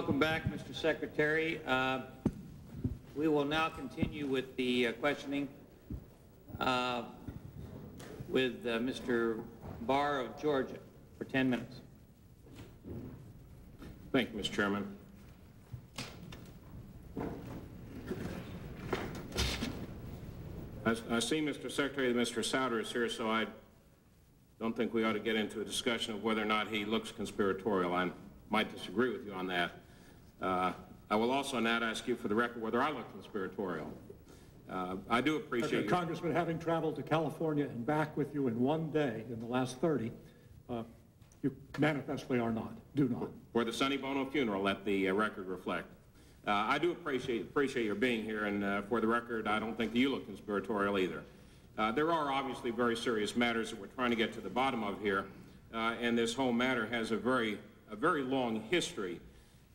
Welcome back, Mr. Secretary. Uh, we will now continue with the uh, questioning uh, with uh, Mr. Barr of Georgia for 10 minutes. Thank you, Mr. Chairman. I, I see, Mr. Secretary, that Mr. Souder is here, so I don't think we ought to get into a discussion of whether or not he looks conspiratorial. I might disagree with you on that. Uh, I will also not ask you for the record whether I look conspiratorial. Uh, I do appreciate your... Congressman, having traveled to California and back with you in one day in the last 30, uh, you manifestly are not, do not. For the Sonny Bono funeral, let the uh, record reflect. Uh, I do appreciate, appreciate your being here, and uh, for the record, I don't think that you look conspiratorial either. Uh, there are obviously very serious matters that we're trying to get to the bottom of here, uh, and this whole matter has a very, a very long history,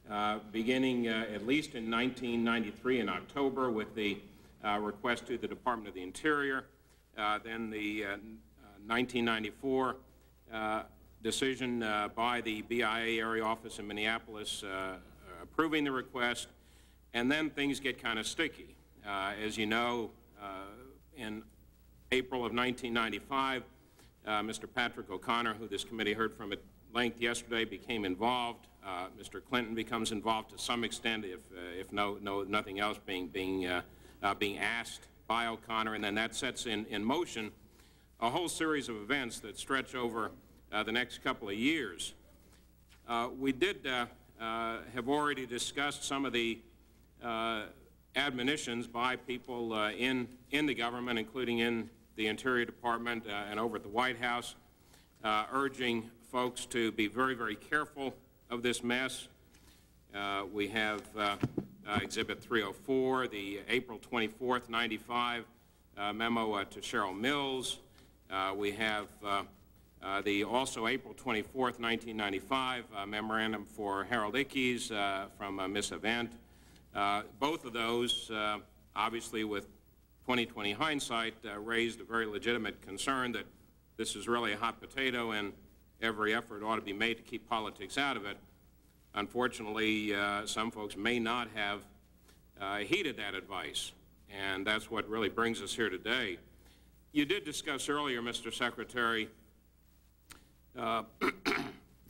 uh, beginning uh, at least in 1993 in October with the request to the Department of the Interior, then the 1994 decision by the BIA area office in Minneapolis approving the request, and then things get kind of sticky. Uh, as you know, uh, in April of 1995, uh, Mr. Patrick O'Connor, who this committee heard from at length yesterday, became involved. Uh, Mr. Clinton becomes involved to some extent, if, uh, if no, no, nothing else being, being, being asked by O'Connor, and then that sets in, in motion a whole series of events that stretch over the next couple of years. we did uh, have already discussed some of the uh, admonitions by people uh, in, in the government, including in the Interior Department and over at the White House, urging folks to be very, very careful of this mess. we have Exhibit 304, the April 24th, 95 memo to Cheryl Mills. we have uh, the also April 24, 1995 uh, memorandum for Harold Ickes uh, from uh, Miss Avent. Uh, both of those, obviously with 2020 hindsight, raised a very legitimate concern that this is really a hot potato and every effort ought to be made to keep politics out of it. Unfortunately, some folks may not have heeded that advice, and that's what really brings us here today. You did discuss earlier, Mr. Secretary, uh,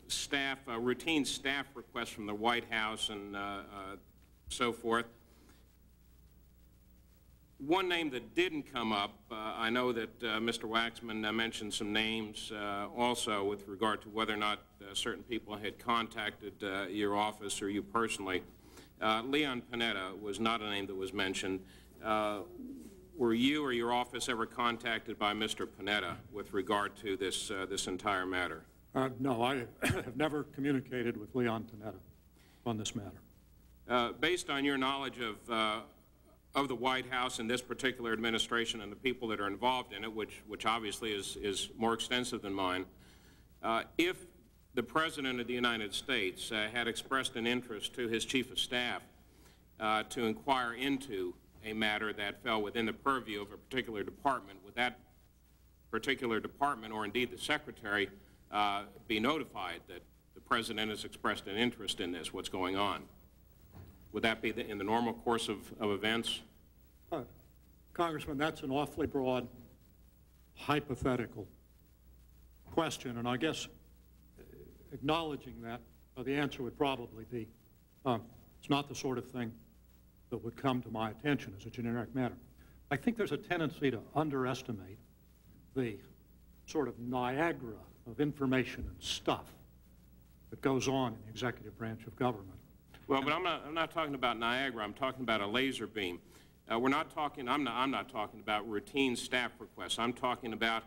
staff, uh, routine staff requests from the White House and uh, so forth. One name that didn't come up, uh, I know that uh, Mr. Waxman uh, mentioned some names also with regard to whether or not certain people had contacted your office or you personally. Leon Panetta was not a name that was mentioned. were you or your office ever contacted by Mr. Panetta with regard to this, this entire matter? Uh, no, I have never communicated with Leon Panetta on this matter. Uh, based on your knowledge of, uh, of the White House and this particular administration and the people that are involved in it, which, which obviously is, is more extensive than mine, uh, if the President of the United States uh, had expressed an interest to his Chief of Staff uh, to inquire into a matter that fell within the purview of a particular department, would that particular department, or indeed the Secretary, uh, be notified that the President has expressed an interest in this, what's going on. Would that be the, in the normal course of, of events? Uh, Congressman, that's an awfully broad hypothetical question, and I guess acknowledging that, uh, the answer would probably be uh, it's not the sort of thing that would come to my attention as a generic matter. I think there's a tendency to underestimate the sort of Niagara of information and stuff that goes on in the executive branch of government. Well, but I'm not, I'm not talking about Niagara. I'm talking about a laser beam. Uh, we're not talking, I'm not, I'm not talking about routine staff requests. I'm talking about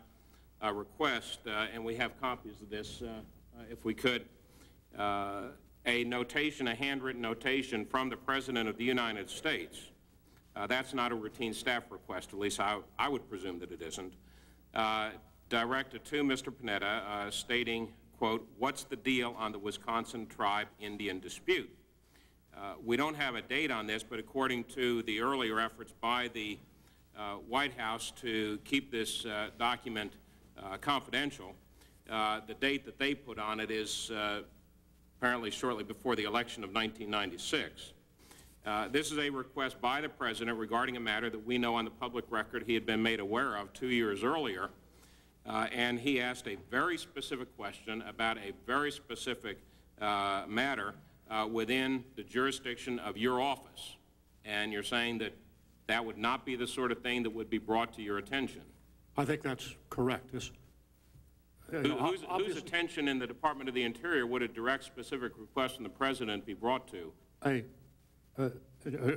a request, uh, and we have copies of this, uh, uh if we could, uh, a notation, a handwritten notation from the President of the United States. Uh, that's not a routine staff request, at least I, I would presume that it isn't directed to Mr. Panetta stating, quote, what's the deal on the Wisconsin tribe Indian dispute? Uh, we don't have a date on this, but according to the earlier efforts by the uh, White House to keep this uh, document uh, confidential, uh, the date that they put on it is apparently shortly before the election of 1996. Uh, This is a request by the President regarding a matter that we know on the public record he had been made aware of two years earlier, and he asked a very specific question about a very specific matter uh, within the jurisdiction of your office. And you're saying that that would not be the sort of thing that would be brought to your attention. I think that's correct. This, uh, Who- Whose whose attention in the Department of the Interior would a direct specific request from the President be brought to? a- uh,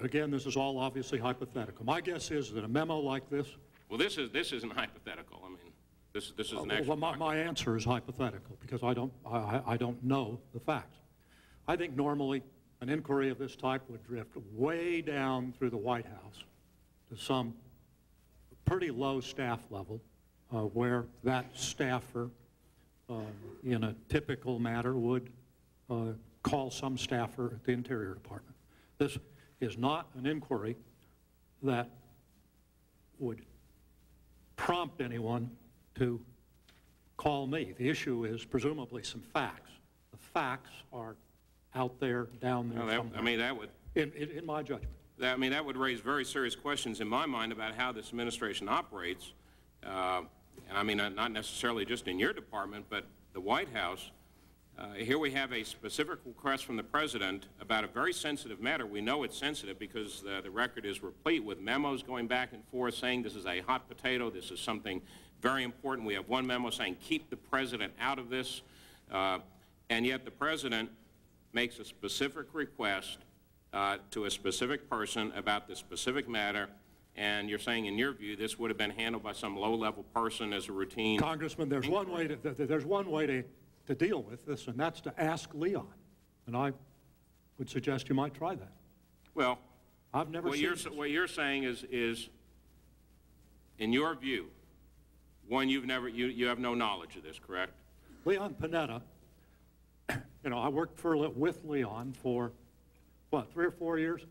again, this is all obviously hypothetical. My guess is that a memo like this, Well, this is, this isn't hypothetical. I mean, this, this is an well, my, my answer is hypothetical, because I don't, I, I- I don't know the facts. I think normally, an inquiry of this type would drift way down through the White House to some pretty low staff level, uh, where that staffer, uh, in a typical matter, would uh, call some staffer at the Interior Department. This is not an inquiry that would prompt anyone to call me. The issue is presumably some facts. The facts are out there, down there Well, that- I mean, that would, in, in in my judgment. that- I mean, that would raise very serious questions in my mind about how this administration operates. Uh, And I mean, uh, not necessarily just in your department, but the White House. Uh, Here we have a specific request from the President about a very sensitive matter. We know it's sensitive because uh, the record is replete with memos going back and forth saying this is a hot potato, this is something very important. We have one memo saying keep the President out of this. Uh, And yet the President makes a specific request uh, to a specific person about this specific matter, and you're saying, in your view, this would have been handled by some low-level person as a routine? Congressman, there's one way to, th- th- there's one way to, to deal with this, and that's to ask Leon. And I would suggest you might try that. Well, I've never what seen you're, what you're saying is, is, in your view, one, you've never, you, you have no knowledge of this, correct? Leon Panetta, you know, I worked for, with Leon for, what, three or four years?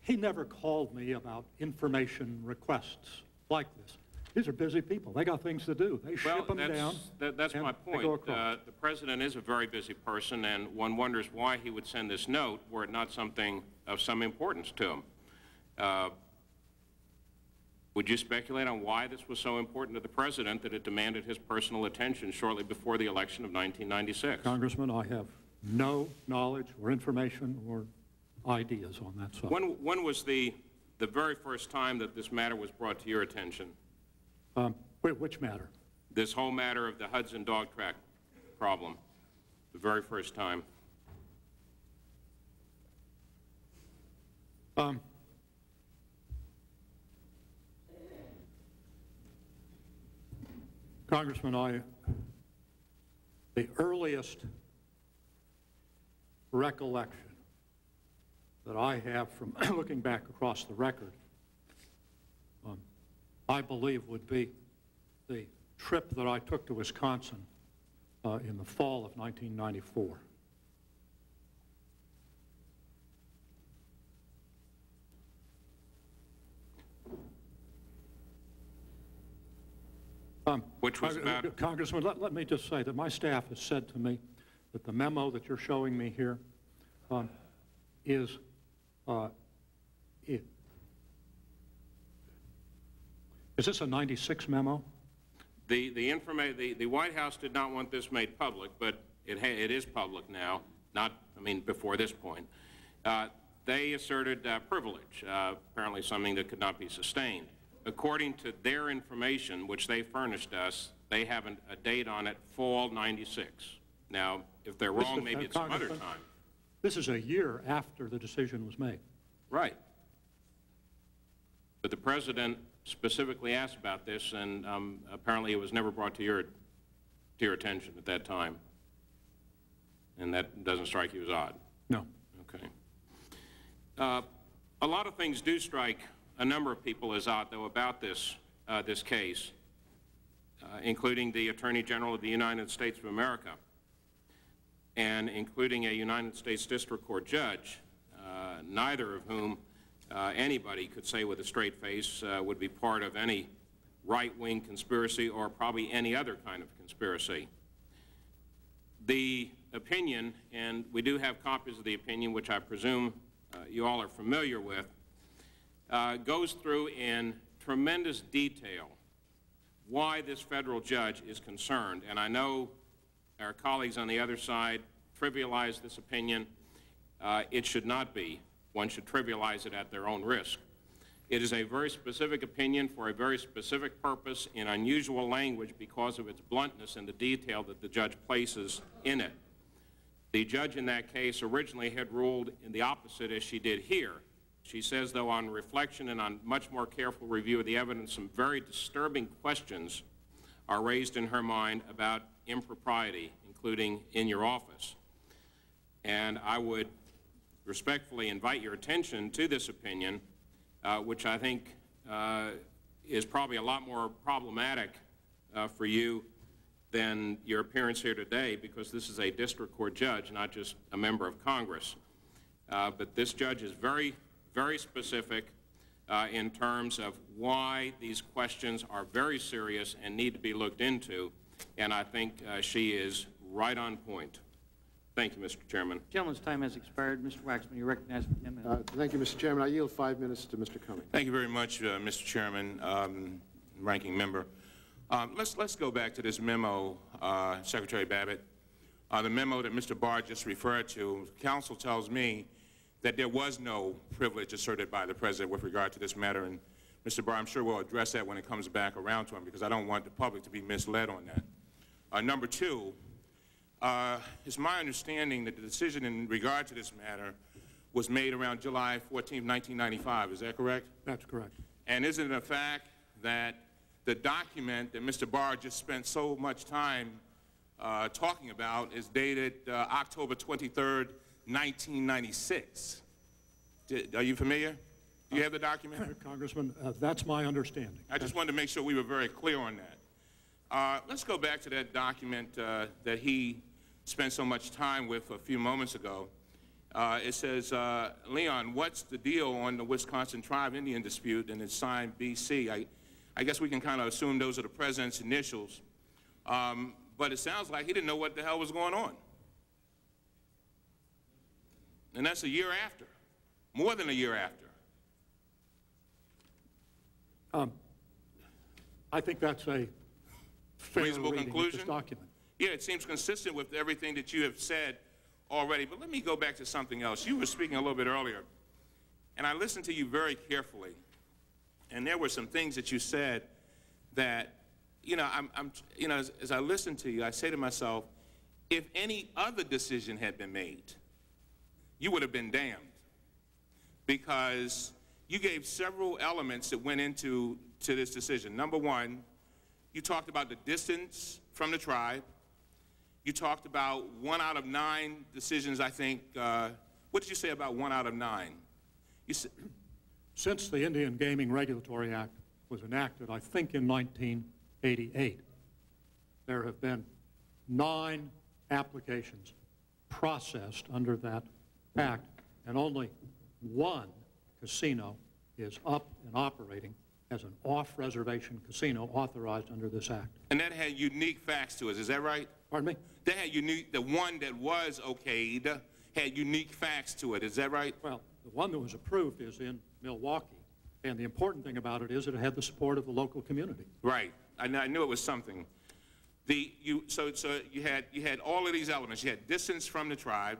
He never called me about information requests like this. These are busy people. They got things to do. They Well, ship them that's, down. that- that's my point. Uh, The President is a very busy person, and one wonders why he would send this note were it not something of some importance to him. Uh, Would you speculate on why this was so important to the President that it demanded his personal attention shortly before the election of 1996? Congressman, I have no knowledge or information or ideas on that subject. When, when was the, the very first time that this matter was brought to your attention? Um, whi- Which matter? This whole matter of the Hudson dog track problem, the very first time? Um, Congressman, I, the earliest recollection that I have from looking back across the record, um, I believe would be the trip that I took to Wisconsin uh, in the fall of 1994. Um, Which was about- Congressman, let, let me just say that my staff has said to me that the memo that you're showing me here um, is, uh, it, is this a 96 memo? The, the informa, the, the White House did not want this made public, but it, ha- it is public now, not, I mean, before this point. Uh, They asserted uh, privilege, uh, apparently something that could not be sustained. According to their information, which they furnished us, they have an- a date on it, fall 96. Now, if they're wrong, Mr. maybe it's some other time. This is a year after the decision was made. Right. But the President specifically asked about this, and um, apparently it was never brought to your, to your attention at that time. And that doesn't strike you as odd? No. Okay. Uh, A lot of things do strike a number of people as odd, though, about this, uh, this case, uh, including the Attorney General of the United States of America, and including a United States District Court judge, uh, neither of whom uh, anybody could say with a straight face uh, would be part of any right-wing conspiracy or probably any other kind of conspiracy. The opinion, and we do have copies of the opinion, which I presume uh, you all are familiar with, uh, goes through in tremendous detail why this federal judge is concerned. And I know our colleagues on the other side trivialize this opinion. Uh, it should not be. One should trivialize it at their own risk. It is a very specific opinion for a very specific purpose in unusual language because of its bluntness and the detail that the judge places in it. The judge in that case originally had ruled in the opposite as she did here. She says, though, on reflection and on much more careful review of the evidence, some very disturbing questions are raised in her mind about impropriety, including in your office. And I would respectfully invite your attention to this opinion, uh, which I think uh, is probably a lot more problematic uh, for you than your appearance here today, because this is a district court judge, not just a member of Congress. Uh, but this judge is very, very specific uh, in terms of why these questions are very serious and need to be looked into, and I think uh, she is right on point. Thank you, Mr. Chairman. Gentleman's time has expired. Mr. Waxman, you're recognized for 10 minutes. Uh, Thank you, Mr. Chairman. I yield five minutes to Mr. Cummings. Thank you very much, uh, Mr. Chairman, um, ranking member. Um, let's, let's go back to this memo, uh, Secretary Babbitt. Uh, the memo that Mr. Barr just referred to, counsel tells me that there was no privilege asserted by the president with regard to this matter, and Mr. Barr, I'm sure we'll address that when it comes back around to him, because I don't want the public to be misled on that. Uh, number two, uh, it's my understanding that the decision in regard to this matter was made around July 14, 1995. Is that correct? That's correct. And isn't it a fact that the document that Mr. Barr just spent so much time uh, talking about is dated uh, October 23rd, 1996? Did, are you familiar? Do you have the document? Congressman, uh, that's my understanding. I just wanted to make sure we were very clear on that. Uh, let's go back to that document uh, that he spent so much time with a few moments ago. Uh, it says, uh, Leon, what's the deal on the Wisconsin Tribe Indian dispute? And it's signed BC. I, I guess we can kind of assume those are the president's initials. Um, but it sounds like he didn't know what the hell was going on. And that's a year after, more than a year after. Um, I think that's a Reasonable conclusion? document. Yeah, it seems consistent with everything that you have said already. But let me go back to something else. You were speaking a little bit earlier, and I listened to you very carefully. And there were some things that you said that, you know, I'm, I'm you know, as, as I listen to you, I say to myself, if any other decision had been made, you would have been damned. Because you gave several elements that went into to this decision. Number one, you talked about the distance from the tribe. You talked about one out of nine decisions, I think. Uh, what did you say about one out of nine? You said, Since the Indian Gaming Regulatory Act was enacted, I think in 1988, there have been nine applications processed under that act, and only one casino is up and operating as an off-reservation casino authorized under this act. and that had unique facts to it, is that right? Pardon me? That had unique, the one that was okayed had unique facts to it, is that right? Well, the one that was approved is in Milwaukee, and the important thing about it is that it had the support of the local community. Right. I, I knew it was something. The, you, so, so you, had, you had all of these elements. You had distance from the tribe.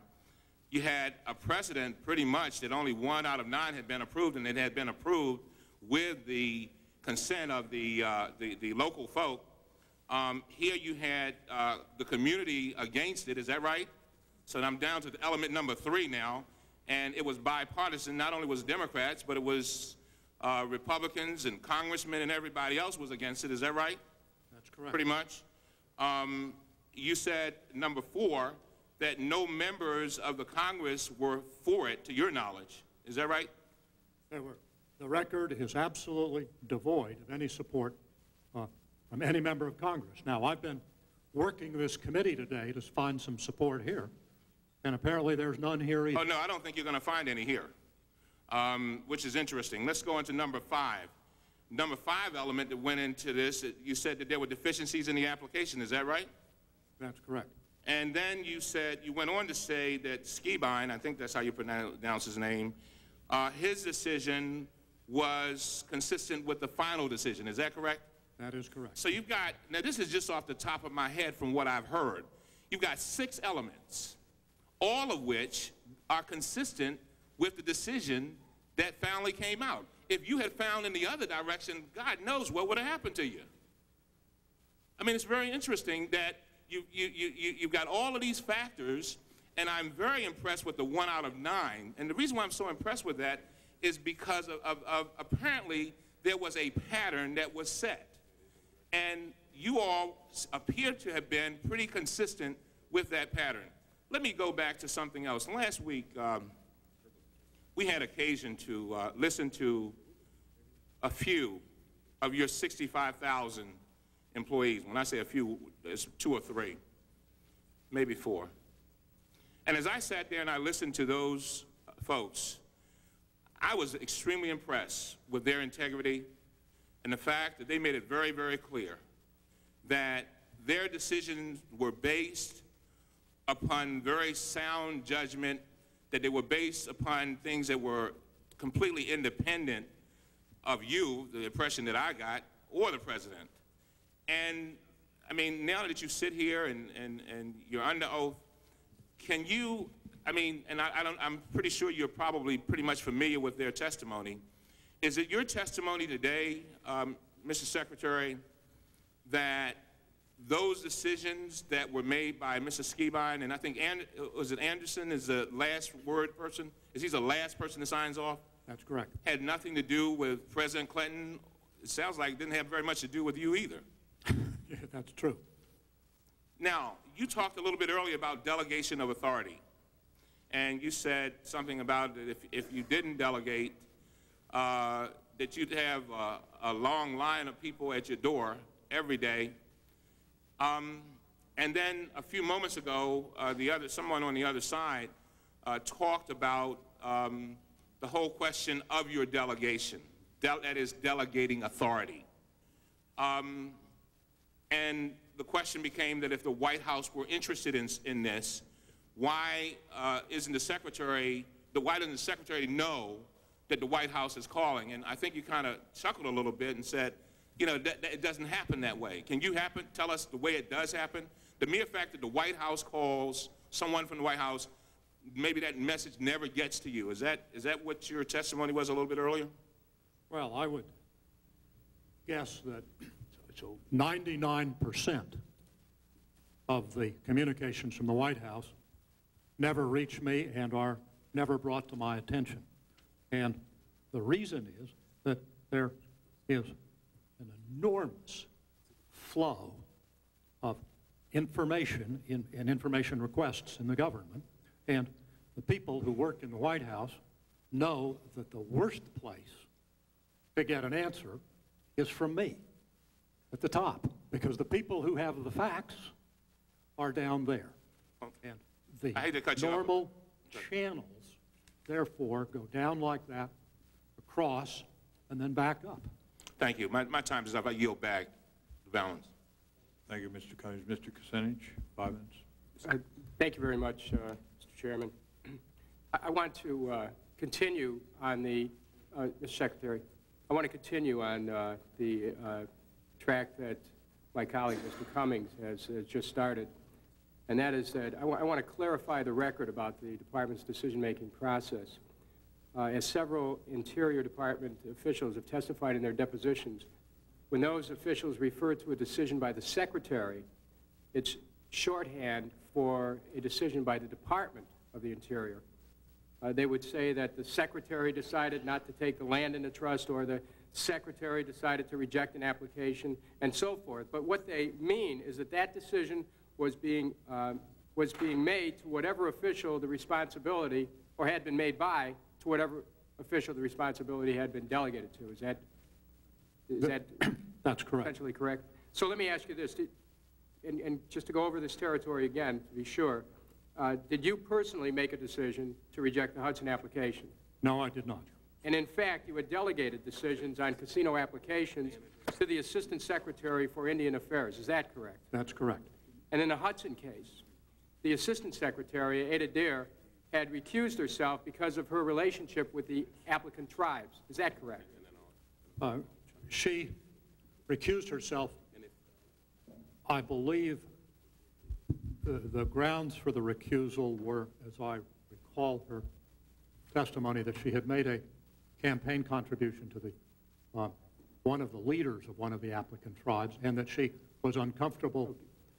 You had a precedent, pretty much, that only one out of nine had been approved, and it had been approved with the consent of the, uh, the, the local folk. Um, here you had uh, the community against it, is that right? So I'm down to the element number three now, and it was bipartisan. Not only was Democrats, but it was uh, Republicans and congressmen and everybody else was against it, is that right? That's correct. Pretty much. Um, you said, number four, that no members of the Congress were for it, to your knowledge. Is that right? There were, the record is absolutely devoid of any support uh, from any member of Congress. Now, I've been working this committee today to find some support here, and apparently there's none here either. Oh, no, I don't think you're going to find any here, um, which is interesting. Let's go into number five. Number five element that went into this, you said that there were deficiencies in the application. Is that right? That's correct. And then you said, you went on to say that Skibine, I think that's how you pronounce his name, uh, his decision was consistent with the final decision. Is that correct? That is correct. So you've got, now this is just off the top of my head from what I've heard. You've got six elements, all of which are consistent with the decision that finally came out. If you had found in the other direction, God knows what would have happened to you. I mean, it's very interesting that you, you, you, you, you've got all of these factors, and I'm very impressed with the one out of nine. And the reason why I'm so impressed with that is because of, of, of apparently there was a pattern that was set. And you all appear to have been pretty consistent with that pattern. Let me go back to something else. Last week, um, we had occasion to uh, listen to a few of your 65,000 employees. When I say a few, it's two or three, maybe four. And as I sat there and I listened to those folks, I was extremely impressed with their integrity and the fact that they made it very, very clear that their decisions were based upon very sound judgment, that they were based upon things that were completely independent of you, the impression that I got, or the president. And I mean, now that you sit here and, and, and you're under oath, can you, I mean, and I, I don't, I'm pretty sure you're probably pretty much familiar with their testimony. Is it your testimony today, um, Mr. Secretary, that those decisions that were made by Mr. Skibine, and I think, and, was it Anderson is the last word person? Is he the last person that signs off? That's correct. Had nothing to do with President Clinton? It sounds like it didn't have very much to do with you either. Yeah, That's true. Now, you talked a little bit earlier about delegation of authority. And you said something about that if, if you didn't delegate, uh, that you'd have a, a long line of people at your door every day. Um, and then a few moments ago, uh, the other, someone on the other side uh, talked about um, the whole question of your delegation. Del- that is, delegating authority. Um, and the question became that if the White House were interested in, in this, why uh, isn't the secretary, the, why doesn't the secretary know that the White House is calling? And I think you kind of chuckled a little bit and said, you know, it doesn't happen that way. Can you happen, tell us the way it does happen? The mere fact that the White House calls someone from the White House, maybe that message never gets to you. Is that, is that what your testimony was a little bit earlier? Well, I would guess that 99% of the communications from the White House never reach me and are never brought to my attention. And the reason is that there is an enormous flow of information in, in information requests in the government. And the people who work in the White House know that the worst place to get an answer is from me at the top, because the people who have the facts are down there. And the I hate to cut you off. normal channels, therefore, go down like that, across, and then back up. Thank you. My, my time is up. I yield back the balance. Thank you, Mr. Cummings. Mr. Kucinich, five minutes. Uh, Thank you very much, uh, Mr. Chairman. I I want to uh, continue on the, uh, Mr. Secretary, I want to continue on uh, the uh, track that my colleague, Mr. Cummings, has has just started, and that is that I want to clarify the record about the department's decision-making process. Uh, As several Interior Department officials have testified in their depositions, when those officials refer to a decision by the Secretary, it's shorthand for a decision by the Department of the Interior. Uh, They would say that the Secretary decided not to take the land into trust, or the Secretary decided to reject an application, and so forth. But what they mean is that that decision was being, um, was being made to whatever official the responsibility, or had been made by, to whatever official the responsibility had been delegated to. Is that, is that That's correct. essentially correct? So let me ask you this, did- and, and just to go over this territory again, to be sure, uh, did you personally make a decision to reject the Hudson application? No, I did not. And in fact, you had delegated decisions on casino applications to the Assistant Secretary for Indian Affairs, is that correct? That's correct. And in the Hudson case, the Assistant Secretary, Ada Deer, had recused herself because of her relationship with the applicant tribes. Is that correct? Uh, She recused herself. I believe the the grounds for the recusal were, as I recall her testimony, that she had made a campaign contribution to the, uh, one of the leaders of one of the applicant tribes, and that she was uncomfortable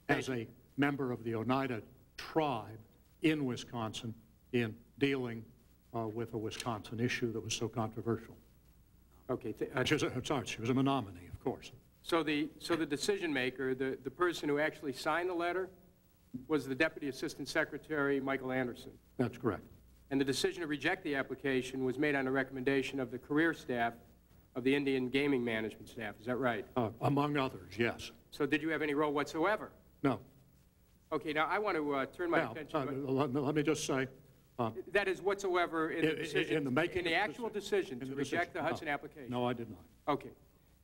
as a member of the Oneida tribe in Wisconsin in dealing uh, with a Wisconsin issue that was so controversial. Okay, uh, She was, a- I'm sorry, she was a nominee, of course. so the, so the decision maker, the, the person who actually signed the letter, was the Deputy Assistant Secretary, Michael Anderson. That's correct. And the decision to reject the application was made on a recommendation of the career staff of the Indian Gaming Management staff. Is that right? Uh, Among others, yes. So did you have any role whatsoever? No. Okay, now I want to uh, turn my Now, attention, uh, let me- just say, uh, that is whatsoever in I- the decision, in the making in the actual deci- decision to the reject the decision, no. Hudson application? no, I did not. Okay.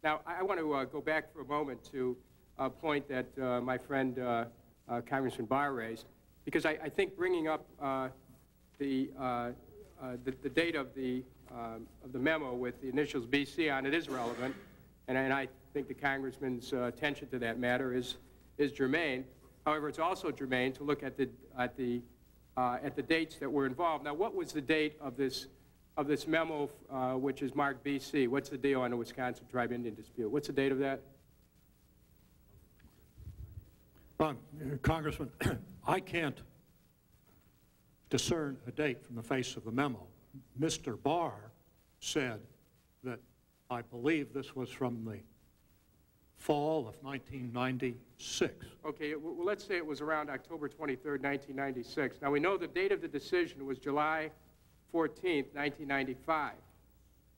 Now, I want to uh, go back for a moment to a point that uh, my friend uh, uh, Congressman Barr raised, because I I think bringing up uh, the uh, uh, the the date of the um, of the memo with the initials BC on it is relevant, and I- and I think the congressman's uh, attention to that matter is is germane. However, it's also germane to look at the at the uh, at the dates that were involved. Now, what was the date of this of this memo, uh, which is marked BC? What's the deal on the Wisconsin Tribe Indian dispute? What's the date of that? Uh, Congressman, I can't discern a date from the face of the memo. Mr. Barr said that I believe this was from the fall of 1996. Okay, well, let's say it was around October 23rd, 1996. Now, we know the date of the decision was July 14th, 1995.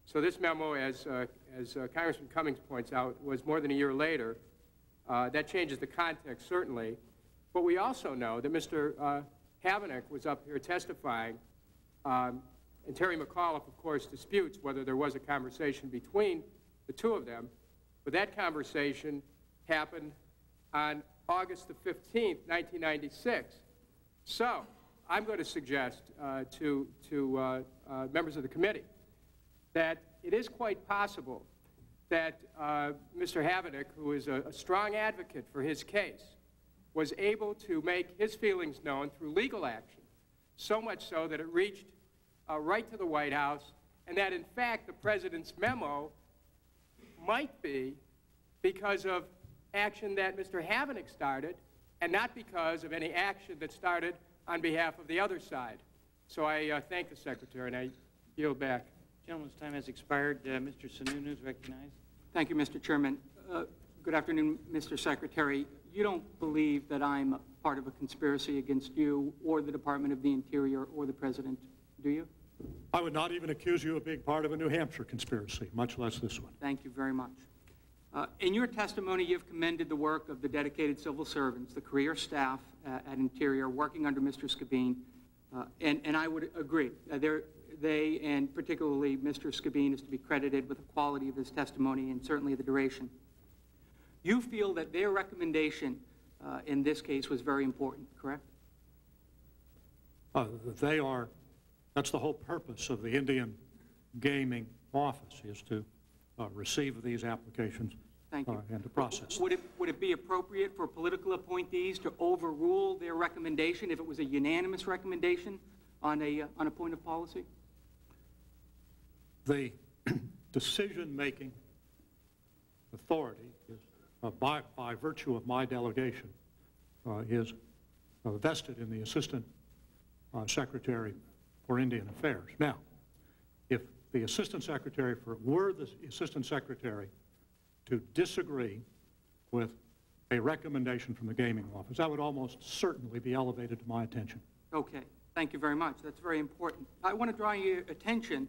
So this memo, as, uh, as uh, Congressman Cummings points out, was more than a year later. Uh, That changes the context, certainly. But we also know that Mr. Havenick was up here testifying, um, and Terry McAuliffe, of course, disputes whether there was a conversation between the two of them. But that conversation happened on August the 15th, 1996. So I'm going to suggest uh, to, to uh, uh, members of the committee that it is quite possible that uh, Mr. Havenick, who is a, a strong advocate for his case, was able to make his feelings known through legal action, so much so that it reached uh, right to the White House, and that in fact the president's memo might be because of action that Mr. Havenick started, and not because of any action that started on behalf of the other side. So I uh, thank the Secretary, and I yield back. Gentleman's time has expired. Uh, Mr. Sununu is recognized. Thank you, Mr. Chairman. Uh, Good afternoon, Mr. Secretary. You don't believe that I'm part of a conspiracy against you or the Department of the Interior or the President, do you? I would not even accuse you of being part of a New Hampshire conspiracy, much less this one. Thank you very much. Uh, In your testimony, you've commended the work of the dedicated civil servants, the career staff uh, at Interior, working under Mr. Skibine, uh, and and I would agree. Uh, They, and particularly Mr. Skibine, is to be credited with the quality of his testimony and certainly the duration. You feel that their recommendation uh, in this case was very important, correct? Uh, They are, that's the whole purpose of the Indian Gaming Office, is to uh, receive these applications Thank you. uh, and to process. Would it, would it be appropriate for political appointees to overrule their recommendation if it was a unanimous recommendation on a, uh, on a point of policy? The decision-making authority uh, by, by virtue of my delegation, uh, is uh, vested in the Assistant uh, Secretary for Indian Affairs. Now, if the Assistant Secretary for, were the Assistant Secretary to disagree with a recommendation from the Gaming Office, that would almost certainly be elevated to my attention. Okay, thank you very much. That's very important. I want to draw your attention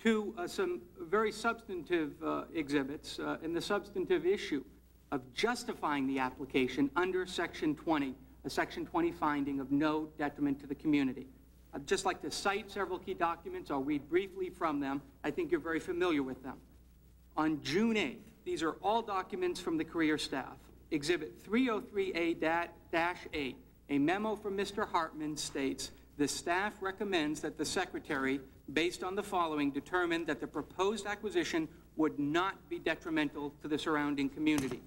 to uh, some very substantive uh, exhibits uh, in the substantive issue of justifying the application under Section 20, a Section 20 finding of no detriment to the community. I'd just like to cite several key documents. I'll read briefly from them. I think you're very familiar with them. On June 8th, these are all documents from the career staff. Exhibit 303A-8 A memo from Mr. Hartman states, "The staff recommends that the secretary, based on the following, determine that the proposed acquisition would not be detrimental to the surrounding community."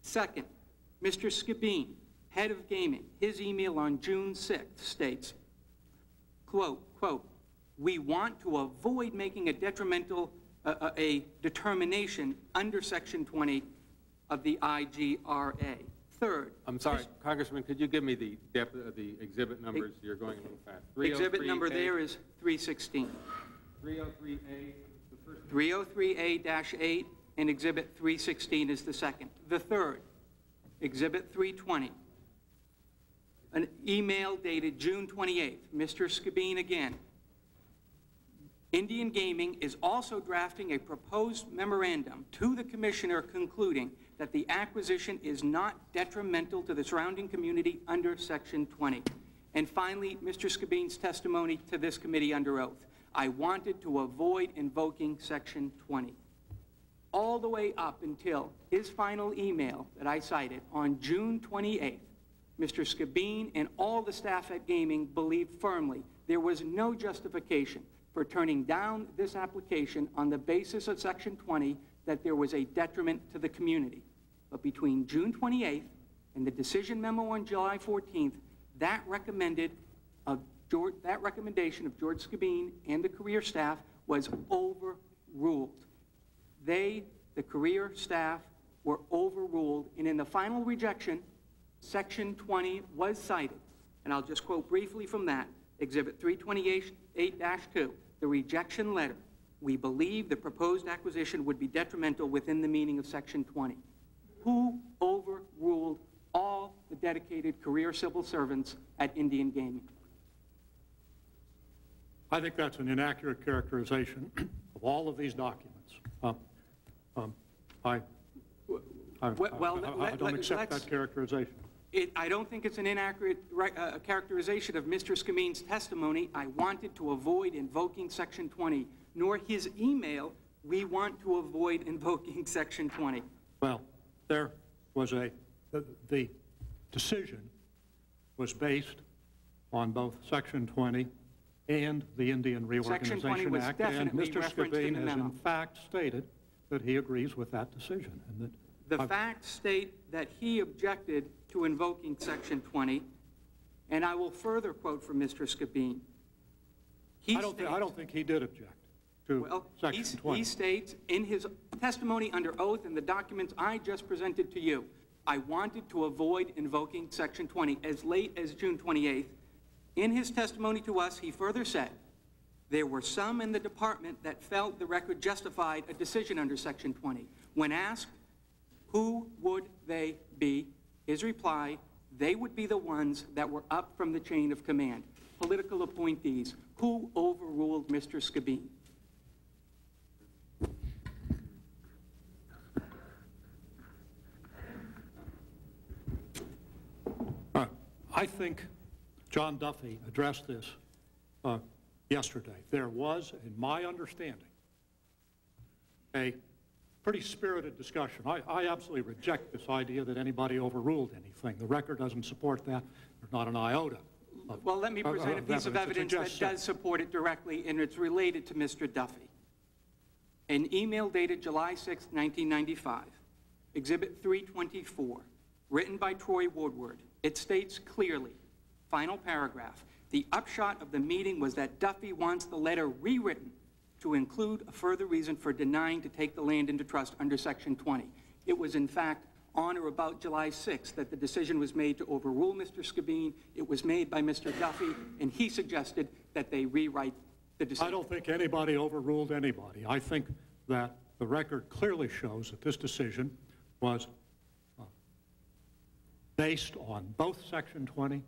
Second, Mr. Skibine, head of gaming, his email on June 6th states, quote, quote, "We want to avoid making a detrimental, uh, uh, a determination under Section 20 of the IGRA." Third. I'm sorry, Congressman, could you give me the depth of the exhibit numbers? You're going a little fast. Exhibit number 303A there is 316. 303A, the first 303A-8 and Exhibit 316 is the second. The third, Exhibit 320, an email dated June 28th, Mr. Skibine again. Indian Gaming is also drafting a proposed memorandum to the Commissioner concluding that the acquisition is not detrimental to the surrounding community under Section 20. And finally, Mr. Skibine's testimony to this committee under oath. I wanted to avoid invoking Section 20 all the way up until his final email that I cited on June 28th, Mr. Skibine and all the staff at Gaming believed firmly there was no justification for turning down this application on the basis of Section 20 that there was a detriment to the community. But between June 28th and the decision memo on July 14th, that recommended of George, that recommendation of George Skibine and the career staff was overruled they, the career staff, were overruled, and in the final rejection, Section 20 was cited. And I'll just quote briefly from that, Exhibit 328-2, the rejection letter. We believe the proposed acquisition would be detrimental within the meaning of Section 20. Who overruled all the dedicated career civil servants at Indian Gaming? I think that's an inaccurate characterization of all of these documents. Um, um, I, I, Well, I- I- I don't let- accept that characterization. It, I don't think it's an inaccurate uh, characterization of Mr. Skibine's testimony. I wanted to avoid invoking Section 20, nor his email, we want to avoid invoking Section 20. Well, there was a, the, the decision was based on both Section 20 and the Indian Reorganization Act. And Mr. referenced in Skibine the has in fact stated that he agrees with that decision and that. The I've- facts state that he objected to invoking Section 20, and I will further quote from Mr. He I don't, thi- I don't think he did object to Well, Section 20. he states in his testimony under oath in the documents I just presented to you, I wanted to avoid invoking Section 20 as late as June 28th. In his testimony to us, he further said, there were some in the department that felt the record justified a decision under Section 20. When asked, who would they be? His reply, they would be the ones that were up from the chain of command, political appointees. Who overruled Mr. Skibine? Uh, I think John Duffy addressed this uh, yesterday. There was, in my understanding, a pretty spirited discussion. I, I absolutely reject this idea that anybody overruled anything. The record doesn't support that. There's not an iota. of- Well, let me present a piece of evidence that that. does support it directly, and it's related to Mr. Duffy. An email dated July 6, 1995, Exhibit 324, written by Troy Woodward. It states clearly, final paragraph, "The upshot of the meeting was that Duffy wants the letter rewritten to include a further reason for denying to take the land into trust under Section 20." It was in fact on or about July 6th that the decision was made to overrule Mr. Skibine. It was made by Mr. Duffy, and he suggested that they rewrite the decision. I don't think anybody overruled anybody. I think that the record clearly shows that this decision was uh, based on both Section 20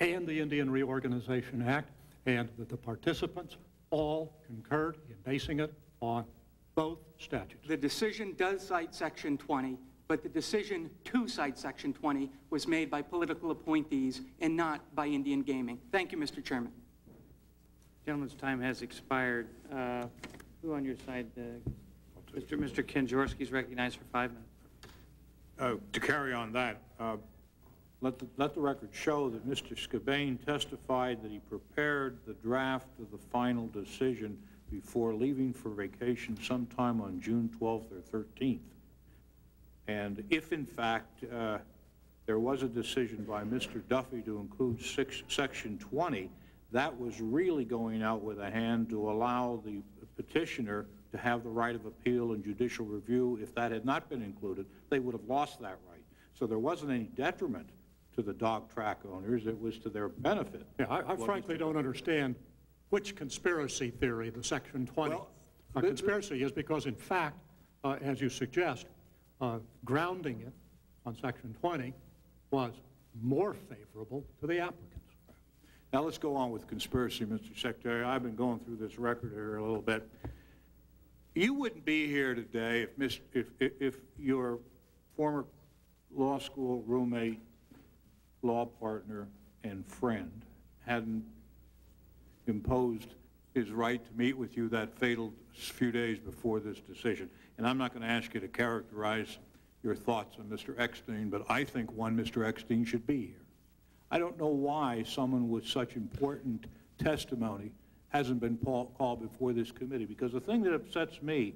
and the Indian Reorganization Act, and that the participants all concurred in basing it on both statutes. The decision does cite Section 20, but the decision to cite Section 20 was made by political appointees and not by Indian Gaming. Thank you, Mr. Chairman. Gentleman's time has expired. Uh, Who on your side? uh, Mr. Mr. Kanjorski is recognized for five minutes. Uh, To carry on that, uh, let the, let the record show that Mr. Skibine testified that he prepared the draft of the final decision before leaving for vacation sometime on June 12th or 13th. And if, in fact, uh, there was a decision by Mr. Duffy to include six, Section 20, that was really going out with a hand to allow the petitioner to have the right of appeal and judicial review. If that had not been included, they would have lost that right. So there wasn't any detriment to the dog track owners. It was to their benefit. Yeah, I I frankly don't understand which conspiracy theory the Section 20. Well, A conspiracy is because, in fact, uh, as you suggest, uh, grounding it on Section 20 was more favorable to the applicants. Now, let's go on with conspiracy, Mr. Secretary. I've been going through this record here a little bit. You wouldn't be here today if, Mis- if, if if your former law school roommate, law partner, and friend hadn't imposed his right to meet with you that fatal few days before this decision. And I'm not going to ask you to characterize your thoughts on Mr. Eckstein, but I think one Mr. Eckstein should be here. I don't know why someone with such important testimony hasn't been called before this committee, because the thing that upsets me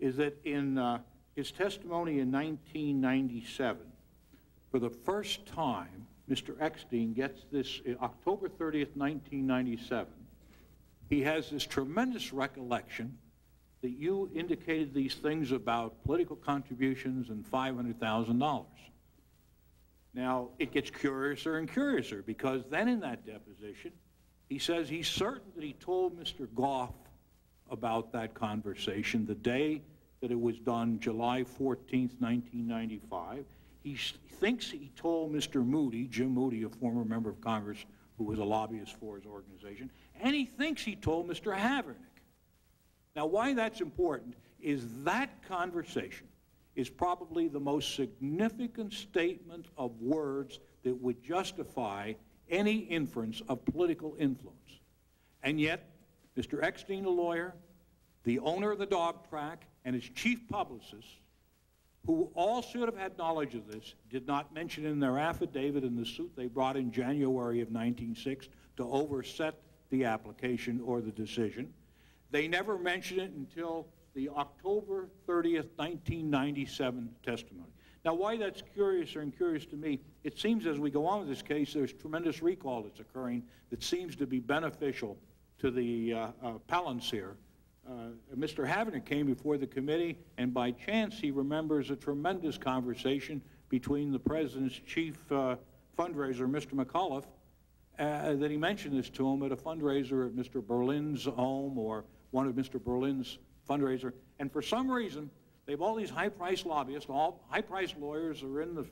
is that in uh, his testimony in 1997, for the first time, Mr. Eckstein gets this, October 30th, 1997, he has this tremendous recollection that you indicated these things about political contributions and $500,000. Now, it gets curiouser and curiouser because then in that deposition, he says he's certain that he told Mr. Goff about that conversation the day that it was done, July 14th, 1995. He thinks he told Mr. Moody, Jim Moody, a former member of Congress who was a lobbyist for his organization, and he thinks he told Mr. Havenick. Now, why that's important is that conversation is probably the most significant statement of words that would justify any inference of political influence. And yet, Mr. Eckstein, a lawyer, the owner of the dog track, and his chief publicist, who all should have had knowledge of this, did not mention in their affidavit in the suit they brought in January of 1906 to overset the application or the decision. They never mentioned it until the October 30th, 1997 testimony. Now, why that's curious and curious to me, it seems as we go on with this case, there's tremendous recall that's occurring that seems to be beneficial to the uh. Uh, Mr. Havenick came before the committee, and by chance, he remembers a tremendous conversation between the president's chief uh, fundraiser, Mr. McAuliffe, uh, that he mentioned this to him at a fundraiser at Mr. Berlin's home or one of Mr. Berlin's fundraiser. And for some reason, they have all these high-priced lobbyists, all high-priced lawyers are in the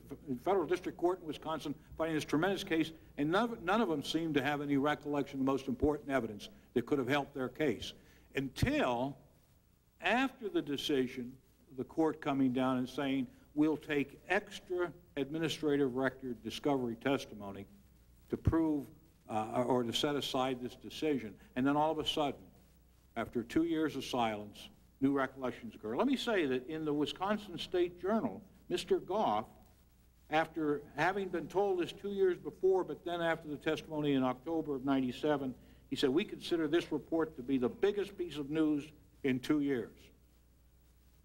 federal district court in Wisconsin fighting this tremendous case, and none none of them seem to have any recollection of the most important evidence that could have helped their case. Until after the decision, the court coming down and saying, we'll take extra administrative record discovery testimony to prove uh, or to set aside this decision. And then all of a sudden, after two years of silence, new recollections occur. Let me say that in the Wisconsin State Journal, Mr. Goff, after having been told this two years before, but then after the testimony in October of 97, he said, we consider this report to be the biggest piece of news in two years.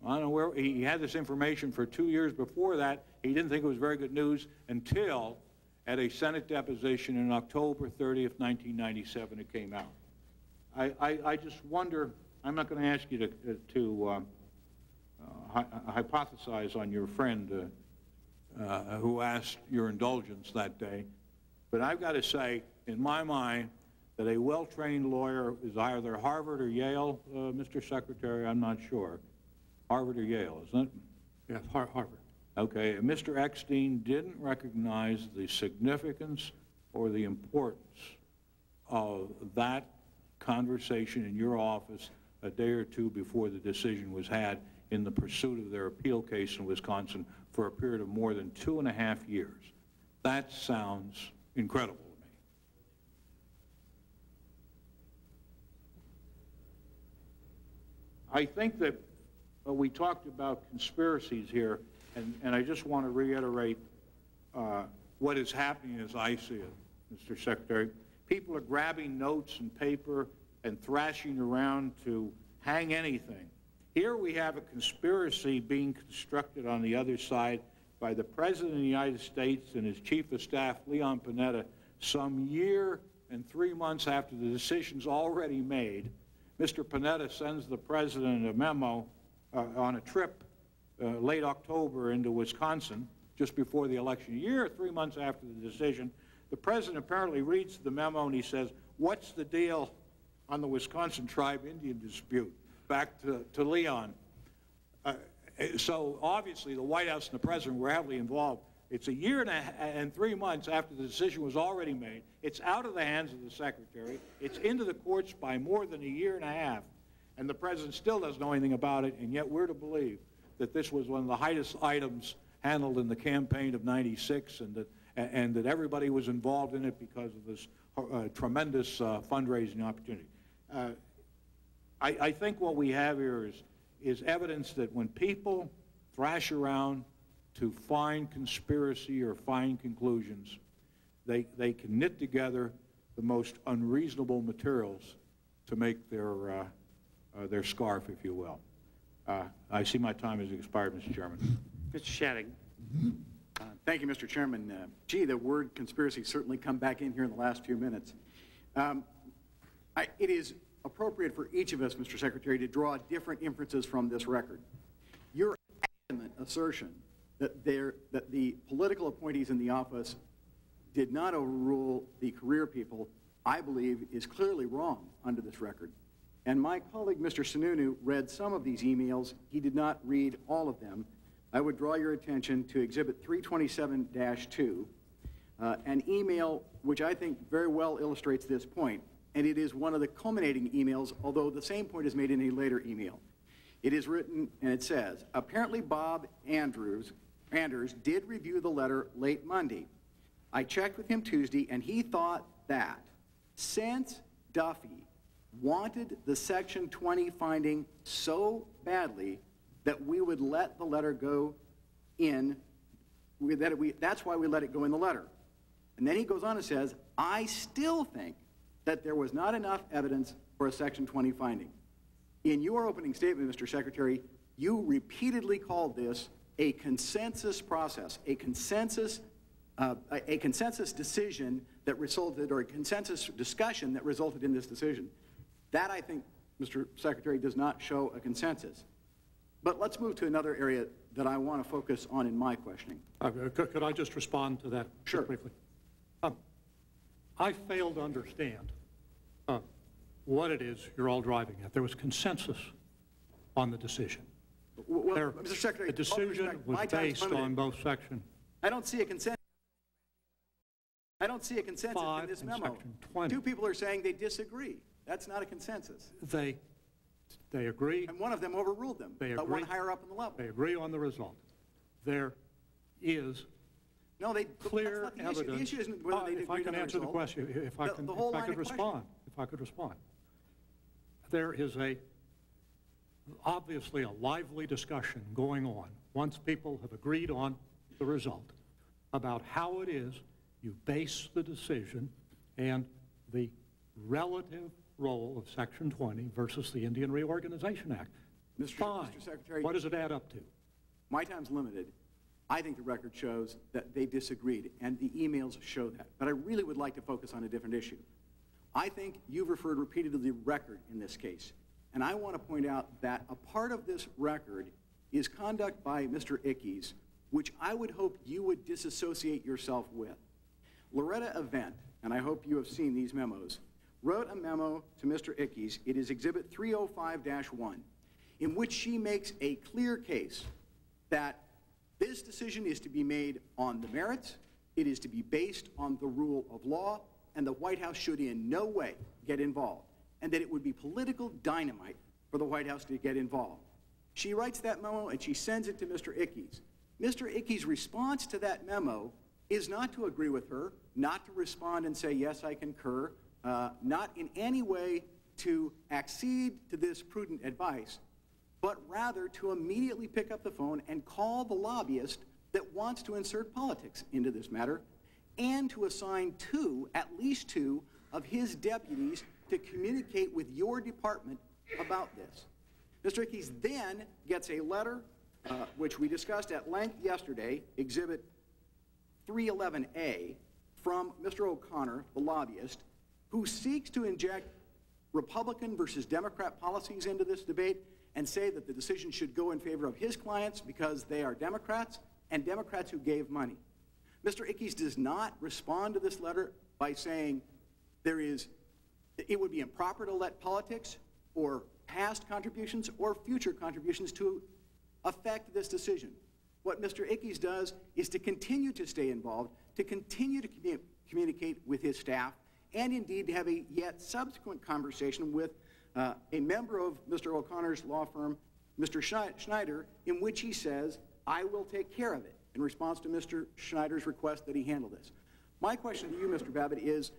I don't know where, he had this information for two years before that. He didn't think it was very good news until at a Senate deposition in October 30th, 1997, it came out. I, I, I just wonder, I'm not going to ask you to, to um, uh, hy- hypothesize on your friend uh, uh, who asked your indulgence that day, but I've got to say, in my mind, that a well-trained lawyer is either Harvard or Yale, uh, Mr. Secretary, I'm not sure. Harvard or Yale, isn't it? Yes, Har- Harvard. Okay, Mr. Eckstein didn't recognize the significance or the importance of that conversation in your office a day or two before the decision was had in the pursuit of their appeal case in Wisconsin for a period of more than two and a half years. That sounds incredible to me. I think that we talked about conspiracies here, and, and I just want to reiterate uh, what is happening as I see it, Mr. Secretary. People are grabbing notes and paper and thrashing around to hang anything. Here we have a conspiracy being constructed on the other side by the President of the United States and his Chief of Staff, Leon Panetta, some year and three months after the decision's already made. Mr. Panetta sends the President a memo uh, on a trip uh, late October into Wisconsin, just before the election, year three months after the decision. The President apparently reads the memo and he says, what's the deal on the Wisconsin tribe Indian dispute? Back to, to Leon. Uh, so obviously, the White House and the President were heavily involved. It's a year and, a, and three months after the decision was already made. It's out of the hands of the Secretary. It's into the courts by more than a year and a half. And the President still doesn't know anything about it, and yet we're to believe that this was one of the highest items handled in the campaign of 96 and that, and that everybody was involved in it because of this uh, tremendous uh, fundraising opportunity. Uh, I, I think what we have here is, is evidence that when people thrash around to find conspiracy or find conclusions, they, they can knit together the most unreasonable materials to make their, uh, uh, their scarf, if you will. Uh, I see my time has expired, Mr. Chairman. Mr. Shadegg. Uh, Thank you, Mr. Chairman. Uh, Gee, the word conspiracy certainly come back in here in the last few minutes. Um, I- It is appropriate for each of us, Mr. Secretary, to draw different inferences from this record. Your adamant assertion that there, that the political appointees in the office did not overrule the career people, I believe, is clearly wrong under this record. And my colleague, Mr. Sununu, read some of these emails. He did not read all of them. I would draw your attention to Exhibit 327-2, uh, an email which I think very well illustrates this point. point and it is one of the culminating emails, although the same point is made in a later email. It is written, and it says, apparently Bob Andrews, Anders did review the letter late Monday. I checked with him Tuesday, and he thought that since Duffy wanted the Section 20 finding so badly that we would let the letter go in, that we, that's why we let it go in the letter. And then he goes on and says, I still think that there was not enough evidence for a Section 20 finding. In your opening statement, Mr. Secretary, you repeatedly called this a consensus process, a consensus, uh, a consensus decision that resulted, or a consensus discussion that resulted in this decision. That, I think, Mr. Secretary, does not show a consensus. But let's move to another area that I want to focus on in my questioning. Uh, Could could I just respond to that Sure. briefly? Um, I fail to understand uh, what it is you're all driving at. There was consensus on the decision. Well, There- Mr. Secretary, The decision respect, was based on both sections. I don't see a consensus. I don't see a consensus Five in this memo. Two people are saying they disagree. That's not a consensus. They, they agree, And one of them overruled them. They But one agree. higher up in the level. they agree on the result. There is No, they, clear the issue. The evidence. issue isn't whether Uh, they If I can the answer the question, if I The- can, if I could respond, if I could respond. There is a, obviously a lively discussion going on, once people have agreed on the result, about how it is you base the decision and the relative role of Section 20 versus the Indian Reorganization Act. Mr. Fine. Mr. Secretary- What does it add up to? My time's limited. I think the record shows that they disagreed, and the emails show that. But I really would like to focus on a different issue. I think you've referred repeatedly to the record in this case. And I want to point out that a part of this record is conduct by Mr. Ickes, which I would hope you would disassociate yourself with. Loretta Avent, and I hope you have seen these memos, wrote a memo to Mr. Ickes, it is Exhibit 305-1, in which she makes a clear case that this decision is to be made on the merits, it is to be based on the rule of law, and the White House should in no way get involved, and that it would be political dynamite for the White House to get involved. She writes that memo and she sends it to Mr. Ickes. Mr. Ickes' response to that memo is not to agree with her, not to respond and say, yes, I concur, uh, not in any way to accede to this prudent advice, but rather to immediately pick up the phone and call the lobbyist that wants to insert politics into this matter and to assign two, at least two, of his deputies to communicate with your department about this. Mr. Ickes then gets a letter, uh, which we discussed at length yesterday, Exhibit 311A, from Mr. O'Connor, the lobbyist, who seeks to inject Republican versus Democrat policies into this debate and say that the decision should go in favor of his clients because they are Democrats and Democrats who gave money. Mr. Ickes does not respond to this letter by saying there is, it would be improper to let politics or past contributions or future contributions to affect this decision. What Mr. Ickes does is to continue to stay involved, to continue to commu- communicate with his staff, and indeed to have a yet subsequent conversation with uh, a member of Mr. O'Connor's law firm, Mr. Schneider, in which he says, I will take care of it, in response to Mr. Schneider's request that he handle this. My question to you, Mr. Babbitt, is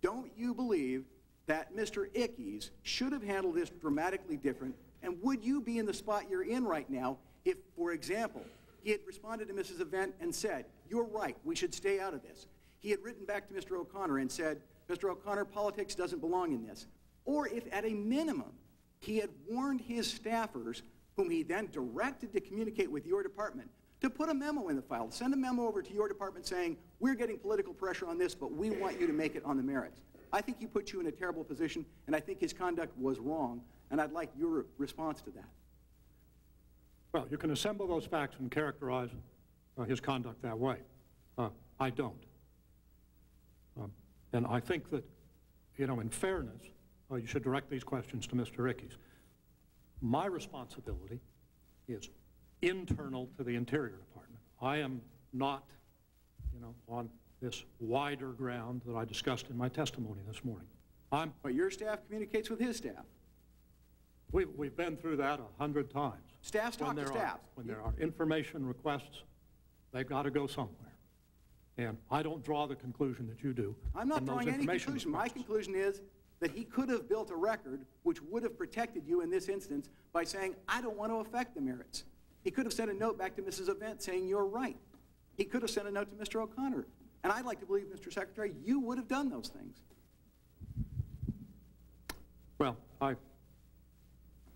don't you believe that Mr. Ickes should have handled this dramatically different? And would you be in the spot you're in right now if, for example, he had responded to Mrs. Avent and said, You're right, we should stay out of this? He had written back to Mr. O'Connor and said, Mr. O'Connor, politics doesn't belong in this. Or if, at a minimum, he had warned his staffers, whom he then directed to communicate with your department, to put a memo in the file, send a memo over to your department saying, we're getting political pressure on this, but we want you to make it on the merits. I think he put you in a terrible position, and I think his conduct was wrong, and I'd like your response to that. Well, you can assemble those facts and characterize uh, his conduct that way. Uh, I don't. Um, And I think that, you know, in fairness, uh, you should direct these questions to Mr. Ickes. My responsibility is internal to the Interior Department. I am not, you know, on this wider ground that I discussed in my testimony this morning. I'm, But your staff communicates with his staff. we've, we've been through that a hundred times. Staffs When talk to staffs. When there are information requests, they've got to go somewhere. And I don't draw the conclusion that you do. I'm not drawing any conclusion. My conclusion is that he could have built a record which would have protected you in this instance by saying, I don't want to affect the merits. He could have sent a note back to Mrs. Avent saying, you're right. He could have sent a note to Mr. O'Connor. And I'd like to believe, Mr. Secretary, you would have done those things. Well, I,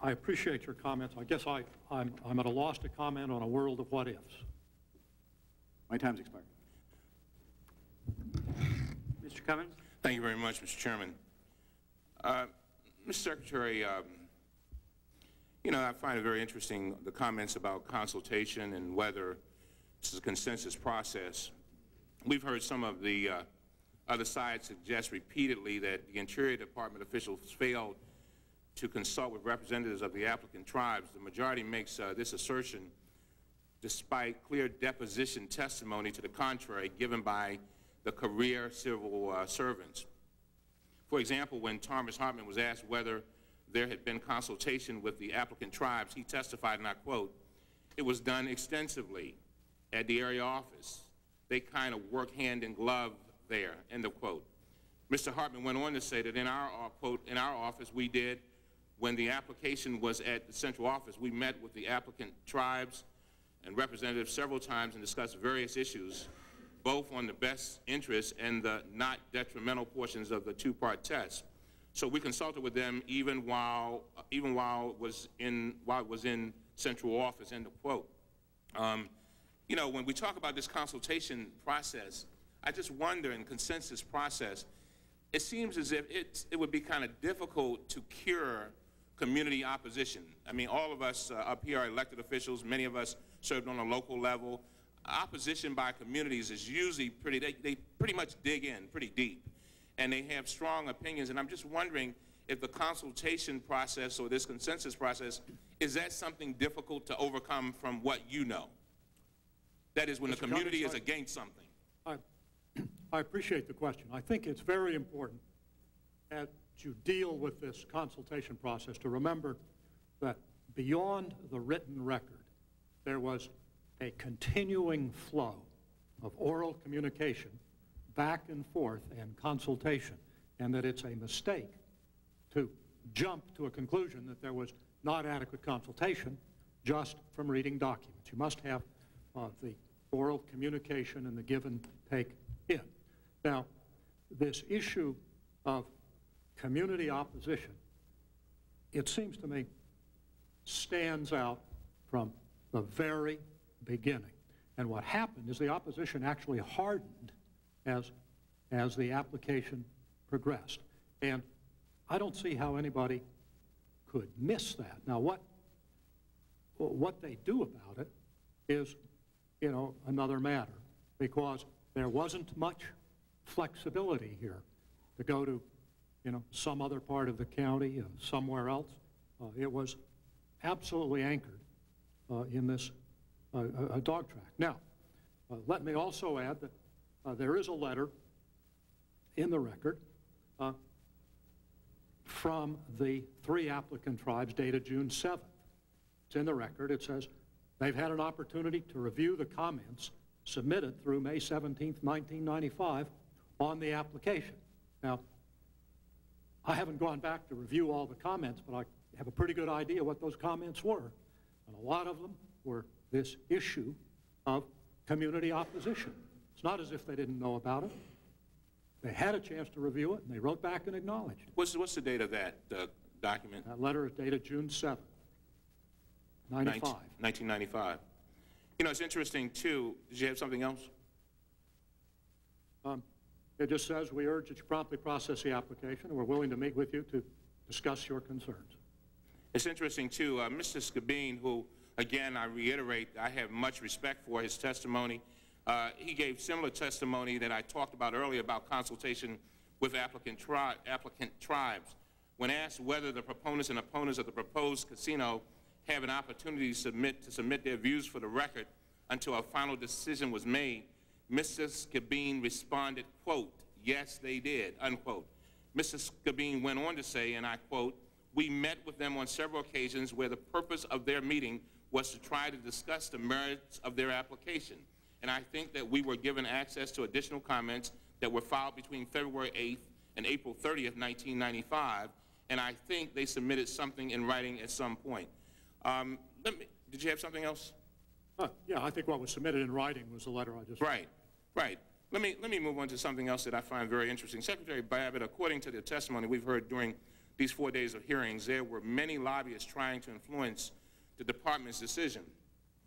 I appreciate your comments. I guess I, I'm, I'm at a loss to comment on a world of what-ifs. My time's expired. Mr. Cummings? Thank you very much, Mr. Chairman. Uh, Mr. Secretary, um, you know, I find it very interesting, the comments about consultation and whether this is a consensus process. We've heard some of the uh, other side suggest repeatedly that the Interior Department officials failed to consult with representatives of the applicant tribes. The majority makes uh, this assertion despite clear deposition testimony to the contrary given by the career civil uh, servants. For example, when Thomas Hartman was asked whether there had been consultation with the applicant tribes, he testified, and I quote, it was done extensively at the area office. They kind of work hand in glove there, end of quote. Mr. Hartman went on to say that in our, uh, quote, in our office, we did, when the application was at the central office, we met with the applicant tribes and representatives several times and discussed various issues, both on the best interest and the not detrimental portions of the two-part test. So we consulted with them even while, even while it was in, while it was in central office, end of quote. Um, you know, when we talk about this consultation process, I just wonder in consensus process, it seems as if it's, it would be kind of difficult to cure community opposition. I mean, all of us uh, up here are elected officials. Many of us served on a local level. Opposition by communities is usually pretty, they, they pretty much dig in pretty deep. And they have strong opinions. And I'm just wondering if the consultation process or this consensus process, is that something difficult to overcome from what you know? That is when the community is against something. I, I appreciate the question. I think it's very important as you deal with this consultation process to remember that beyond the written record, there was a continuing flow of oral communication back and forth and consultation, and that it's a mistake to jump to a conclusion that there was not adequate consultation just from reading documents. You must have uh, the oral communication and the give and take in. Now, this issue of community opposition, it seems to me, stands out from the very beginning. And what happened is the opposition actually hardened as, as the application progressed. And I don't see how anybody could miss that. Now, what, what they do about it is, you know, another matter, because there wasn't much flexibility here to go to, you know, some other part of the county, uh, somewhere else. Uh, It was absolutely anchored uh, in this uh, a- dog track. Now, uh, let me also add that uh, there is a letter in the record from the three applicant tribes dated June 7th. It's in the record. It says, "They've had an opportunity to review the comments submitted through May 17, 1995 on the application." Now, I haven't gone back to review all the comments, but I have a pretty good idea what those comments were. And a lot of them were this issue of community opposition. It's not as if they didn't know about it. They had a chance to review it, and they wrote back and acknowledged. What's, what's the date of that uh, document? That letter is dated June 7th, 95. 1995. You know, it's interesting, too, did you have something else? Um, It just says, "We urge that you promptly process the application, and we're willing to meet with you to discuss your concerns." It's interesting, too, uh, Mr. Skibine, who, again, I reiterate, I have much respect for his testimony. Uh, he gave similar testimony that I talked about earlier about consultation with applicant, tri- applicant tribes. When asked whether the proponents and opponents of the proposed casino have an opportunity to submit, to submit their views for the record until a final decision was made, Mr. Skibine responded, quote, yes, they did, unquote. Mr. Skibine went on to say, and I quote, we met with them on several occasions where the purpose of their meeting was to try to discuss the merits of their application. And I think that we were given access to additional comments that were filed between February 8th and April 30th, 1995, and I think they submitted something in writing at some point. Um, let me, did you have something else? Uh, Yeah, I think what was submitted in writing was the letter I just... Right, right. Let me, let me move on to something else that I find very interesting. Secretary Babbitt, according to the testimony we've heard during these four days of hearings, there were many lobbyists trying to influence the department's decision.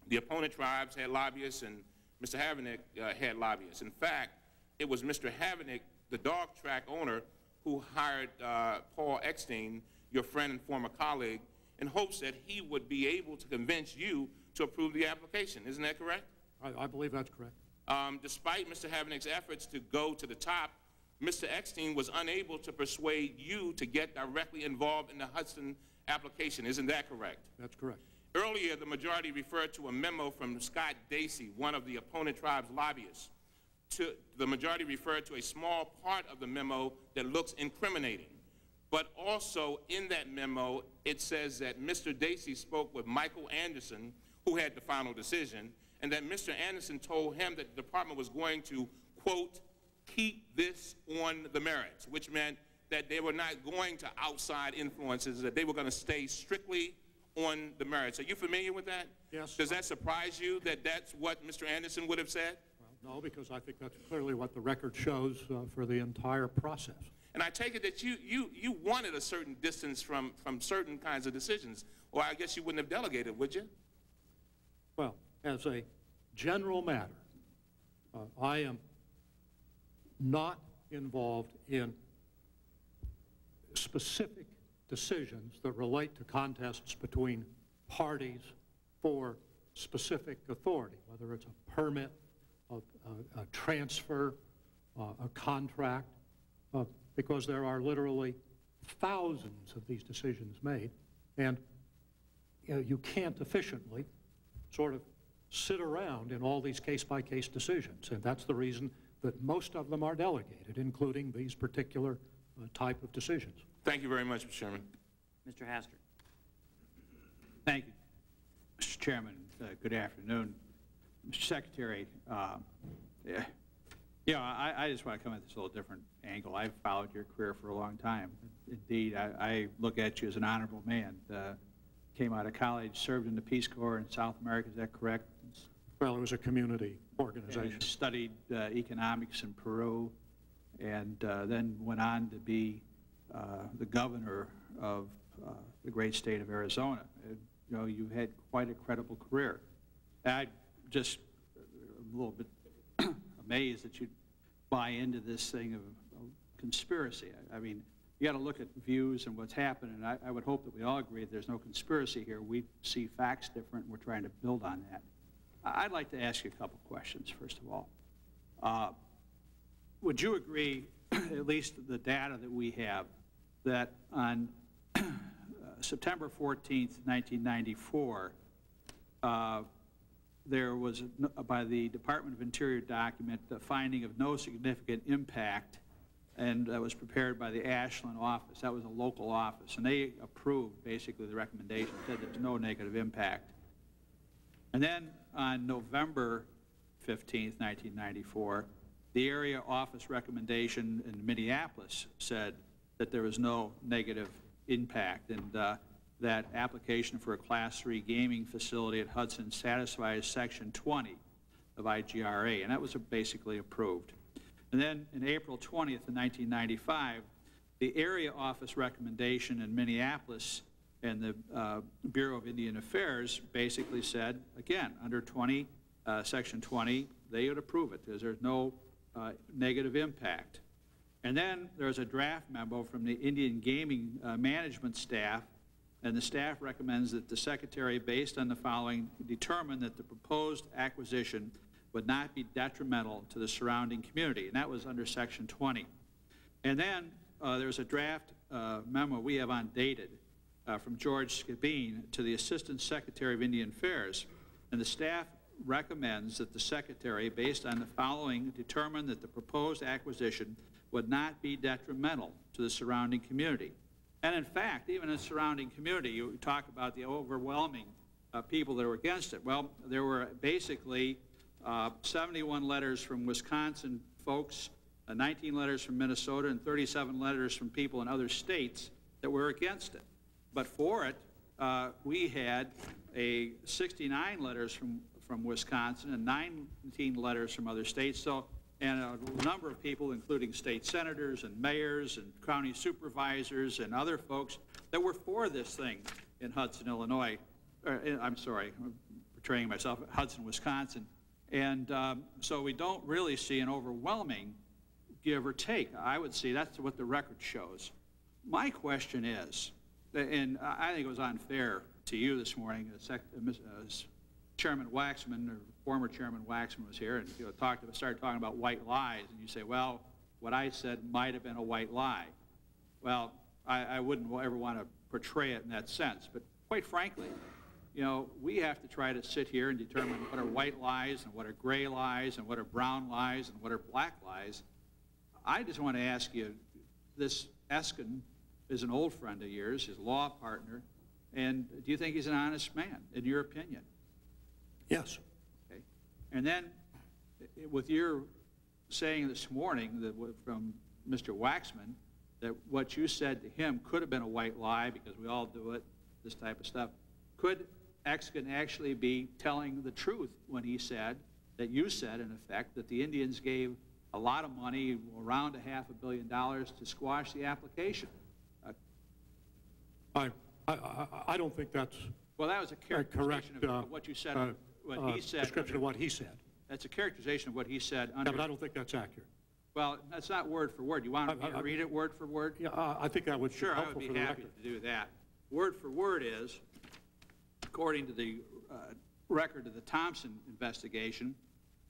The opponent tribes had lobbyists, and Mr. Havenick uh, had lobbyists. In fact, it was Mr. Havenick, the dog track owner, who hired uh, Paul Eckstein, your friend and former colleague, in hopes that he would be able to convince you to approve the application. Isn't that correct? I I believe that's correct. Um, despite Mr. Havenick's efforts to go to the top, Mr. Eckstein was unable to persuade you to get directly involved in the Hudson application. Isn't that correct? That's correct. Earlier, the majority referred to a memo from Scott Dacey, one of the opponent tribe's lobbyists. To, the majority referred to a small part of the memo that looks incriminating. But also in that memo, it says that Mr. Dacey spoke with Michael Anderson, who had the final decision, and that Mr. Anderson told him that the department was going to, quote, keep this on the merits, which meant that they were not going to outside influences, that they were going to stay strictly on the merits. Are you familiar with that? Yes. Does that surprise you that that's what Mr. Anderson would have said? Well, no, because I think that's clearly what the record shows uh, for the entire process. And I take it that you, you, you wanted a certain distance from, from certain kinds of decisions, or I guess you wouldn't have delegated, would you? Well, as a general matter, uh, I am not involved in specific decisions that relate to contests between parties for specific authority, whether it's a permit, a, a, a transfer, uh, a contract, uh, because there are literally thousands of these decisions made, and you, know, you can't efficiently sort of sit around in all these case-by-case decisions, and that's the reason that most of them are delegated, including these particular uh, type of decisions. Thank you very much, Mr. Chairman. Mr. Hastert. Thank you, Mr. Chairman. Uh, Good afternoon. Mr. Secretary, uh, yeah, you know, I I just want to come at this a little different angle. I've followed your career for a long time. Indeed, I I look at you as an honorable man. Uh, Came out of college, served in the Peace Corps in South America, is that correct? Well, it was a community organization. And Studied uh, economics in Peru, and uh, then went on to be uh, the governor of uh, the great state of Arizona. And, you know, you had quite a credible career. I just a little bit amazed that you'd buy into this thing of, of conspiracy. I, I mean, you got to look at views and what's happened, and I, I would hope that we all agree there's no conspiracy here. We see facts different, and we're trying to build on that. I'd like to ask you a couple questions, first of all. Uh, would you agree, at least the data that we have, that on uh, September 14th, 1994, uh, there was, by the Department of Interior document, the finding of no significant impact, and that was prepared by the Ashland office. That was a local office, and they approved basically the recommendation, said there's no negative impact. And then on November 15th, 1994, the area office recommendation in Minneapolis said that there was no negative impact and uh, that application for a Class 3 gaming facility at Hudson satisfies Section 20 of IGRA, and that was basically approved. And then in April 20th of 1995, the area office recommendation in Minneapolis and the uh, Bureau of Indian Affairs basically said, again, under 20, uh, Section 20, they would approve it, because there's no uh, negative impact. And then there's a draft memo from the Indian Gaming uh, Management staff, and the staff recommends that the Secretary, based on the following, determine that the proposed acquisition would not be detrimental to the surrounding community, and that was under Section 20. And then uh, there's a draft uh, memo we have undated uh, from George Skibine to the Assistant Secretary of Indian Affairs, and the staff recommends that the Secretary, based on the following, determine that the proposed acquisition would not be detrimental to the surrounding community. And in fact, even in the surrounding community, you talk about the overwhelming uh, people that were against it. Well, there were basically uh, 71 letters from Wisconsin folks, uh, 19 letters from Minnesota, and 37 letters from people in other states that were against it. But for it, uh, we had a 69 letters from, from Wisconsin and 19 letters from other states. So, and a number of people, including state senators and mayors and county supervisors and other folks that were for this thing in Hudson, Illinois. Or, I'm sorry, I'm portraying myself, Hudson, Wisconsin. And um, so we don't really see an overwhelming give or take. I would say that's what the record shows. My question is, and I think it was unfair to you this morning, uh, uh, Chairman Waxman, or former Chairman Waxman was here, and you know, talked, started talking about white lies, and you say, well, what I said might have been a white lie. Well, I, I wouldn't ever want to portray it in that sense, but quite frankly, you know, we have to try to sit here and determine what are white lies and what are gray lies and what are brown lies and what are black lies. I just want to ask you, this Eskin is an old friend of yours, his law partner, and do you think he's an honest man, in your opinion? Yes. And then, with your saying this morning that from Mr. Waxman, that what you said to him could have been a white lie because we all do it, this type of stuff, could Exkin actually be telling the truth when he said, that you said, in effect, that the Indians gave a lot of money, around a half a billion dollars, to squash the application? Uh, I, I, I- don't think that's Well, that was a characterization correct of uh, of what you said, uh, what uh, he said. description of what he said. That's a characterization of what he said Yeah, but I don't think that's accurate. well, that's not word for word. You want me I- to I- read it word for word? Yeah, uh, I think that would be Sure, I would be happy record. to do that. Word for word is, according to the uh, record of the Thompson investigation,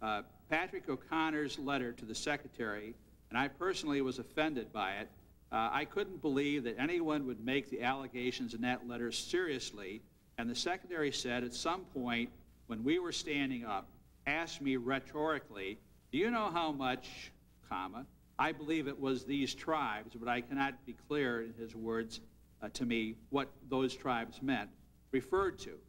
uh, Patrick O'Connor's letter to the secretary, and I personally was offended by it. Uh, I couldn't believe that anyone would make the allegations in that letter seriously, and the secretary said at some point when we were standing up, asked me rhetorically, do you know how much, comma, I believe it was these tribes, but I cannot be clear in his words uh, to me what those tribes meant, referred to.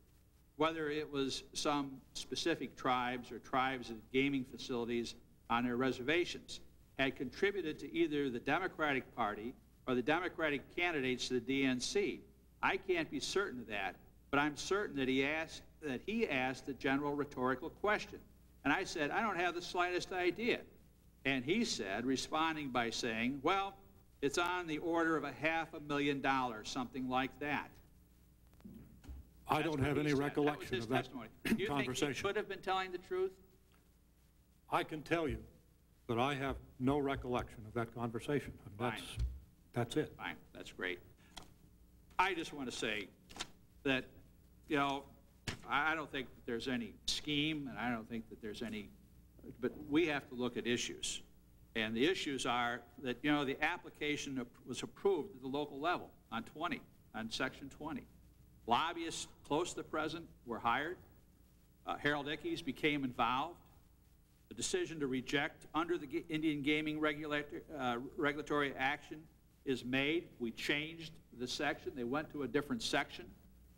Whether it was some specific tribes or tribes at gaming facilities on their reservations, had contributed to either the Democratic Party or the Democratic candidates to the DNC. I can't be certain of that, but I'm certain that he asked, that he asked the general rhetorical question. And I said, I don't have the slightest idea. And he said, responding by saying, well, it's on the order of a half a million dollars, something like that. I That's don't have any said. recollection was of that testimony. Do you think he conversation. could have been telling the truth? I can tell you that I have no recollection of that conversation. That's, Fine. that's it. Fine, that's great. I just want to say that, you know, I don't think that there's any scheme, and I don't think that there's any, but we have to look at issues. And the issues are that, you know, the application was approved at the local level on 20, on Section 20. Lobbyists close to the president were hired. Uh, Harold Ickes became involved. The decision to reject under the Indian Gaming Regulator- uh, Regulatory Action is made. We changed the section. They went to a different section.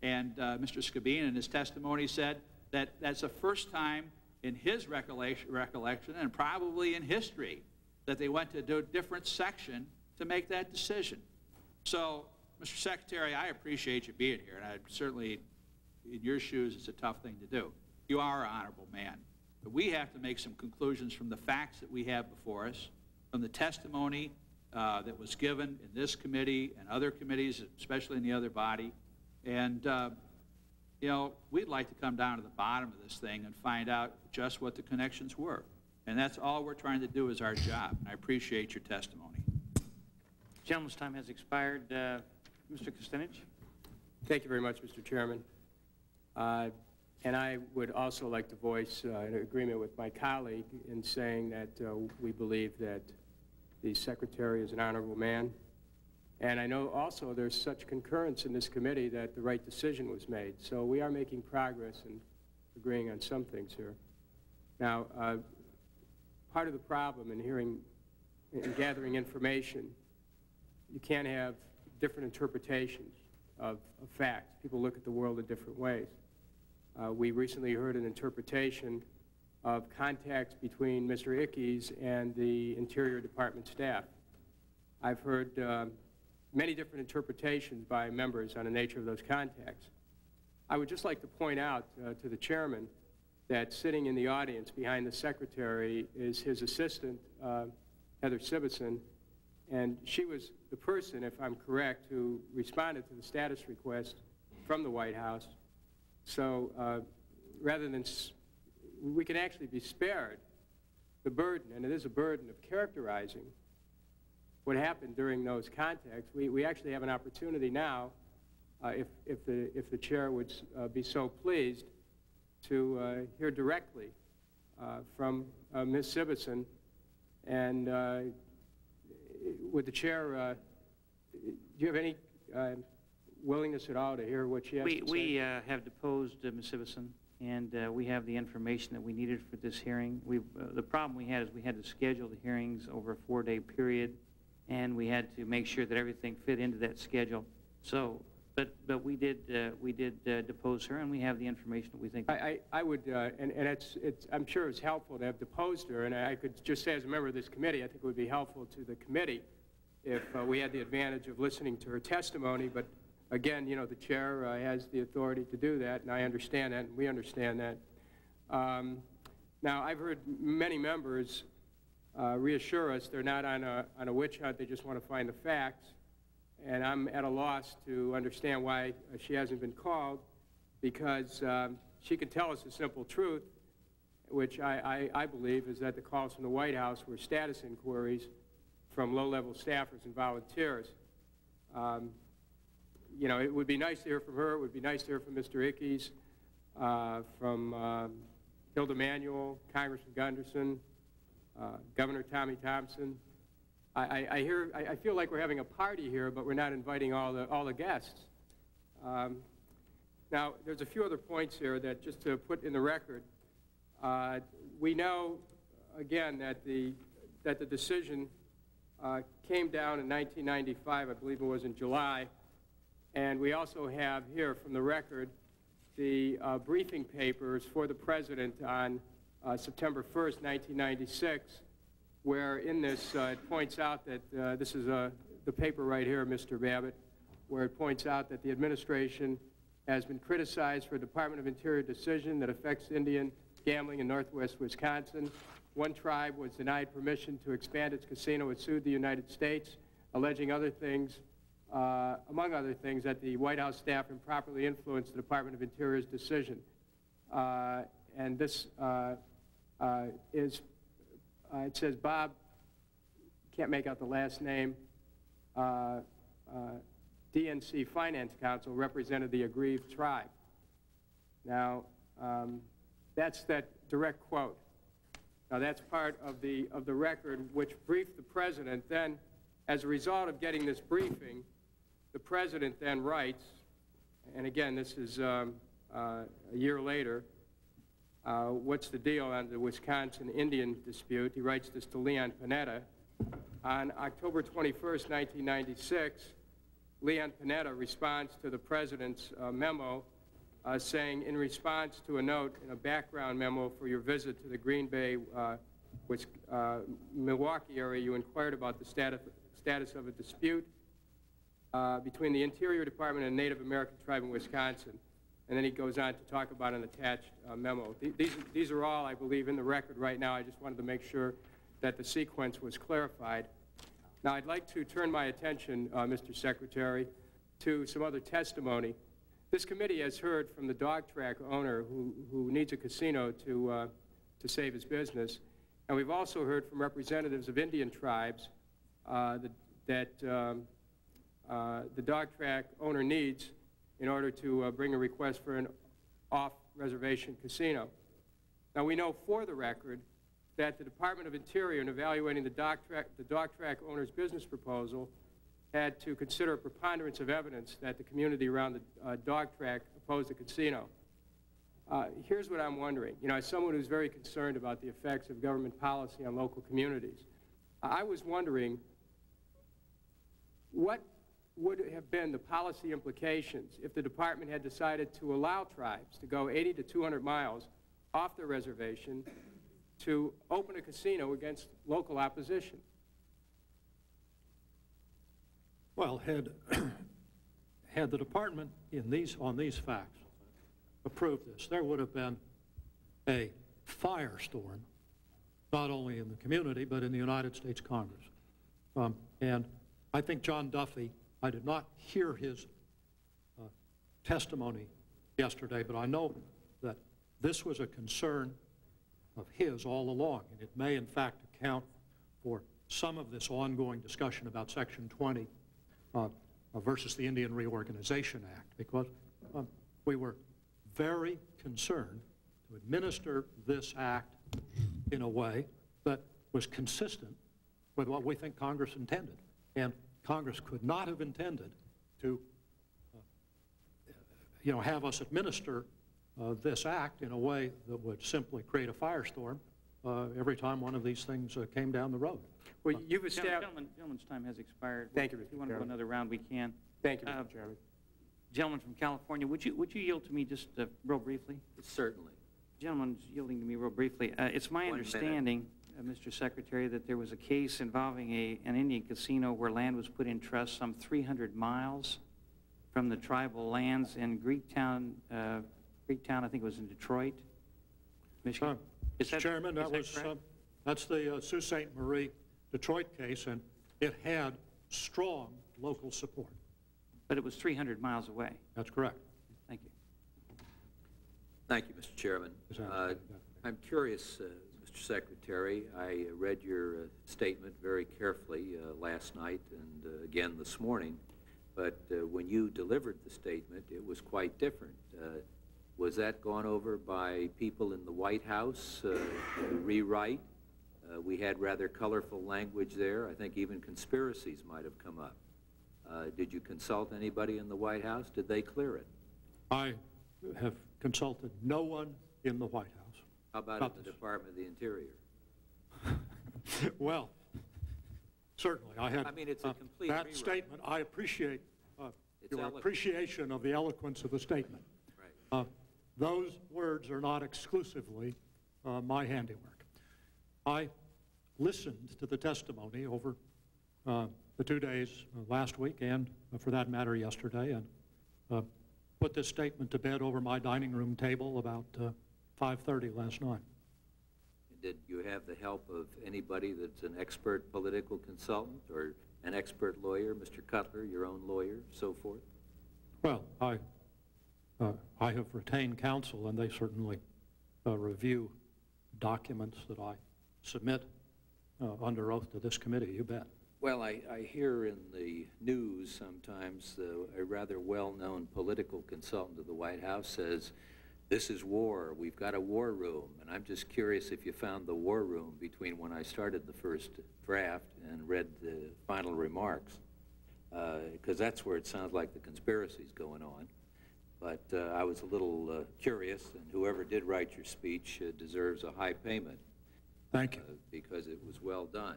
And uh, Mr. Skibine in his testimony said that that's the first time in his recollection, recollection and probably in history that they went to a different section to make that decision. So, Mr. Secretary, I appreciate you being here, and I certainly, in your shoes, it's a tough thing to do. You are an honorable man. But we have to make some conclusions from the facts that we have before us, from the testimony uh, that was given in this committee and other committees, especially in the other body. And, uh, you know, we'd like to come down to the bottom of this thing and find out just what the connections were. And that's all we're trying to do is our job. And I appreciate your testimony. Gentleman's time has expired. Uh, Mr. Kucinich? Thank you very much, Mr. Chairman. Uh, And I would also like to voice uh, an agreement with my colleague in saying that uh, we believe that the Secretary is an honorable man. And I know also there's such concurrence in this committee that the right decision was made. So we are making progress and agreeing on some things here. Now, uh, part of the problem in hearing, in gathering information, you can't have different interpretations of, of facts. People look at the world in different ways. Uh, we recently heard an interpretation of contacts between Mr. Ickes and the Interior Department staff. I've heard um, many different interpretations by members on the nature of those contacts. I would just like to point out uh, to the chairman that sitting in the audience behind the secretary is his assistant, uh, Heather Sibbison, and she was the person, if I'm correct, who responded to the status request from the White House. So uh, rather than, we can actually be spared the burden, and it is a burden of characterizing what happened during those contacts. We, we actually have an opportunity now, uh, if, if, the, if the chair would uh, be so pleased, to uh, hear directly uh, from uh, Ms. Sibbison. And uh, would the chair, uh, do you have any uh, willingness at all to hear what she has We, to say? we uh, have deposed uh, Ms. Sibbison, and uh, we have the information that we needed for this hearing. We, uh, the problem we had is we had to schedule the hearings over a four-day period, and we had to make sure that everything fit into that schedule. So, but, but we did, uh, we did uh, depose her, and we have the information that we think. I, I I would, uh, and, and it's, it's, I'm sure it's helpful to have deposed her, and I could just say as a member of this committee, I think it would be helpful to the committee if uh, we had the advantage of listening to her testimony, but again, you know, the chair uh, has the authority to do that, and I understand that, and we understand that. Um, Now, I've heard many members uh, reassure us they're not on a, on a witch hunt, they just want to find the facts, and I'm at a loss to understand why she hasn't been called, because um, she could tell us the simple truth, which I, I, I believe is that the calls from the White House were status inquiries from low-level staffers and volunteers. Um, you know, it would be nice to hear from her. It would be nice to hear from Mr. Ickes, uh, from um, Hilda Manuel, Congressman Gunderson, uh, Governor Tommy Thompson. I, I, I hear, I, I feel like we're having a party here, but we're not inviting all the, all the guests. Um, now, there's a few other points here that, just to put in the record, uh, we know, again, that the, that the decision uh, came down in 1995, I believe it was in July, and we also have here from the record the uh, briefing papers for the president on uh, September 1st, 1996, where in this uh, it points out that uh, this is uh, the paper right here, Mr. Babbitt, where it points out that the administration has been criticized for a Department of Interior decision that affects Indian gambling in northwest Wisconsin. one tribe was denied permission to expand its casino. It sued the United States, alleging other things, uh, among other things, that the White House staff improperly influenced the Department of Interior's decision. Uh, and this uh, uh, is, uh, it says Bob, can't make out the last name, uh, uh, DNC Finance Council represented the aggrieved tribe. Now, um, that's that direct quote. Now, that's part of the, of the record which briefed the president. Then, as a result of getting this briefing, the president then writes, and again, this is um, uh, a year later, uh, what's the deal on the Wisconsin Indian dispute? He writes this to Leon Panetta. On October 21st, 1996, Leon Panetta responds to the president's uh, memo uh, saying, in response to a note in a background memo for your visit to the Green Bay, uh, which, uh, Milwaukee area, you inquired about the status, status of a dispute uh, between the Interior Department and Native American tribe in Wisconsin. And then he goes on to talk about an attached uh, memo. Th these, these are all, I believe, in the record right now. I just wanted to make sure that the sequence was clarified. Now, I'd like to turn my attention, uh, Mr. Secretary, to some other testimony. This committee has heard from the dog track owner who, who needs a casino to, uh, to save his business. And we've also heard from representatives of Indian tribes uh, that, that um, uh, the dog track owner needs in order to uh, bring a request for an off-reservation casino. Now, we know for the record that the Department of Interior, in evaluating the dog track, the dog track owner's business proposal, had to consider a preponderance of evidence that the community around the uh, dog track opposed the casino. Uh, here's what I'm wondering. You know, as someone who's very concerned about the effects of government policy on local communities, I was wondering what would have been the policy implications if the department had decided to allow tribes to go 80 to 200 miles off their reservation to open a casino against local opposition. Well, had, had the department in these, on these facts approved this, there would have been a firestorm, not only in the community, but in the United States Congress. Um, and I think John Duffy, I did not hear his uh, testimony yesterday, but I know that this was a concern of his all along, and it may in fact account for some of this ongoing discussion about Section 20 uh, versus the Indian Reorganization Act, because um, we were very concerned to administer this act in a way that was consistent with what we think Congress intended. And Congress could not have intended to, uh, you know, have us administer uh, this act in a way that would simply create a firestorm uh, every time one of these things uh, came down the road. Well, you've established... Gentlemen, gentleman's time has expired. Thank you, Mr. If you want to go another round, we can. Thank you, Uh, Mr. Chairman. Gentleman from California, would you, would you yield to me just uh, real briefly? Certainly. Gentleman's yielding to me real briefly. Uh, It's my One minute. Understanding, uh, Mr. Secretary, that there was a case involving a, an Indian casino where land was put in trust some 300 miles from the tribal lands in Greektown, uh, Greektown, I think it was in Detroit, Michigan. Uh, Is Mr. that- Chairman, is that was, uh, that's the uh, Sault Ste. Marie Detroit case, and it had strong local support. But it was 300 miles away. That's correct. Thank you. Thank you, Mr. Chairman. Uh, I'm curious, uh, Mr. Secretary, I read your uh, statement very carefully uh, last night and uh, again this morning, but when you delivered the statement, it was quite different. Was that gone over by people in the White House to rewrite? We had rather colorful language there. I think even conspiracies might have come up. Uh, Did you consult anybody in the White House? Did they clear it? I have consulted no one in the White House. How about the. Department of the Interior? Well, certainly, I had... I mean, it's a uh, complete That rewrite. statement, I appreciate uh, your eloquent. appreciation of the eloquence of the statement. Right. Uh, Those words are not exclusively uh, my handiwork. I listened to the testimony over uh, the two days uh, last week and, uh, for that matter, yesterday, and uh, put this statement to bed over my dining room table about uh, 5:30 last night. did you have the help of anybody that's an expert political consultant or an expert lawyer, Mr. Cutler, your own lawyer, so forth? Well, I, uh, I have retained counsel, and they certainly uh, review documents that I submit uh, under oath to this committee, you bet. Well, I, I hear in the news sometimes uh, a rather well-known political consultant of the White House says, this is war, we've got a war room. And I'm just curious if you found the war room between when I started the first draft and read the final remarks, because that's where it sounds like the conspiracy's going on. But uh, I was a little uh, curious, and whoever did write your speech uh, deserves a high payment. Thank you. uh, because it was well done.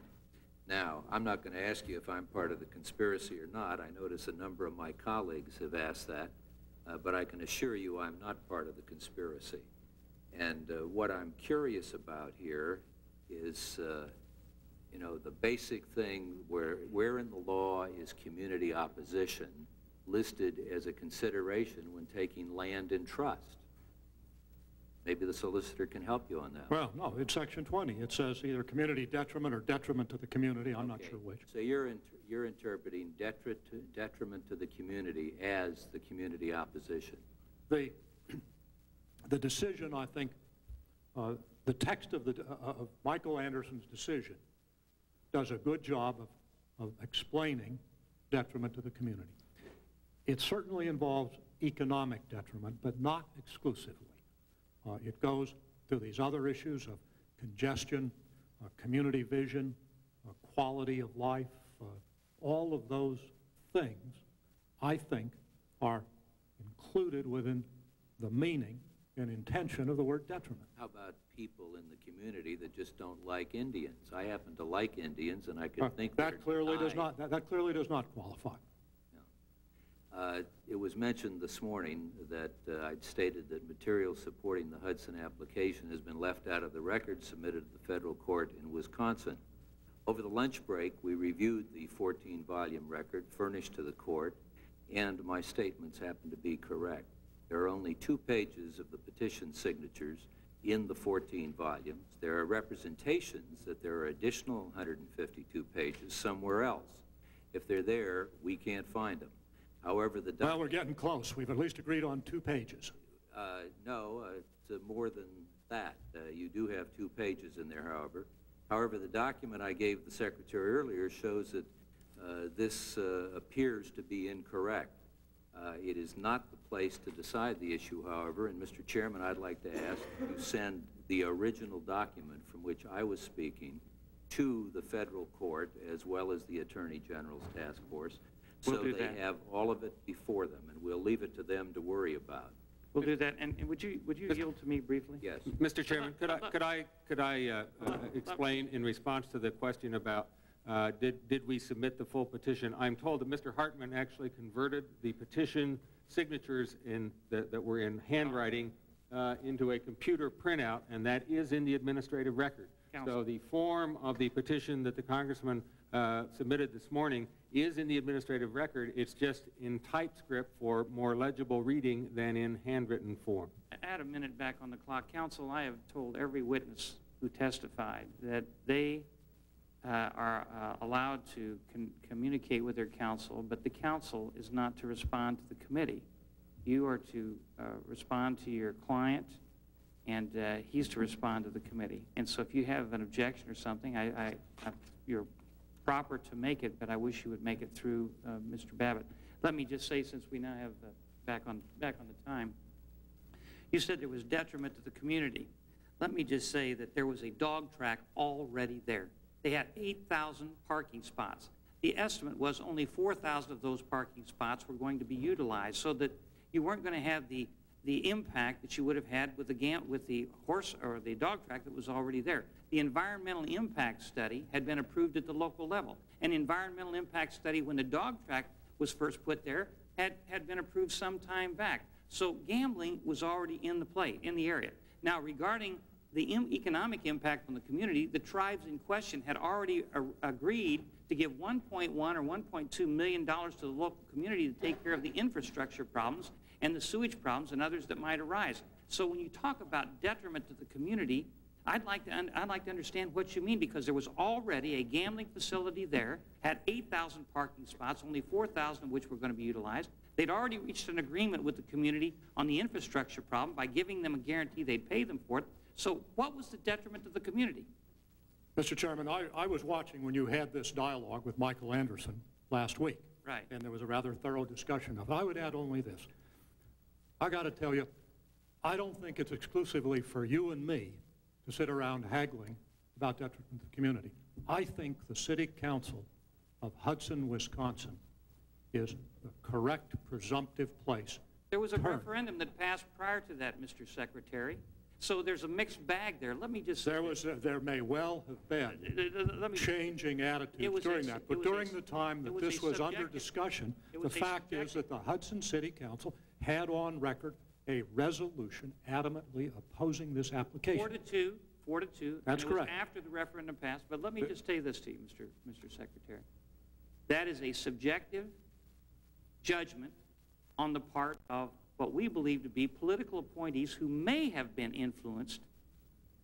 Now, I'm not going to ask you if I'm part of the conspiracy or not. I notice a number of my colleagues have asked that, uh, but I can assure you I'm not part of the conspiracy. And uh, what I'm curious about here is, uh, you know, the basic thing where, where in the law is community opposition listed as a consideration when taking land in trust? Maybe the solicitor can help you on that. Well, no, in section 20, it says either community detriment or detriment to the community, I'm not sure which. So you're, inter- you're interpreting detrit- detriment to the community as the community opposition. The, the decision, I think, uh, the text of, the, uh, of Michael Anderson's decision does a good job of, of explaining detriment to the community. It certainly involves economic detriment, but not exclusively. Uh, It goes to these other issues of congestion, uh, community vision, uh, quality of life, uh, all of those things, I think, are included within the meaning and intention of the word detriment. How about people in the community that just don't like Indians? I happen to like Indians, and I Uh, could think That clearly does not, that- that clearly does not qualify. Uh, It was mentioned this morning that uh, I'd stated that material supporting the Hudson application has been left out of the record submitted to the federal court in Wisconsin. Over the lunch break, we reviewed the 14-volume record furnished to the court, and my statements happen to be correct. There are only two pages of the petition signatures in the 14 volumes. There are representations that there are additional 152 pages somewhere else. If they're there, we can't find them. However, the Well, we're getting close. We've at least agreed on two pages. uh, No, uh, it's uh, more than that. Uh, You do have two pages in there, however. However, the document I gave the Secretary earlier shows that uh, this uh, appears to be incorrect. Uh, It is not the place to decide the issue, however, and Mr. Chairman, I'd like to ask you send the original document from which I was speaking to the federal court as well as the Attorney General's task force, We'll so do they that. have all of it before them, and we'll leave it to them to worry about. We'll do that. And and would you, would you yield to me briefly? Yes. Mr. Chairman, could I, could I, could I uh, uh, explain in response to the question about, uh, did, did we submit the full petition? I'm told that Mr. Hartman actually converted the petition signatures in, that, that were in handwriting uh, into a computer printout, and that is in the administrative record. So the form of the petition that the congressman uh, submitted this morning is in the administrative record. It's just in typescript for more legible reading than in handwritten form. Add a minute back on the clock. Counsel, I have told every witness who testified that they uh, are uh, allowed to communicate with their counsel, but the counsel is not to respond to the committee. You are to uh, respond to your client, and uh, he's to respond to the committee. And so if you have an objection or something, I, I, I- you're proper to make it, but I wish you would make it through uh, Mr. Babbitt. Let me just say, since we now have uh, back on, back on the time, you said there was detriment to the community. Let me just say that there was a dog track already there. They had 8,000 parking spots. The estimate was only 4,000 of those parking spots were going to be utilized, so that you weren't going to have the, the impact that you would have had with the gam, with the horse or the dog track that was already there. The environmental impact study had been approved at the local level. An environmental impact study, when the dog track was first put there, had, had been approved some time back. So gambling was already in the play, in the area. Now, regarding the im- economic impact on the community, the tribes in question had already a- agreed to give 1.1 or 1.2 million dollars to the local community to take care of the infrastructure problems and the sewage problems and others that might arise. So when you talk about detriment to the community, I'd like to, un- I'd like to understand what you mean, because there was already a gambling facility there, had 8,000 parking spots, only 4,000 of which were going to be utilized. They'd already reached an agreement with the community on the infrastructure problem by giving them a guarantee they'd pay them for it. So what was the detriment to the community? Mr. Chairman, I, I was watching when you had this dialogue with Michael Anderson last week. Right. And there was a rather thorough discussion of it. I would add only this. I got to tell you, I don't think it's exclusively for you and me to sit around haggling about detriment to the community. I think the city council of Hudson, Wisconsin is the correct presumptive place. There was a Turn. referendum that passed prior to that, Mr. Secretary. So there's a mixed bag there. Let me just say There was, a- there may well have been uh, uh, Let me, changing attitudes was a during that. But during the time that this was under discussion, the fact is that the Hudson City Council had on record a resolution adamantly opposing this application. four to two, four to two. That's and it was correct. after the referendum passed. But let me uh, just say this to you, Mr. Mr. Secretary. That is a subjective judgment on the part of what we believe to be political appointees who may have been influenced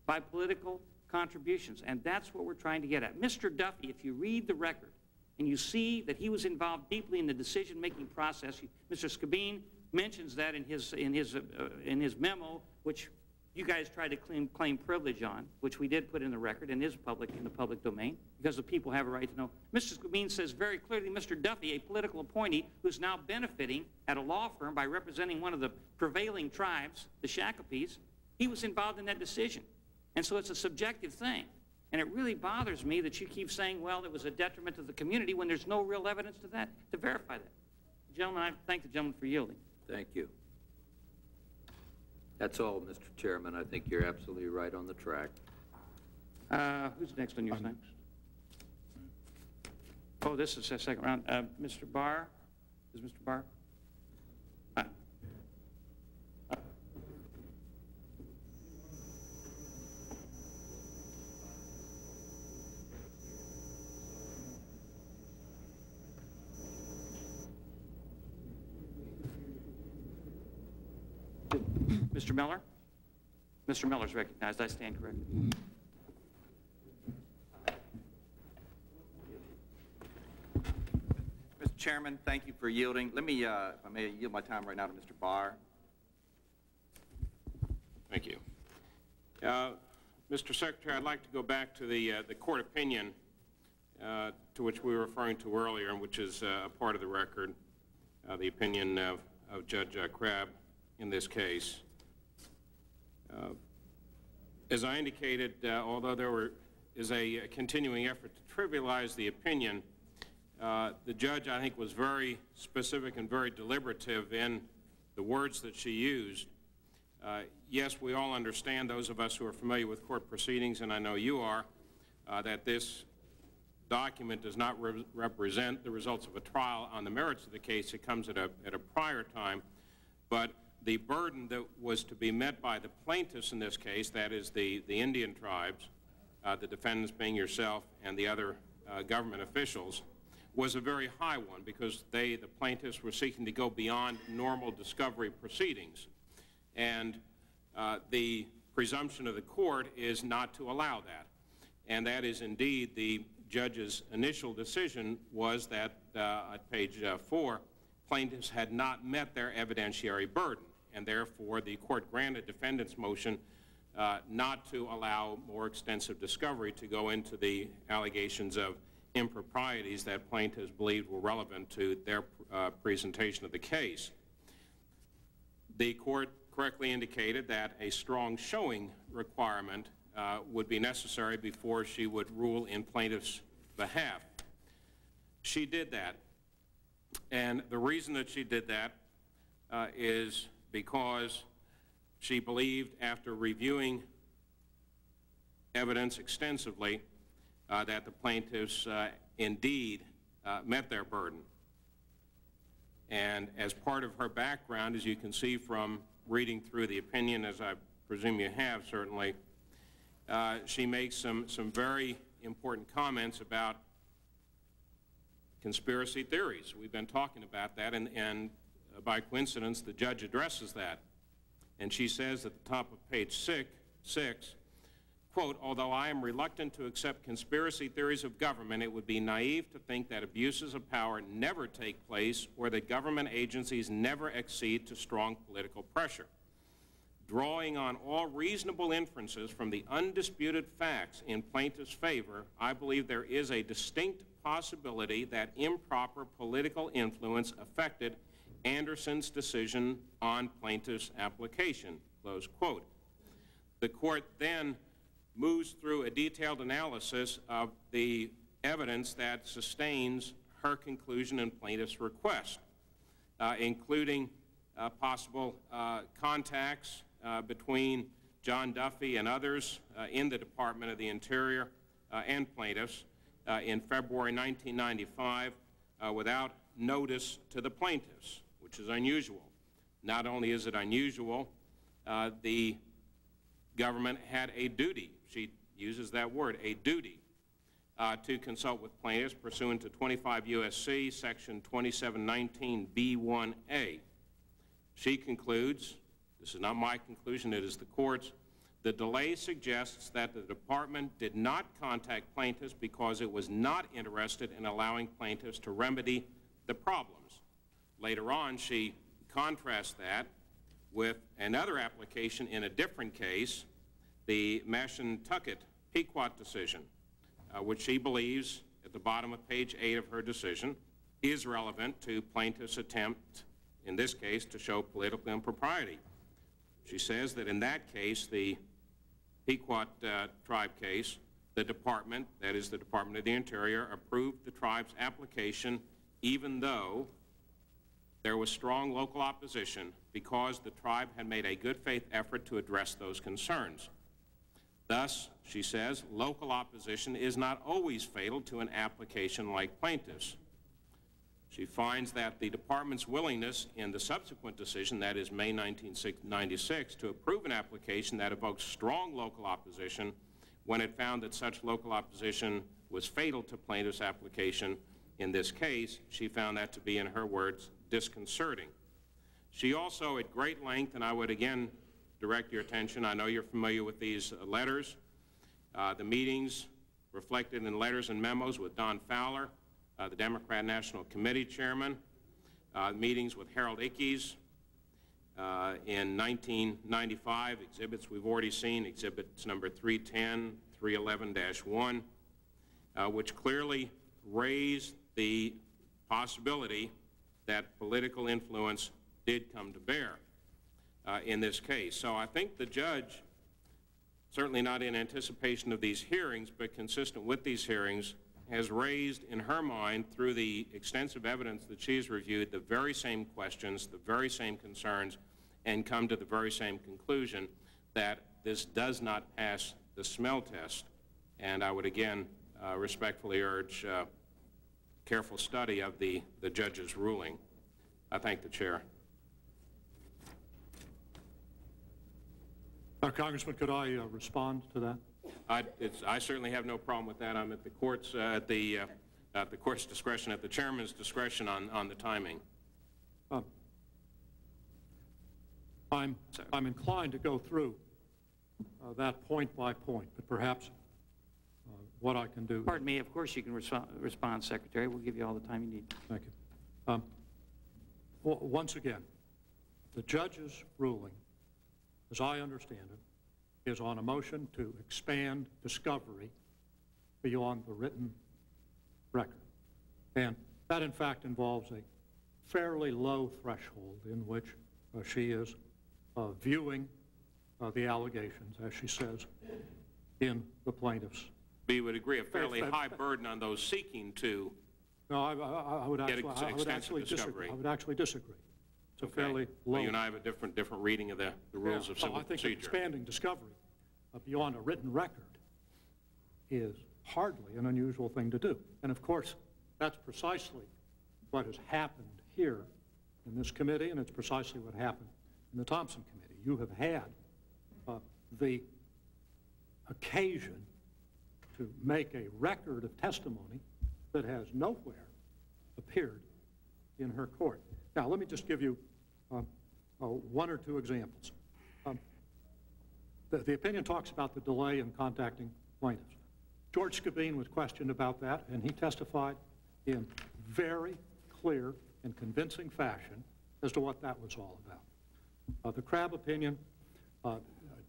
by political contributions. And that's what we're trying to get at. Mr. Duffy, if you read the record and you see that he was involved deeply in the decision-making process, Mr. Skibine mentions that in his, in his, uh, in his memo, which you guys tried to claim, claim privilege on, which we did put in the record and is public, in the public domain, because the people have a right to know. Mr. Skibine says very clearly, Mr. Duffy, a political appointee who's now benefiting at a law firm by representing one of the prevailing tribes, the Shakopees, he was involved in that decision. And so it's a subjective thing. And it really bothers me that you keep saying, well, it was a detriment to the community when there's no real evidence to that, to verify that. Gentlemen, I thank the gentleman for yielding. Thank you. That's all, Mr. Chairman. I think you're absolutely right on the track. Uh, who's next on your slide? Oh, this is the second round. Uh, Mr. Barr? Is Mr. Barr? Uh, Mr. Miller? Mr. Miller's recognized. I stand corrected. Mr. Chairman, thank you for yielding. Let me, uh, if I may, yield my time right now to Mr. Barr. Thank you. Uh, Mr. Secretary, I'd like to go back to the, uh, the court opinion uh, to which we were referring to earlier, and which is uh, a part of the record, uh, the opinion of, of Judge uh, Crabb in this case. Uh, As I indicated, uh, although there were, is a continuing effort to trivialize the opinion, uh, the judge, I think, was very specific and very deliberative in the words that she used. Uh, Yes, we all understand, those of us who are familiar with court proceedings, and I know you are, uh, that this document does not re- represent the results of a trial on the merits of the case. It comes at a, at a prior time. But the burden that was to be met by the plaintiffs in this case, that is the, the Indian tribes, uh, the defendants being yourself and the other uh, government officials, was a very high one because they, the plaintiffs, were seeking to go beyond normal discovery proceedings. And uh, the presumption of the court is not to allow that. And that is indeed the judge's initial decision was that uh, at page uh, four, plaintiffs had not met their evidentiary burden, and therefore the court granted defendants' motion uh, not to allow more extensive discovery to go into the allegations of improprieties that plaintiffs believed were relevant to their uh, presentation of the case. The court correctly indicated that a strong showing requirement uh, would be necessary before she would rule in plaintiff's behalf. She did that. And the reason that she did that uh, is because she believed after reviewing evidence extensively uh, that the plaintiffs uh, indeed uh, met their burden. And as part of her background, as you can see from reading through the opinion, as I presume you have certainly, uh, she makes some, some very important comments about conspiracy theories. We've been talking about that, and, and by coincidence, the judge addresses that. And she says at the top of page six, six quote, although I am reluctant to accept conspiracy theories of government, it would be naive to think that abuses of power never take place or that government agencies never accede to strong political pressure. Drawing on all reasonable inferences from the undisputed facts in plaintiff's favor, I believe there is a distinct possibility that improper political influence affected Anderson's decision on plaintiff's application, close quote. The court then moves through a detailed analysis of the evidence that sustains her conclusion and plaintiff's request, uh, including uh, possible uh, contacts uh, between John Duffy and others uh, in the Department of the Interior uh, and plaintiffs in February 1995 without notice to the plaintiffs, which is unusual. Not only is it unusual, the government had a duty, she uses that word, a duty, uh, to consult with plaintiffs pursuant to 25 U.S.C. section 2719B1A. She concludes, this is not my conclusion, it is the court's, the delay suggests that the department did not contact plaintiffs because it was not interested in allowing plaintiffs to remedy the problems. Later on, she contrasts that with another application in a different case, the Mashantucket Pequot decision, uh, which she believes, at the bottom of page 8 of her decision, is relevant to plaintiff's attempt, in this case, to show political impropriety. She says that in that case, the Pequot uh, tribe case, the department, that is the Department of the Interior, approved the tribe's application even though there was strong local opposition because the tribe had made a good faith effort to address those concerns. Thus, she says, local opposition is not always fatal to an application like plaintiffs. She finds that the department's willingness in the subsequent decision, that is May 1996, to approve an application that evokes strong local opposition when it found that such local opposition was fatal to plaintiff's application. In this case, she found that to be, in her words, disconcerting. She also, at great length, and I would again direct your attention, I know you're familiar with these uh, letters, uh, the meetings reflected in letters and memos with Don Fowler, uh, the Democrat National Committee chairman, uh, meetings with Harold Ickes uh, in 1995, exhibits we've already seen, exhibits number 310, 311-1, uh, which clearly raised the possibility that political influence did come to bear uh, in this case. So I think the judge, certainly not in anticipation of these hearings, but consistent with these hearings, has raised in her mind, through the extensive evidence that she's reviewed, the very same questions, the very same concerns, and come to the very same conclusion that this does not pass the smell test. And I would again uh, respectfully urge uh, careful study of the, the judge's ruling. I thank the chair. Uh, Congressman, could I uh, respond to that? I, I, certainly have no problem with that. I'm at the court's uh, at the uh, at the court's discretion, at the chairman's discretion on on the timing. Um, I'm I'm inclined to go through uh, that point by point, but perhaps uh, what I can do. Pardon me. Of course, you can resp respond, Secretary. We'll give you all the time you need. Thank you. Um, once again, the judge's ruling as I understand it, is on a motion to expand discovery beyond the written record. And that, in fact, involves a fairly low threshold in which uh, she is uh, viewing uh, the allegations, as she says, in the plaintiff's. But you would agree a fairly high burden on those seeking to no, I, I, I would actually, I would actually disagree. I would actually disagree. It's a fairly low. Well, you and I have a different, different reading of the, the rules Yeah. of civil Well, I think procedure. expanding discovery uh, beyond a written record is hardly an unusual thing to do. And of course, that's precisely what has happened here in this committee, and it's precisely what happened in the Thompson Committee. You have had uh, the occasion to make a record of testimony that has nowhere appeared in her court. Now, let me just give you uh, uh, one or two examples. Um, the, the opinion talks about the delay in contacting plaintiffs. George Skibine was questioned about that, and he testified in very clear and convincing fashion as to what that was all about. Uh, the Crabb opinion uh,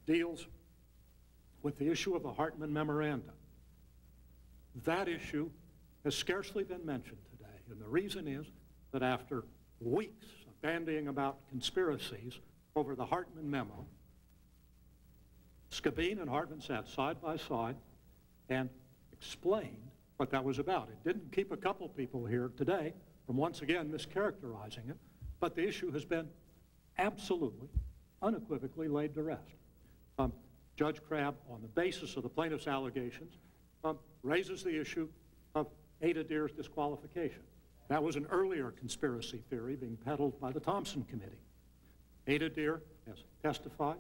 deals with the issue of the Hartman Memorandum. That issue has scarcely been mentioned today, and the reason is that after weeks of bandying about conspiracies over the Hartman memo, Skibine and Hartman sat side by side and explained what that was about. It didn't keep a couple people here today from once again mischaracterizing it, but the issue has been absolutely, unequivocally laid to rest. Um, Judge Crabb, on the basis of the plaintiff's allegations, um, raises the issue of Ada Deer's disqualification. That was an earlier conspiracy theory being peddled by the Thompson Committee. Ada Deer has testified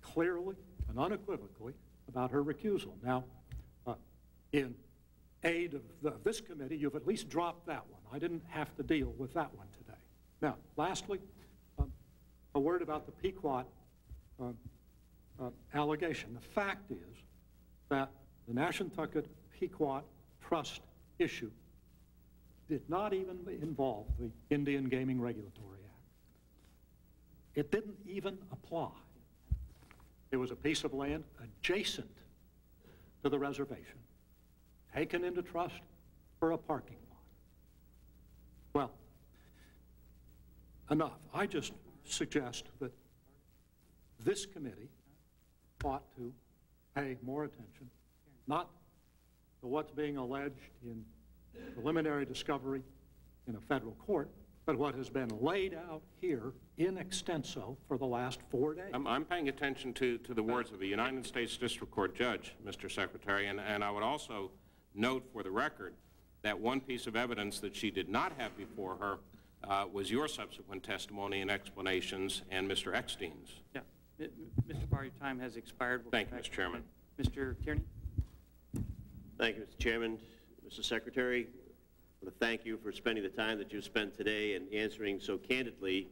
clearly and unequivocally about her recusal. Now, uh, in aid of the, this committee, you've at least dropped that one. I didn't have to deal with that one today. Now, lastly, um, a word about the Pequot uh, uh, allegation. The fact is that the Mashantucket Pequot Trust issue did not even involve the Indian Gaming Regulatory Act. It didn't even apply. It was a piece of land adjacent to the reservation, taken into trust for a parking lot. Well, enough. I just suggest that this committee ought to pay more attention, not to what's being alleged in preliminary discovery in a federal court, but what has been laid out here in extenso for the last four days. I'm, I'm paying attention to, to the words of a United States District Court judge, Mr. Secretary, and, and I would also note for the record that one piece of evidence that she did not have before her uh, was your subsequent testimony and explanations and Mr. Eckstein's. Yeah. M- Mr. Barr, your time has expired. We'll Thank you, Mr. Chairman. Mr. Kearney? Thank you, Mr. Chairman. Mr. Secretary, I want to thank you for spending the time that you've spent today and answering so candidly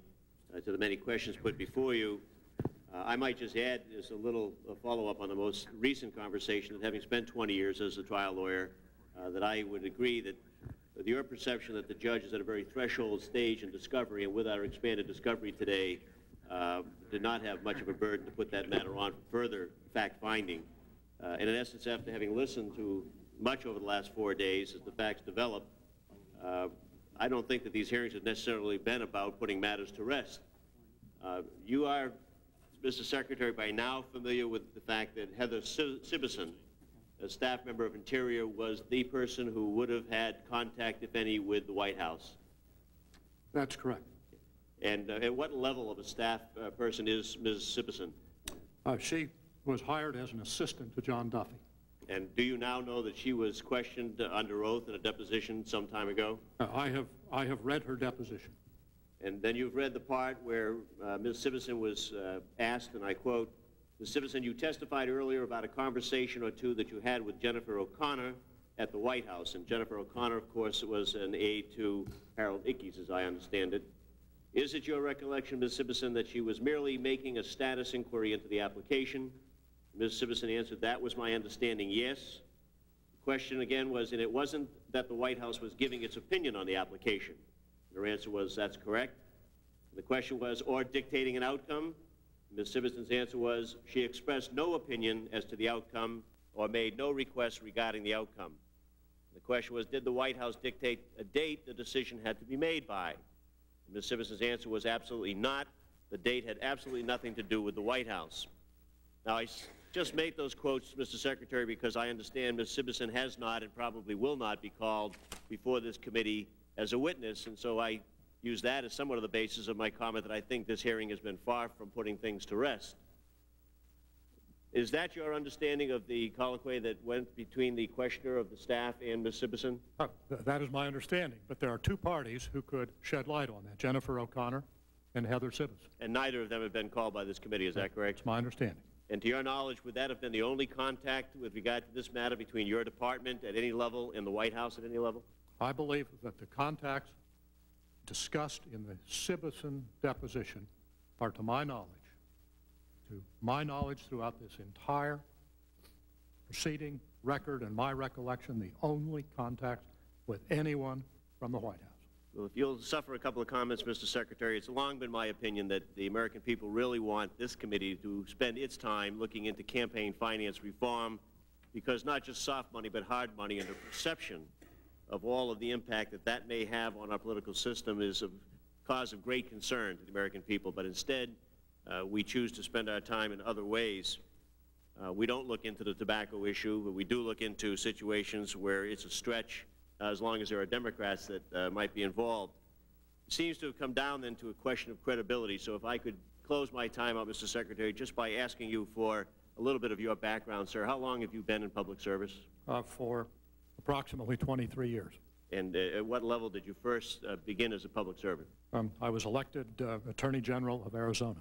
uh, to the many questions put before you. Uh, I might just add as a little follow-up on the most recent conversation that having spent 20 years as a trial lawyer, uh, that I would agree that your perception that the judge is at a very threshold stage in discovery and with our expanded discovery today, uh, did not have much of a burden to put that matter on for further fact-finding. Uh, and in essence, after having listened to much over the last four days as the facts develop, uh, I don't think that these hearings have necessarily been about putting matters to rest. Uh, you are, Mr. Secretary, by now familiar with the fact that Heather Si- Sibbison, a staff member of Interior, was the person who would have had contact, if any, with the White House. That's correct. And uh, at what level of a staff uh, person is Ms. Sibbison? Uh, she was hired as an assistant to John Duffy. And do you now know that she was questioned under oath in a deposition some time ago? Uh, I have, I have read her deposition. And then you've read the part where uh, Ms. Sibbison was uh, asked, and I quote, Ms. Sibbison, you testified earlier about a conversation or two that you had with Jennifer O'Connor at the White House. And Jennifer O'Connor, of course, was an aide to Harold Ickes, as I understand it. Is it your recollection, Ms. Sibbison, that she was merely making a status inquiry into the application? Ms. Sibbison answered, that was my understanding, yes. The question again was, and it wasn't that the White House was giving its opinion on the application. Her answer was, that's correct. The question was, or dictating an outcome? Ms. Sibbison's answer was, she expressed no opinion as to the outcome or made no request regarding the outcome. The question was, did the White House dictate a date the decision had to be made by? Ms. Sibbison's answer was absolutely not. The date had absolutely nothing to do with the White House. Now, I just made those quotes, Mr. Secretary, because I understand Ms. Sibbison has not and probably will not be called before this committee as a witness, and so I use that as somewhat of the basis of my comment that I think this hearing has been far from putting things to rest. Is that your understanding of the colloquy that went between the questioner of the staff and Ms. Sibbison? Uh, th- That is my understanding, but there are two parties who could shed light on that, Jennifer O'Connor and Heather Sibis. And neither of them have been called by this committee, is that correct? It's my understanding. And to your knowledge, would that have been the only contact with regard to this matter between your department at any level and the White House at any level? I believe that the contacts discussed in the Sibbison deposition are, to my knowledge, to my knowledge throughout this entire proceeding record and my recollection, the only contact with anyone from the White House. Well, if you'll suffer a couple of comments, Mr. Secretary, it's long been my opinion that the American people really want this committee to spend its time looking into campaign finance reform because not just soft money, but hard money and the perception of all of the impact that that may have on our political system is a cause of great concern to the American people. But instead, uh, we choose to spend our time in other ways. Uh, we don't look into the tobacco issue, but we do look into situations where it's a stretch as long as there are Democrats that uh, might be involved. It seems to have come down then to a question of credibility. So if I could close my time out, Mr. Secretary, just by asking you for a little bit of your background, sir. How long have you been in public service? Uh, for approximately 23 years. And uh, at what level did you first uh, begin as a public servant? Um, I was elected uh, Attorney General of Arizona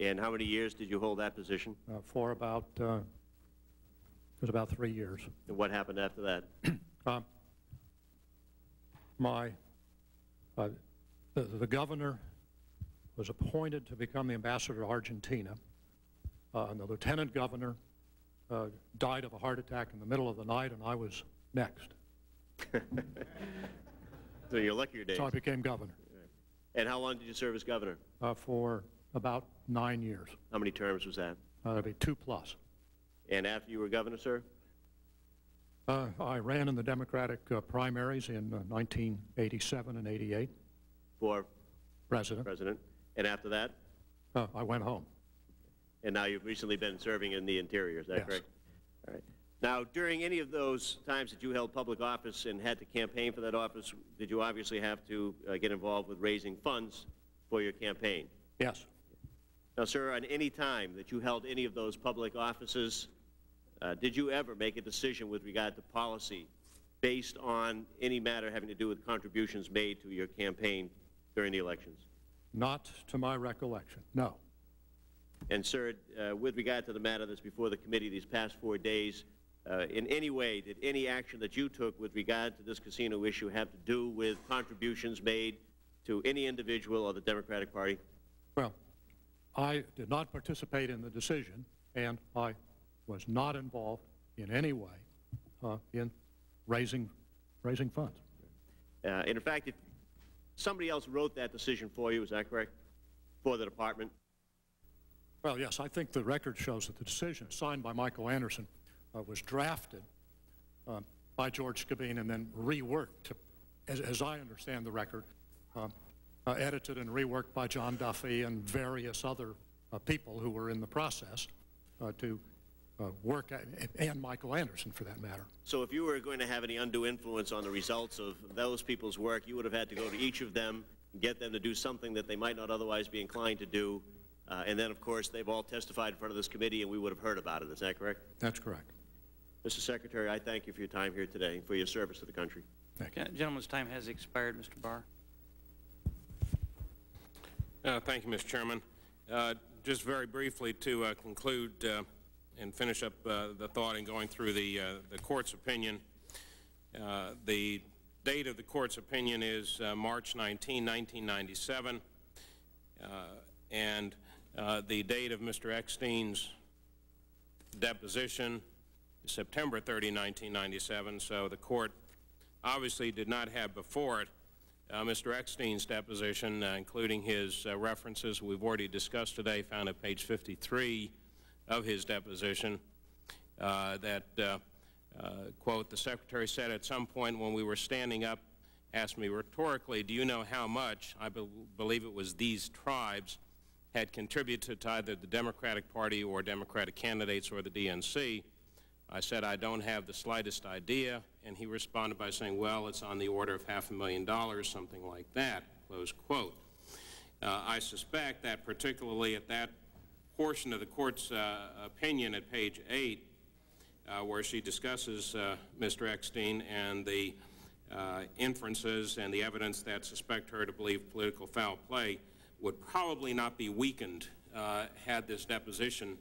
And how many years did you hold that position? uh, for about, uh, it was about three years. And what happened after that? My, uh, the the governor was appointed to become the ambassador to Argentina, uh, and the lieutenant governor uh, died of a heart attack in the middle of the night, and I was next. So you're lucky your days. So I became governor And how long did you serve as governor? uh, for about nine years. How many terms was that? Uh, That'd be two plus. And after you were governor, sir? Uh, I ran in the Democratic uh, primaries in uh, 1987 and 88, For president. president. And after that? Uh, I went home. And now you've recently been serving in the interior, is that Yes. correct? All right. Now, during any of those times that you held public office and had to campaign for that office, did you obviously have to uh, get involved with raising funds for your campaign? Yes. Now, sir, on any time that you held any of those public offices, uh, did you ever make a decision with regard to policy based on any matter having to do with contributions made to your campaign during the elections? Not to my recollection, no. And, sir, uh, with regard to the matter that's before the committee these past four days, uh, in any way, did any action that you took with regard to this casino issue have to do with contributions made to any individual or the Democratic Party? Well, I did not participate in the decision, and I was not involved in any way uh, in raising, raising funds. Uh, and in fact, if somebody else wrote that decision for you, is that correct? For the department? Well, yes, I think the record shows that the decision signed by Michael Anderson uh, was drafted uh, by George Skibine and then reworked, to, as, as I understand the record, um, uh, edited and reworked by John Duffy and various other uh, people who were in the process uh, to uh, work, and Michael Anderson for that matter. So if you were going to have any undue influence on the results of those people's work, you would have had to go to each of them, get them to do something that they might not otherwise be inclined to do, uh, and then, of course, they've all testified in front of this committee, and we would have heard about it. Is that correct? That's correct. Mr. Secretary, I thank you for your time here today and for your service to the country. Gentleman's time has expired, Mr. Barr. Uh, Thank you, Mr. Chairman. Uh, Just very briefly to uh, conclude uh, and finish up uh, the thought in going through the, uh, the court's opinion. Uh, The date of the court's opinion is March 19, 1997, uh, and the date of Mr. Eckstein's deposition is September 30, 1997, so the court obviously did not have before it uh, Mr. Eckstein's deposition, uh, including his uh, references we've already discussed today, found at page 53 of his deposition, uh, that, uh, uh, quote, the Secretary said at some point when we were standing up, asked me rhetorically, do you know how much, I be believe it was these tribes, had contributed to either the Democratic Party or Democratic candidates or the DNC? I said, I don't have the slightest idea, and he responded by saying, well, it's on the order of half a million dollars, something like that, close quote. Uh, I suspect that particularly at that portion of the court's uh, opinion at page 8, uh, where she discusses uh, Mr. Eckstein and the inferences and the evidence that suspect her to believe political foul play, would probably not be weakened had this deposition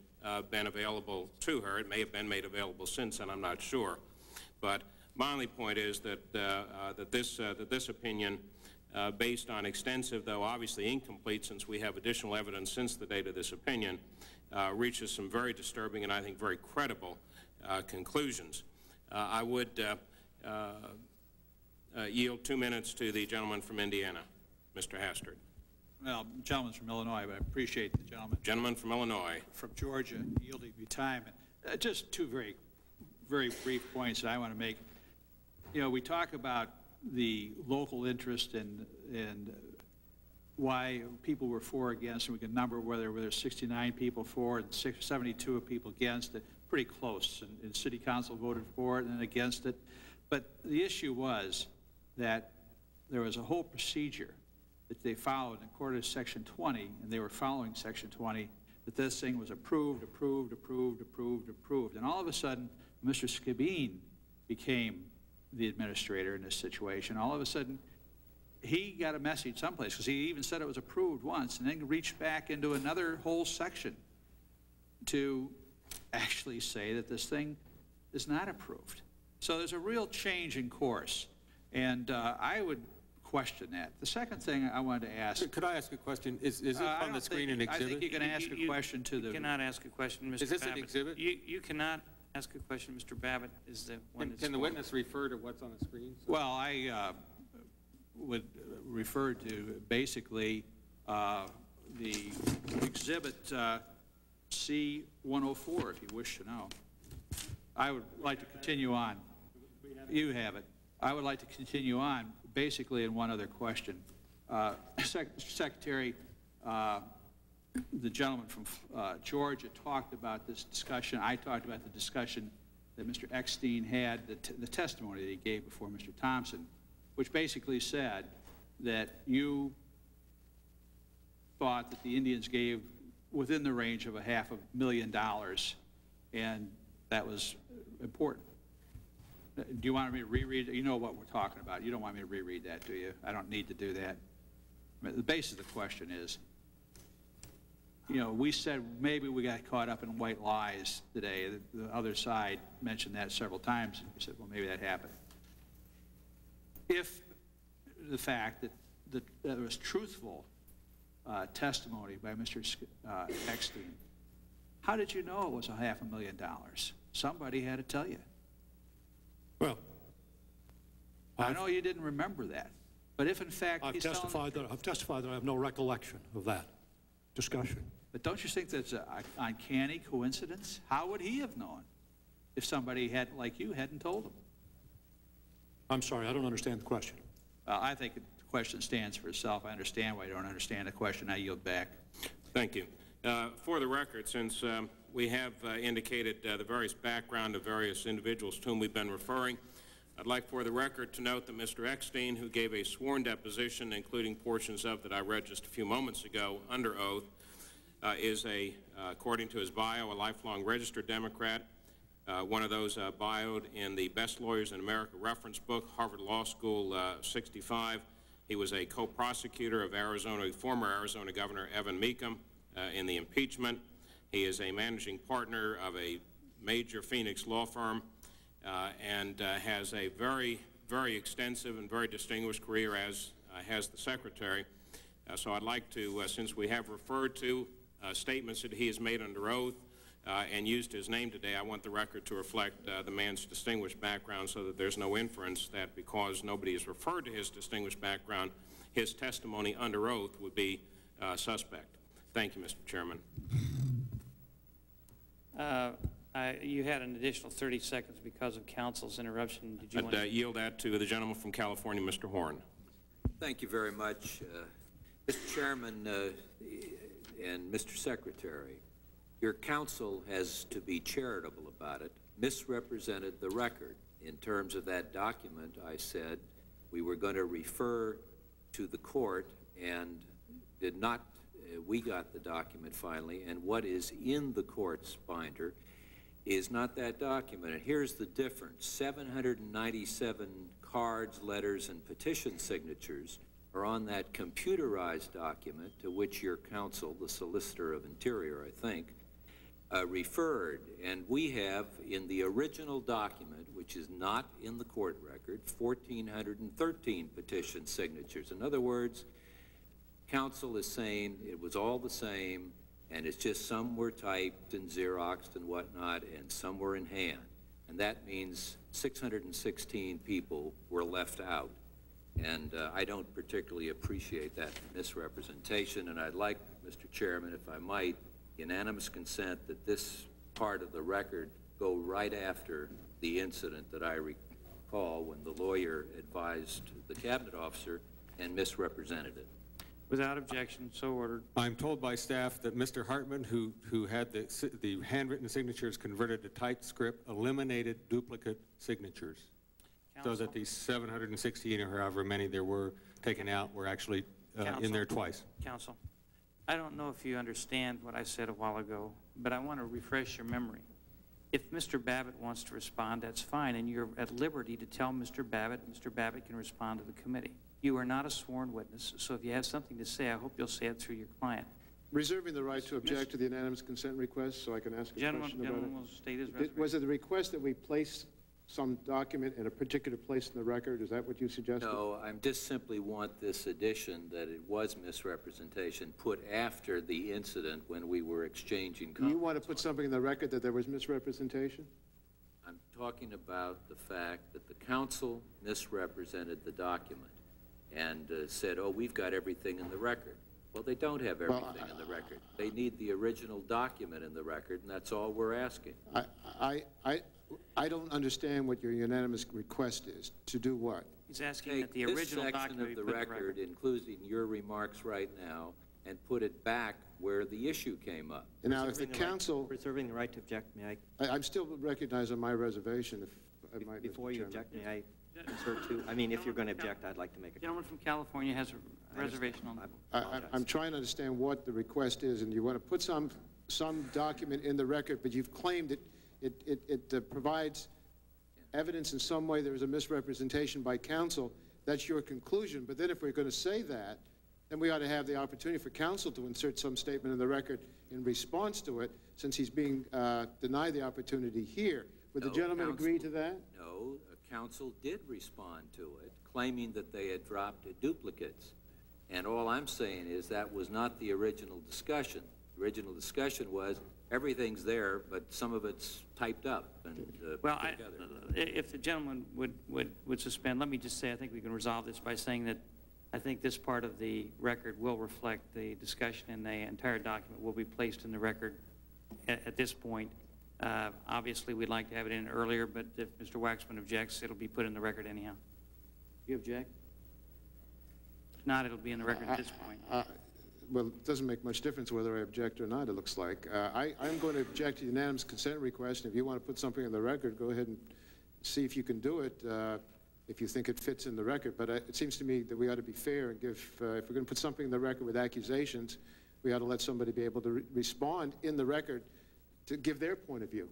been available to her. It may have been made available since, and I'm not sure. But my only point is that, that, this, that this opinion, uh, based on extensive, though obviously incomplete since we have additional evidence since the date of this opinion, uh, reaches some very disturbing and I think very credible uh, conclusions. Uh, I would uh, uh, uh, yield two minutes to the gentleman from Indiana, Mr. Hastert. Well, gentleman's from Illinois, but I appreciate the gentleman Gentleman from Illinois. from Georgia yielding me time. Uh, Just two very, very brief points that I want to make. You know, we talk about the local interest and, and why people were for or against, and we can number whether whether 69 people for and six- 72 people against it, pretty close. And, and city council voted for it and against it. But the issue was that there was a whole procedure that they followed according to Section 20, and they were following Section 20, that this thing was approved, approved, approved, approved, approved. And all of a sudden, Mr. Skibine became the administrator in this situation. All of a sudden, he got a message someplace, because he even said it was approved once, and then reached back into another whole section to actually say that this thing is not approved. So there's a real change in course, and uh, I would question that. The second thing I wanted to ask... Could I ask a question? Is, is it Uh, on the screen think- an I exhibit? think you can ask a You- question to the... You cannot ask a question, Mr. Is this an exhibit? You, you cannot ask a question, Mr. Babbitt is the one Can, can the witness refer to what's on the screen? Well, I uh, would refer to basically uh, the exhibit uh, C-104, if you wish to know. I would like to continue on. You have it. I would like to continue on, basically in one other question. Uh, Sec- Secretary, uh, the gentleman from uh, Georgia talked about this discussion. I talked about the discussion that Mr. Eckstein had, the the testimony that he gave before Mr. Thompson, which basically said that you thought that the Indians gave within the range of a half a million dollars, and that was important. Uh, Do you want me to reread? You know what we're talking about. You don't want me to reread that, do you? I don't need to do that. I mean, The basis of the question is, you know, we said maybe we got caught up in white lies today. The- The other side mentioned that several times, and we said, well, maybe that happened. If the fact that, that there was truthful uh, testimony by Mr. Uh, Eckstein, how did you know it was a half a million dollars? Somebody had to tell you. Well, I know you didn't remember that, but if in fact I've testified that, I've testified that I have no recollection of that discussion. But don't you think that's an uncanny coincidence? How would he have known if somebody had, like you, hadn't told him? I'm sorry, I don't understand the question. Well, I think the question stands for itself. I understand why you don't understand the question. I yield back. Thank you. Uh, For the record, since um, we have uh, indicated uh, the various background of various individuals to whom we've been referring, I'd like for the record to note that Mr. Eckstein, who gave a sworn deposition, including portions of that I read just a few moments ago under oath, uh, is a, uh, according to his bio, a lifelong registered Democrat, uh, one of those uh, bioed in the Best Lawyers in America reference book, Harvard Law School uh, 65. He was a co-prosecutor of Arizona, former Arizona Governor Evan Mecham uh, in the impeachment. He is a managing partner of a major Phoenix law firm and has a very, very extensive and very distinguished career as has the Secretary. So I'd like to, since we have referred to statements that he has made under oath uh, and used his name today, I want the record to reflect uh, the man's distinguished background so that there's no inference that because nobody has referred to his distinguished background, his testimony under oath would be uh, suspect. Thank you, Mr. Chairman. Uh, I- You had an additional 30 seconds because of counsel's interruption. Did you I'd want uh, to? yield that to the gentleman from California, Mr. Horn. Thank you very much. Uh, Mr. Chairman uh, and Mr. Secretary, your counsel has to be charitable about it, misrepresented the record. In terms of that document, I said we were going to refer to the court and did not, uh, we got the document finally, and what is in the court's binder is not that document. And here's the difference. 797 cards, letters, and petition signatures are on that computerized document to which your counsel, the Solicitor of Interior, I think, uh, referred. And we have in the original document, which is not in the court record, 1,413 petition signatures. In other words, counsel is saying it was all the same, And it's just some were typed and Xeroxed and whatnot, and some were in hand. And that means 616 people were left out. And uh, I don't particularly appreciate that misrepresentation, and I'd like, Mr. Chairman, if I might, unanimous consent that this part of the record go right after the incident that I recall when the lawyer advised the cabinet officer and misrepresented it. Without objection, so ordered. I'm told by staff that Mr. Hartman, who, who had the, the handwritten signatures converted to typed script, eliminated duplicate signatures. So that these 716 or however many there were taken out were actually uh, in there twice. Council, I don't know if you understand what I said a while ago, but I want to refresh your memory. If Mr. Babbitt wants to respond, that's fine, and you're at liberty to tell Mr. Babbitt, Mr. Babbitt can respond to the committee. You are not a sworn witness, so if you have something to say, I hope you'll say it through your client. Reserving the right to object to the unanimous consent request, so I can ask a Gentleman, question about gentleman it. will state his Did- reservation. Was it the request that we place some document in a particular place in the record? Is that what you suggested? No, I just simply want this addition that it was misrepresentation put after the incident when we were exchanging You want to put something in the record that there was misrepresentation? I'm talking about the fact that the council misrepresented the document and uh, said, oh, we've got everything in the record. Well, they don't have Well, everything in the record. They need the original document in the record, and that's all we're asking. I, I, I, I don't understand what your unanimous request is. To do what? He's asking Take that the this original section document of the put in the record, record. including your remarks right now, and put it back where the issue came up. And now, if the Reserving right- council, Reserving the right to object, may I, I, I'm still recognizing my reservation, if I might, Mr. before you object, may I insert two? I mean, if you're going to object, I'd like to make a Gentleman from California has a reservation on. I, I- I'm trying to understand what the request is, and you want to put some, some document in the record, but you've claimed it, it, it, it uh, provides evidence in some way there was a misrepresentation by counsel. That's your conclusion, but then if we're going to say that, then we ought to have the opportunity for counsel to insert some statement in the record in response to it, since he's being uh, denied the opportunity here. Would the No, gentleman agree to that? No, uh, council did respond to it, claiming that they had dropped duplicates. And all I'm saying is that was not the original discussion. The original discussion was, everything's there, but some of it's typed up and uh, Well, put I, together. i- if the gentleman would, would, would suspend, let me just say, I think we can resolve this by saying that I think this part of the record will reflect the discussion and the entire document will be placed in the record at, at this point. Uh, obviously, we'd like to have it in earlier, but if Mr. Waxman objects, it'll be put in the record anyhow. You object? If not, it'll be in the record at this point. Uh, Well, it doesn't make much difference whether I object or not, it looks like. Uh, I, I'm going to object to the unanimous consent request. If you want to put something in the record, go ahead and see if you can do it, uh, if you think it fits in the record. But uh, it seems to me that we ought to be fair and give, uh, if we're going to put something in the record with accusations, we ought to let somebody be able to re- respond in the record to give their point of view.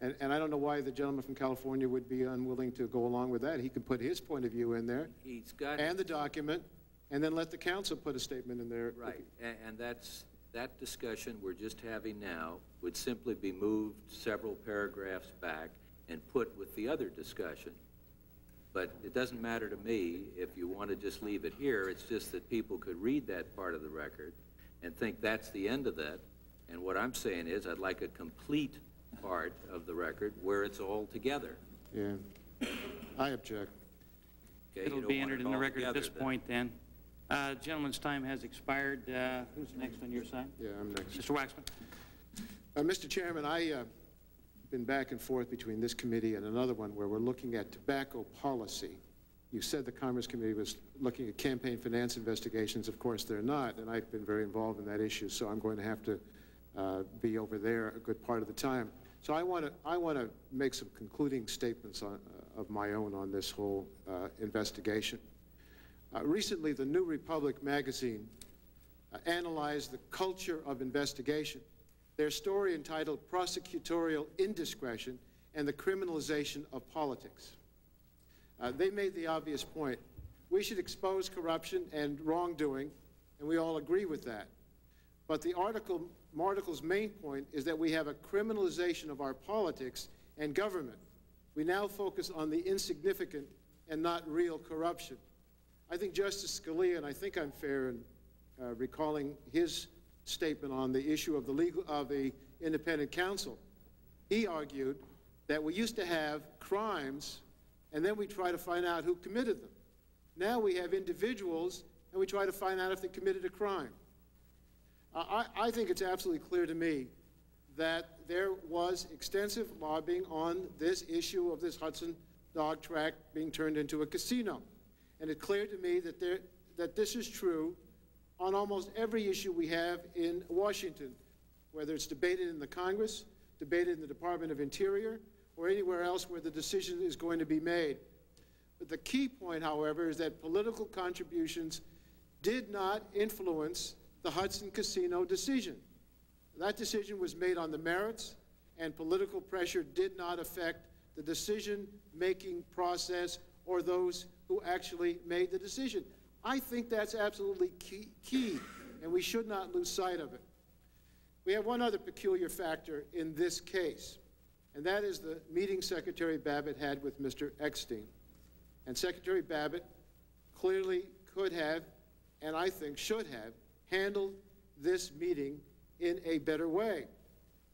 And, and I don't know why the gentleman from California would be unwilling to go along with that. He could put his point of view in there He's got. and the document, and then let the council put a statement in there. Right, a- and that's, that discussion we're just having now would simply be moved several paragraphs back and put with the other discussion. But it doesn't matter to me if you want to just leave it here, it's just that people could read that part of the record and think that's the end of that. And what I'm saying is, I'd like a complete part of the record where it's all together. Yeah, I object. Okay, It'll be entered it in the all record at this then. point then. Uh, Gentleman's time has expired. Uh, Who's next on your side? Yeah, I'm next. Mr. Waxman? Uh, Mr. Chairman, I, uh, been back and forth between this committee and another one where we're looking at tobacco policy. You said the Commerce Committee was looking at campaign finance investigations. Of course, they're not, and I've been very involved in that issue, so I'm going to have to uh, be over there a good part of the time. So I want to, I want to make some concluding statements on, uh, of my own on this whole uh, investigation. Uh, Recently, the New Republic magazine uh, analyzed the culture of investigation. Their story entitled Prosecutorial Indiscretion and the Criminalization of Politics. Uh, they made the obvious point. We should expose corruption and wrongdoing, and we all agree with that. But the article, article's main point is that we have a criminalization of our politics and government. We now focus on the insignificant and not real corruption. I think Justice Scalia, and I think I'm fair in uh, recalling his statement on the issue of the legal, of the independent counsel. He argued that we used to have crimes, and then we try to find out who committed them. Now we have individuals, and we try to find out if they committed a crime. Uh, I, I think it's absolutely clear to me that there was extensive lobbying on this issue of this Hudson dog track being turned into a casino. And it's clear to me that, there, that this is true on almost every issue we have in Washington, whether it's debated in the Congress, debated in the Department of Interior, or anywhere else where the decision is going to be made. But the key point, however, is that political contributions did not influence the Hudson Casino decision. That decision was made on the merits, and political pressure did not affect the decision-making process or those who actually made the decision. I think that's absolutely key, key, and we should not lose sight of it. We have one other peculiar factor in this case, and that is the meeting Secretary Babbitt had with Mr. Eckstein. And Secretary Babbitt clearly could have, and I think should have, handled this meeting in a better way.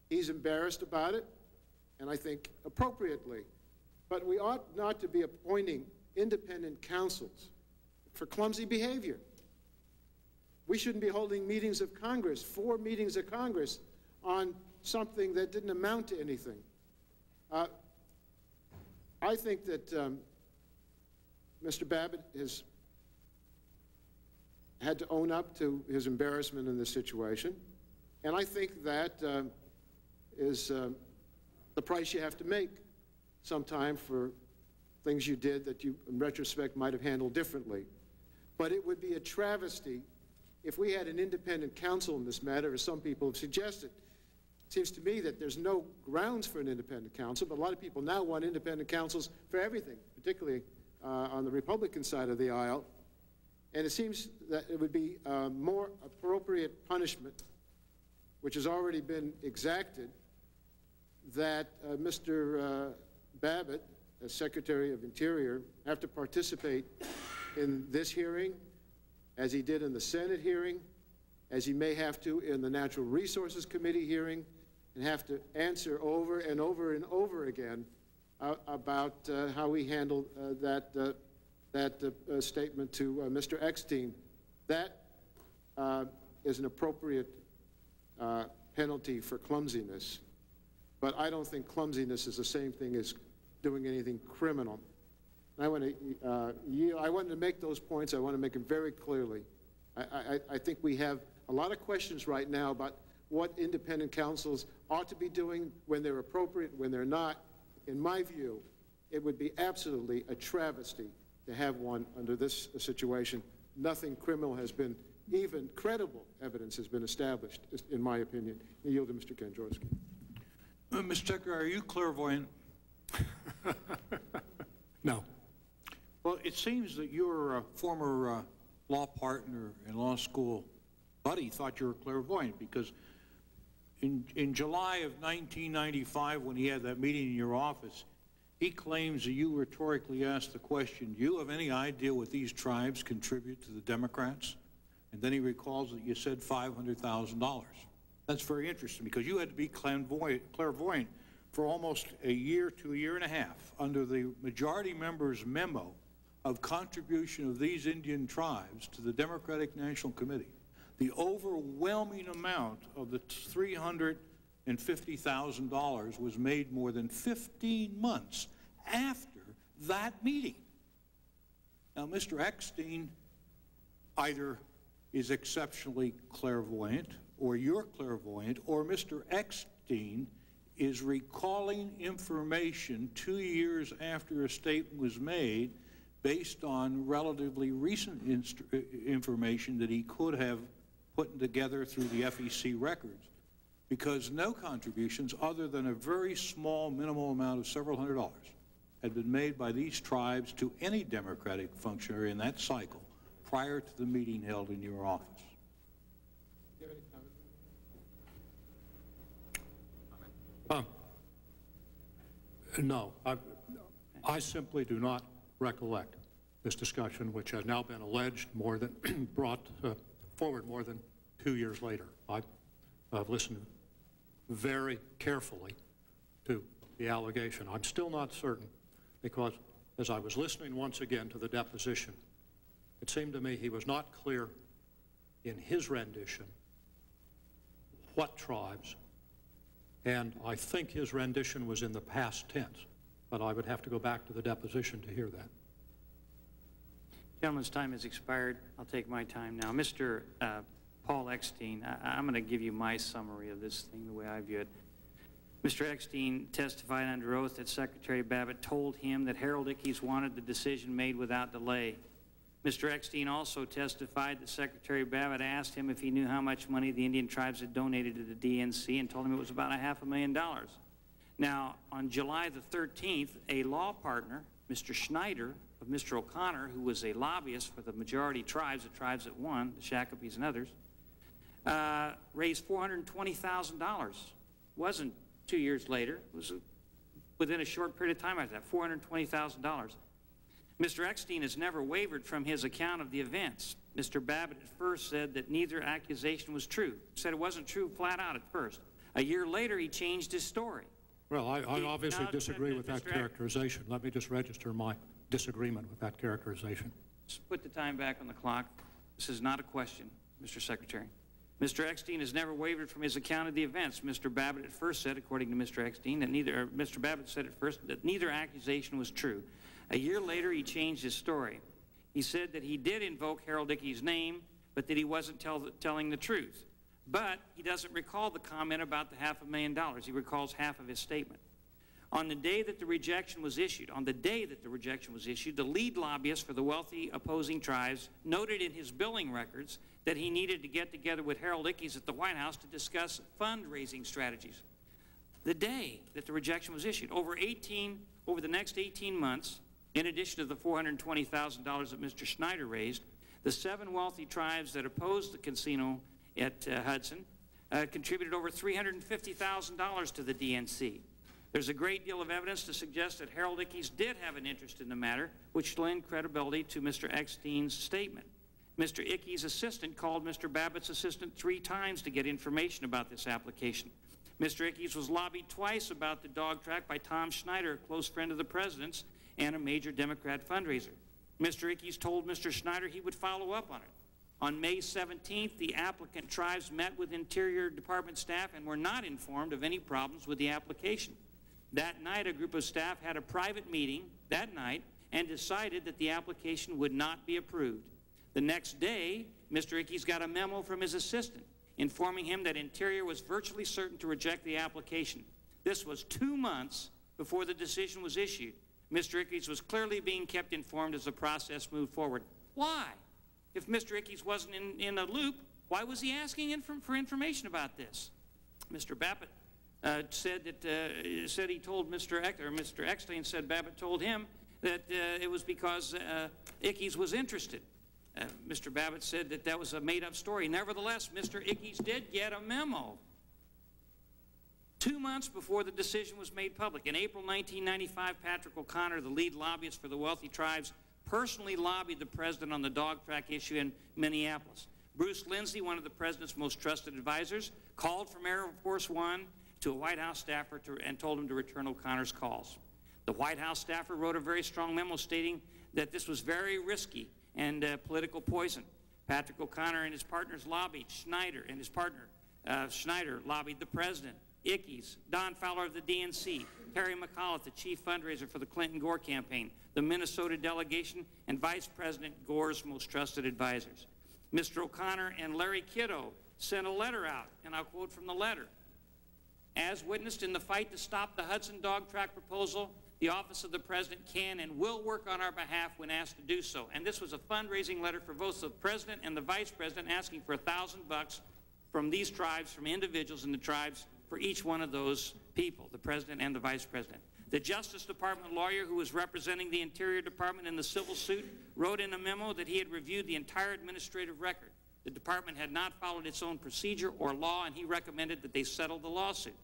He's embarrassed about it, and I think appropriately. But we ought not to be appointing independent counsels for clumsy behavior. We shouldn't be holding meetings of Congress, four meetings of Congress, on something that didn't amount to anything. Uh, I think that um, Mr. Babbitt has had to own up to his embarrassment in this situation. And I think that uh, is uh, the price you have to make sometime for things you did that you, in retrospect, might have handled differently. But it would be a travesty if we had an independent counsel in this matter, as some people have suggested. It seems to me that there's no grounds for an independent counsel, but a lot of people now want independent counsels for everything, particularly uh, on the Republican side of the aisle. And it seems that it would be uh, more appropriate punishment, which has already been exacted, that uh, Mr. Uh, Babbitt, as Secretary of Interior, have to participate in this hearing, as he did in the Senate hearing, as he may have to in the Natural Resources Committee hearing, and have to answer over and over and over again uh, about uh, how he handled uh, that uh, that uh, statement to uh, Mr. Eckstein. That uh, is an appropriate uh, penalty for clumsiness, but I don't think clumsiness is the same thing as doing anything criminal. I want to uh, yield, I wanted to make those points. I want to make them very clearly. I, I, I think we have a lot of questions right now about what independent counsels ought to be doing when they're appropriate, when they're not. In my view, it would be absolutely a travesty to have one under this situation. Nothing criminal has been, even credible evidence has been established, in my opinion. I yield to Mr. Kanjorski. Uh, Mr. Secretary, are you clairvoyant? No. Well, it seems that your uh, former uh, law partner in law school, buddy, thought you were clairvoyant because in, in July of 1995, when he had that meeting in your office, he claims that you rhetorically asked the question, do you have any idea what these tribes contribute to the Democrats? And then he recalls that you said $500,000. That's very interesting because you had to be clairvoyant for almost a year to a year and a half under the majority member's memo of contribution of these Indian tribes to the Democratic National Committee. The overwhelming amount of the $350,000 was made more than 15 months after that meeting. Now, Mr. Eckstein either is exceptionally clairvoyant, or you're clairvoyant, or Mr. Eckstein is recalling information two years after a statement was made based on relatively recent uh, information that he could have put together through the FEC records because no contributions other than a very small minimal amount of several hundred dollars had been made by these tribes to any Democratic functionary in that cycle prior to the meeting held in your office. Um, no, I, I simply do not recollect this discussion, which has now been alleged more than, brought uh, forward more than two years later. I- I've listened very carefully to the allegation. I'm still not certain, because as I was listening once again to the deposition, it seemed to me he was not clear in his rendition what tribes, and I think his rendition was in the past tense, but I would have to go back to the deposition to hear that. Gentleman's time has expired. I'll take my time now. Mr. uh, Paul Eckstein, I- I'm going to give you my summary of this thing, the way I view it. Mr. Eckstein testified under oath that Secretary Babbitt told him that Harold Ickes wanted the decision made without delay. Mr. Eckstein also testified that Secretary Babbitt asked him if he knew how much money the Indian tribes had donated to the DNC and told him it was about a half a million dollars. Now, on July the 13th, a law partner, Mr. Schneider of Mr. O'Connor, who was a lobbyist for the majority tribes, the tribes that won, the Shakopees and others, uh, raised $420,000. Wasn't two years later. It was within a short period of time after that, $420,000. Mr. Eckstein has never wavered from his account of the events. Mr. Babbitt at first said that neither accusation was true. Said it wasn't true flat out at first. A year later, he changed his story. Well, I, I obviously disagree with that Mr. Characterization. Let me just register my disagreement with that characterization. Just put the time back on the clock. This is not a question, Mr. Secretary. Mr. Eckstein has never wavered from his account of the events. Mr. Babbitt at first said, according to Mr. Eckstein, that neither, Mr. Babbitt said at first that neither accusation was true. A year later, he changed his story. He said that he did invoke Harold Ickes' name, but that he wasn't tell, telling the truth. But he doesn't recall the comment about the half a million dollars. He recalls half of his statement. On the day that the rejection was issued, on the day that the rejection was issued, the lead lobbyist for the wealthy opposing tribes noted in his billing records that he needed to get together with Harold Ickes at the White House to discuss fundraising strategies. The day that the rejection was issued, over 18, over the next 18 months, in addition to the $420,000 that Mr. Schneider raised, the seven wealthy tribes that opposed the casino at uh, Hudson uh, contributed over $350,000 to the DNC. There's a great deal of evidence to suggest that Harold Ickes did have an interest in the matter, which lend credibility to Mr. Eckstein's statement. Mr. Ickes' assistant called Mr. Babbitt's assistant three times to get information about this application. Mr. Ickes was lobbied twice about the dog track by Tom Schneider, a close friend of the president's and a major Democrat fundraiser. Mr. Ickes told Mr. Schneider he would follow up on it. On May 17th, the applicant tribes met with Interior Department staff and were not informed of any problems with the application. That night, a group of staff had a private meeting that night and decided that the application would not be approved. The next day, Mr. Ickes got a memo from his assistant informing him that Interior was virtually certain to reject the application. This was two months before the decision was issued. Mr. Ickes was clearly being kept informed as the process moved forward. Why? If Mr. Ickes wasn't in, in a loop, why was he asking inf- for information about this? Mr. Babbitt uh, said that uh, said he told Mr. Eck, or Mr. Eckstein said Babbitt told him that uh, it was because uh, Ickes was interested. Uh, Mr. Babbitt said that that was a made-up story. Nevertheless, Mr. Ickes did get a memo two months before the decision was made public. In April 1995, Patrick O'Connor, the lead lobbyist for the wealthy tribes, personally lobbied the president on the dog track issue in Minneapolis. Bruce Lindsey, one of the president's most trusted advisors, called from Air Force One to a White House staffer to, and told him to return O'Connor's calls. The White House staffer wrote a very strong memo stating that this was very risky and uh, political poison. Patrick O'Connor and his partners lobbied Schneider and his partner uh, Schneider lobbied the president, Ickes, Don Fowler of the DNC, Terry McAuliffe, the chief fundraiser for the Clinton Gore campaign, the Minnesota delegation, and Vice President Gore's most trusted advisors. Mr. O'Connor and Larry Kitto sent a letter out, and I'll quote from the letter. As witnessed in the fight to stop the Hudson dog track proposal, the Office of the President can and will work on our behalf when asked to do so. And this was a fundraising letter for both the President and the Vice President asking for a thousand bucks from these tribes, from individuals in the tribes, for each one of those people, the President and the Vice President. The Justice Department lawyer who was representing the Interior Department in the civil suit wrote in a memo that he had reviewed the entire administrative record. The department had not followed its own procedure or law, and he recommended that they settle the lawsuit.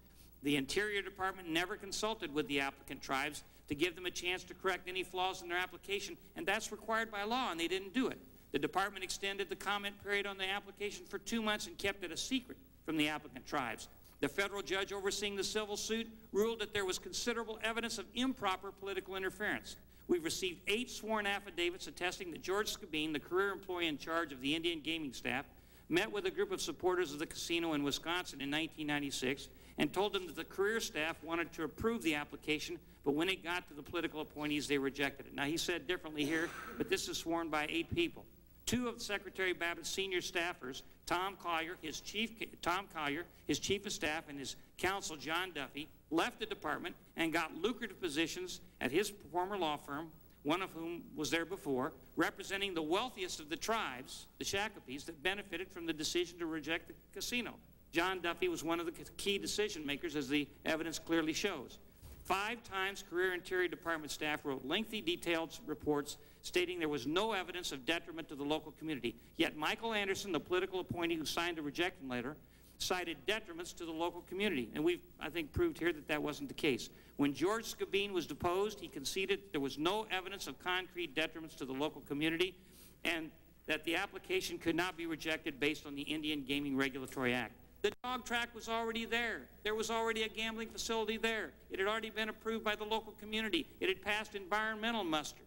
The Interior Department never consulted with the applicant tribes to give them a chance to correct any flaws in their application, and that's required by law, and they didn't do it. The department extended the comment period on the application for two months and kept it a secret from the applicant tribes. The federal judge overseeing the civil suit ruled that there was considerable evidence of improper political interference. We've received eight sworn affidavits attesting that George Skibine, the career employee in charge of the Indian gaming staff, met with a group of supporters of the casino in Wisconsin in 1996 and told them that the career staff wanted to approve the application, but when it got to the political appointees, they rejected it. Now, he said differently here, but this is sworn by eight people. Two of Secretary Babbitt's senior staffers, Tom Collier, his chief, Tom Collier, his chief of staff, and his counsel, John Duffy, left the department and got lucrative positions at his former law firm, one of whom was there before, representing the wealthiest of the tribes, the Shakopees, that benefited from the decision to reject the casino. John Duffy was one of the key decision makers, as the evidence clearly shows. Five times Career Interior Department staff wrote lengthy, detailed reports stating there was no evidence of detriment to the local community. Yet Michael Anderson, the political appointee who signed the rejection letter, cited detriments to the local community. And we've, I think, proved here that that wasn't the case. When George Skibine was deposed, he conceded there was no evidence of concrete detriments to the local community and that the application could not be rejected based on the Indian Gaming Regulatory Act. The dog track was already there. There was already a gambling facility there. It had already been approved by the local community. It had passed environmental muster.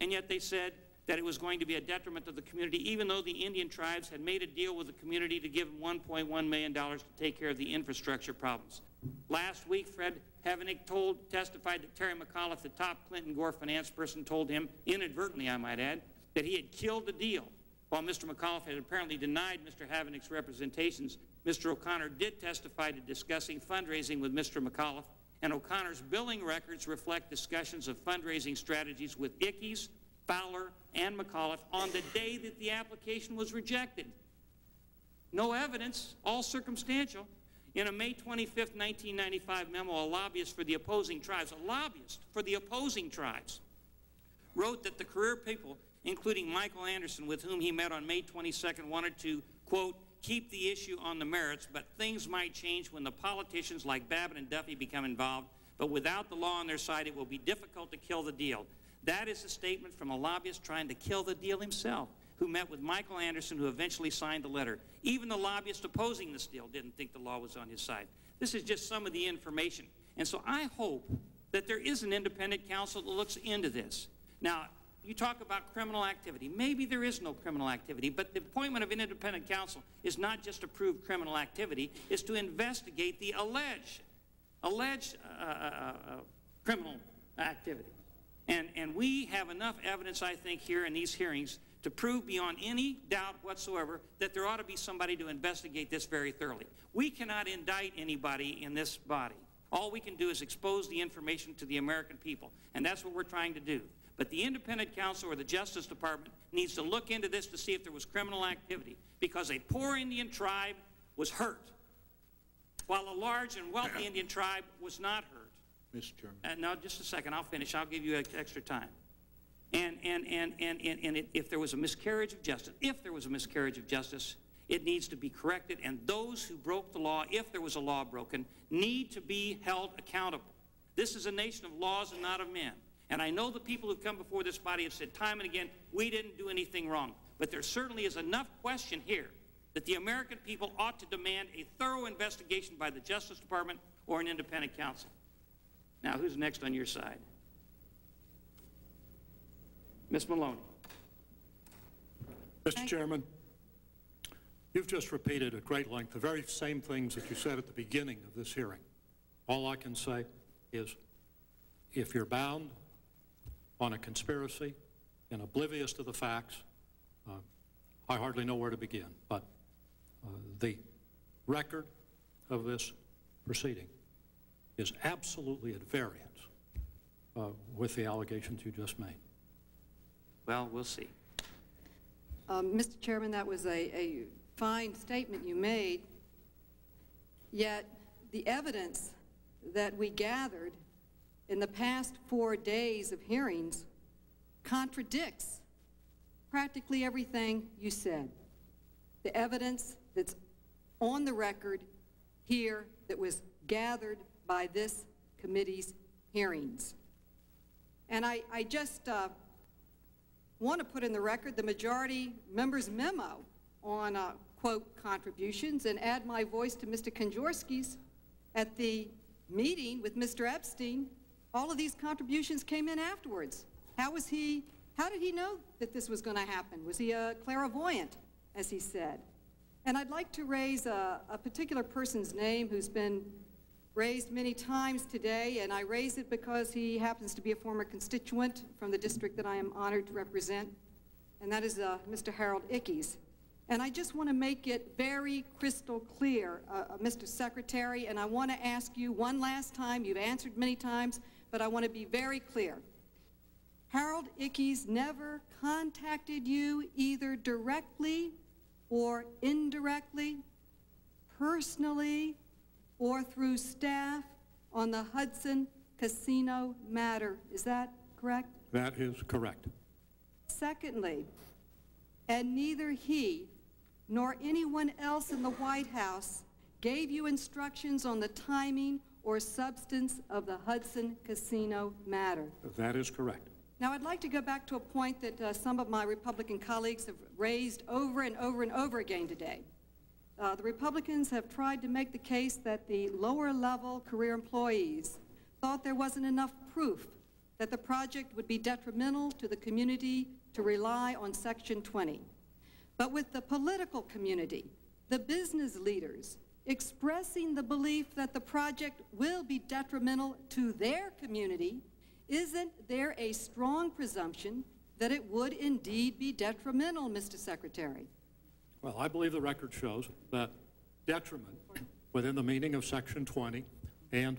And yet they said that it was going to be a detriment to the community, even though the Indian tribes had made a deal with the community to give them $1.1 million to take care of the infrastructure problems. Last week, Fred Havenick told, testified that Terry McAuliffe, the top Clinton Gore finance person, told him, inadvertently I might add, that he had killed the deal. While Mr. McAuliffe had apparently denied Mr. Havenick's representations, Mr. O'Connor did testify to discussing fundraising with Mr. McAuliffe and O'Connor's billing records reflect discussions of fundraising strategies with Ickes, Fowler, and McAuliffe on the day that the application was rejected. No evidence, all circumstantial. In a May 25, 1995 memo, a lobbyist for the opposing tribes, a lobbyist for the opposing tribes, wrote that the career people, including Michael Anderson, with whom he met on May 22nd, wanted to, quote, keep the issue on the merits, but things might change when the politicians like Babbitt and Duffy become involved. But without the law on their side, it will be difficult to kill the deal. That is a statement from a lobbyist trying to kill the deal himself, who met with Michael Anderson, who eventually signed the letter. Even the lobbyist opposing this deal didn't think the law was on his side. This is just some of the information. And so I hope that there is an independent counsel that looks into this. Now, you talk about criminal activity. Maybe there is no criminal activity, but the appointment of an independent counsel is not just to prove criminal activity, it's to investigate the alleged, alleged uh, uh, uh, criminal activity. And, and we have enough evidence, I think, here in these hearings to prove beyond any doubt whatsoever that there ought to be somebody to investigate this very thoroughly. We cannot indict anybody in this body. All we can do is expose the information to the American people, and that's what we're trying to do. But the independent counsel or the Justice Department needs to look into this to see if there was criminal activity because a poor Indian tribe was hurt while a large and wealthy Indian tribe was not hurt. Mr. Chairman. Uh, now, just a second, I'll finish. I'll give you extra time. And, and, and, and, and, and it, if there was a miscarriage of justice, if there was a miscarriage of justice, it needs to be corrected. And those who broke the law, if there was a law broken, need to be held accountable. This is a nation of laws and not of men. And I know the people who've come before this body have said time and again, we didn't do anything wrong. But there certainly is enough question here that the American people ought to demand a thorough investigation by the Justice Department or an independent counsel. Now, who's next on your side? Ms. Maloney. Mr. Chairman, you've just repeated at great length the very same things that you said at the beginning of this hearing. All I can say is if you're bound on a conspiracy and oblivious to the facts, uh, I hardly know where to begin. But uh, the record of this proceeding is absolutely at variance uh, with the allegations you just made. Well, we'll see. Um, Mr. Chairman, that was a, a fine statement you made, yet the evidence that we gathered in the past four days of hearings contradicts practically everything you said. The evidence that's on the record here that was gathered by this committee's hearings. And I, I just uh, want to put in the record the majority member's memo on, uh, quote, contributions and add my voice to Mr. Kanjorski's at the meeting with Mr. Epstein. All of these contributions came in afterwards. How was he, how did he know that this was going to happen? Was he a clairvoyant, as he said? And I'd like to raise a, a particular person's name who's been raised many times today, and I raise it because he happens to be a former constituent from the district that I am honored to represent, and that is uh, Mr. Harold Ickes. And I just want to make it very crystal clear, uh, uh, Mr. Secretary, and I want to ask you one last time, you've answered many times, but I want to be very clear. Harold Ickes never contacted you either directly or indirectly, personally, or through staff on the Hudson Casino matter. Is that correct? That is correct. Secondly, and neither he nor anyone else in the White House gave you instructions on the timing or substance of the Hudson Casino matter. That is correct. Now, I'd like to go back to a point that uh, some of my Republican colleagues have raised over and over and over again today. Uh, the Republicans have tried to make the case that the lower level career employees thought there wasn't enough proof that the project would be detrimental to the community to rely on Section 20. But with the political community, the business leaders expressing the belief that the project will be detrimental to their community, isn't there a strong presumption that it would indeed be detrimental, Mr. Secretary? Well, I believe the record shows that detriment within the meaning of Section 20 and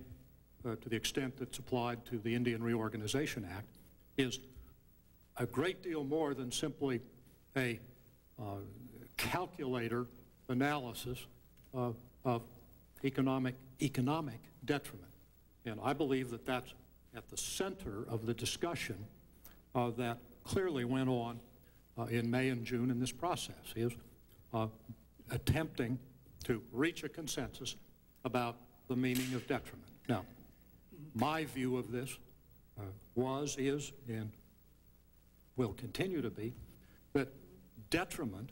uh, to the extent that's applied to the Indian Reorganization Act is a great deal more than simply a uh, calculator analysis uh, of economic, economic detriment. And I believe that that's at the center of the discussion uh, that clearly went on uh, in May and June in this process, is uh, attempting to reach a consensus about the meaning of detriment. Now, my view of this uh, was, is, and will continue to be that detriment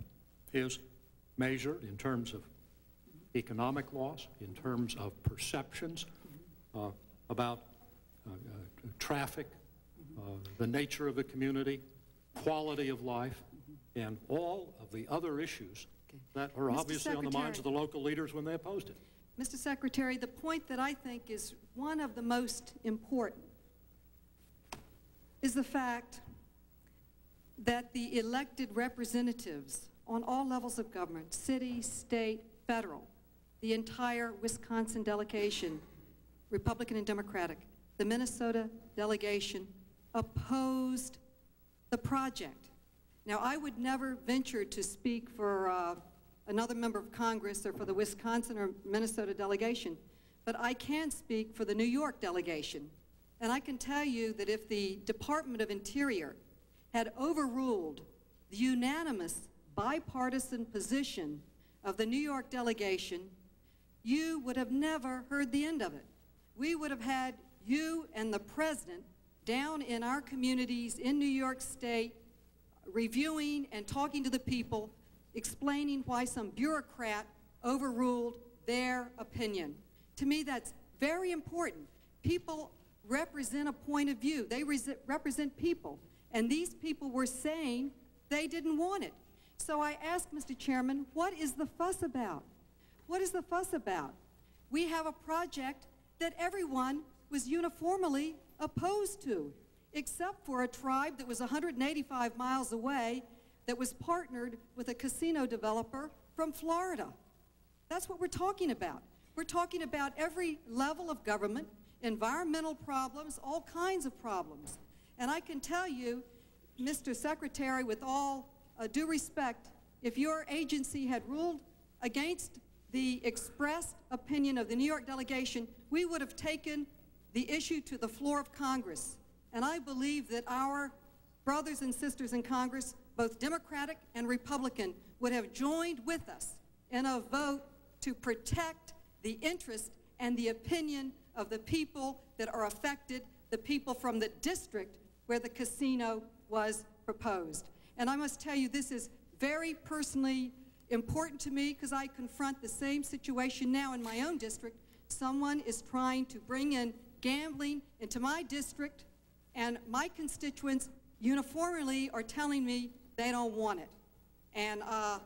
is measured in terms of economic loss, in terms of perceptions uh, about uh, uh, traffic, uh, the nature of the community, quality of life, and all of the other issues that are Mr. obviously on the minds of the local leaders when they opposed it. Mr. Secretary, the point that I think is one of the most important is the fact that the elected representatives on all levels of government, city, state, federal, the entire Wisconsin delegation, Republican and Democratic, the Minnesota delegation, opposed the project. Now, I would never venture to speak for uh, another member of Congress or for the Wisconsin or Minnesota delegation, but I can speak for the New York delegation. And I can tell you that if the Department of Interior had overruled the unanimous bipartisan position of the New York delegation, you would have never heard the end of it. We would have had you and the president down in our communities in New York State reviewing and talking to the people, explaining why some bureaucrat overruled their opinion. To me, that's very important. People represent a point of view. They rese- represent people. And these people were saying they didn't want it. So I asked Mr. Chairman, what is the fuss about? What is the fuss about? We have a project that everyone was uniformly opposed to, except for a tribe that was 185 miles away that was partnered with a casino developer from Florida. That's what we're talking about. We're talking about every level of government, environmental problems, all kinds of problems. And I can tell you, Mr. Secretary, with all uh, due respect, if your agency had ruled against the expressed opinion of the New York delegation, we would have taken the issue to the floor of Congress. And I believe that our brothers and sisters in Congress, both Democratic and Republican, would have joined with us in a vote to protect the interest and the opinion of the people that are affected, the people from the district where the casino was proposed. And I must tell you, this is very personally important to me because I confront the same situation now in my own district. Someone is trying to bring in gambling into my district, and my constituents uniformly are telling me they don't want it. And, uh,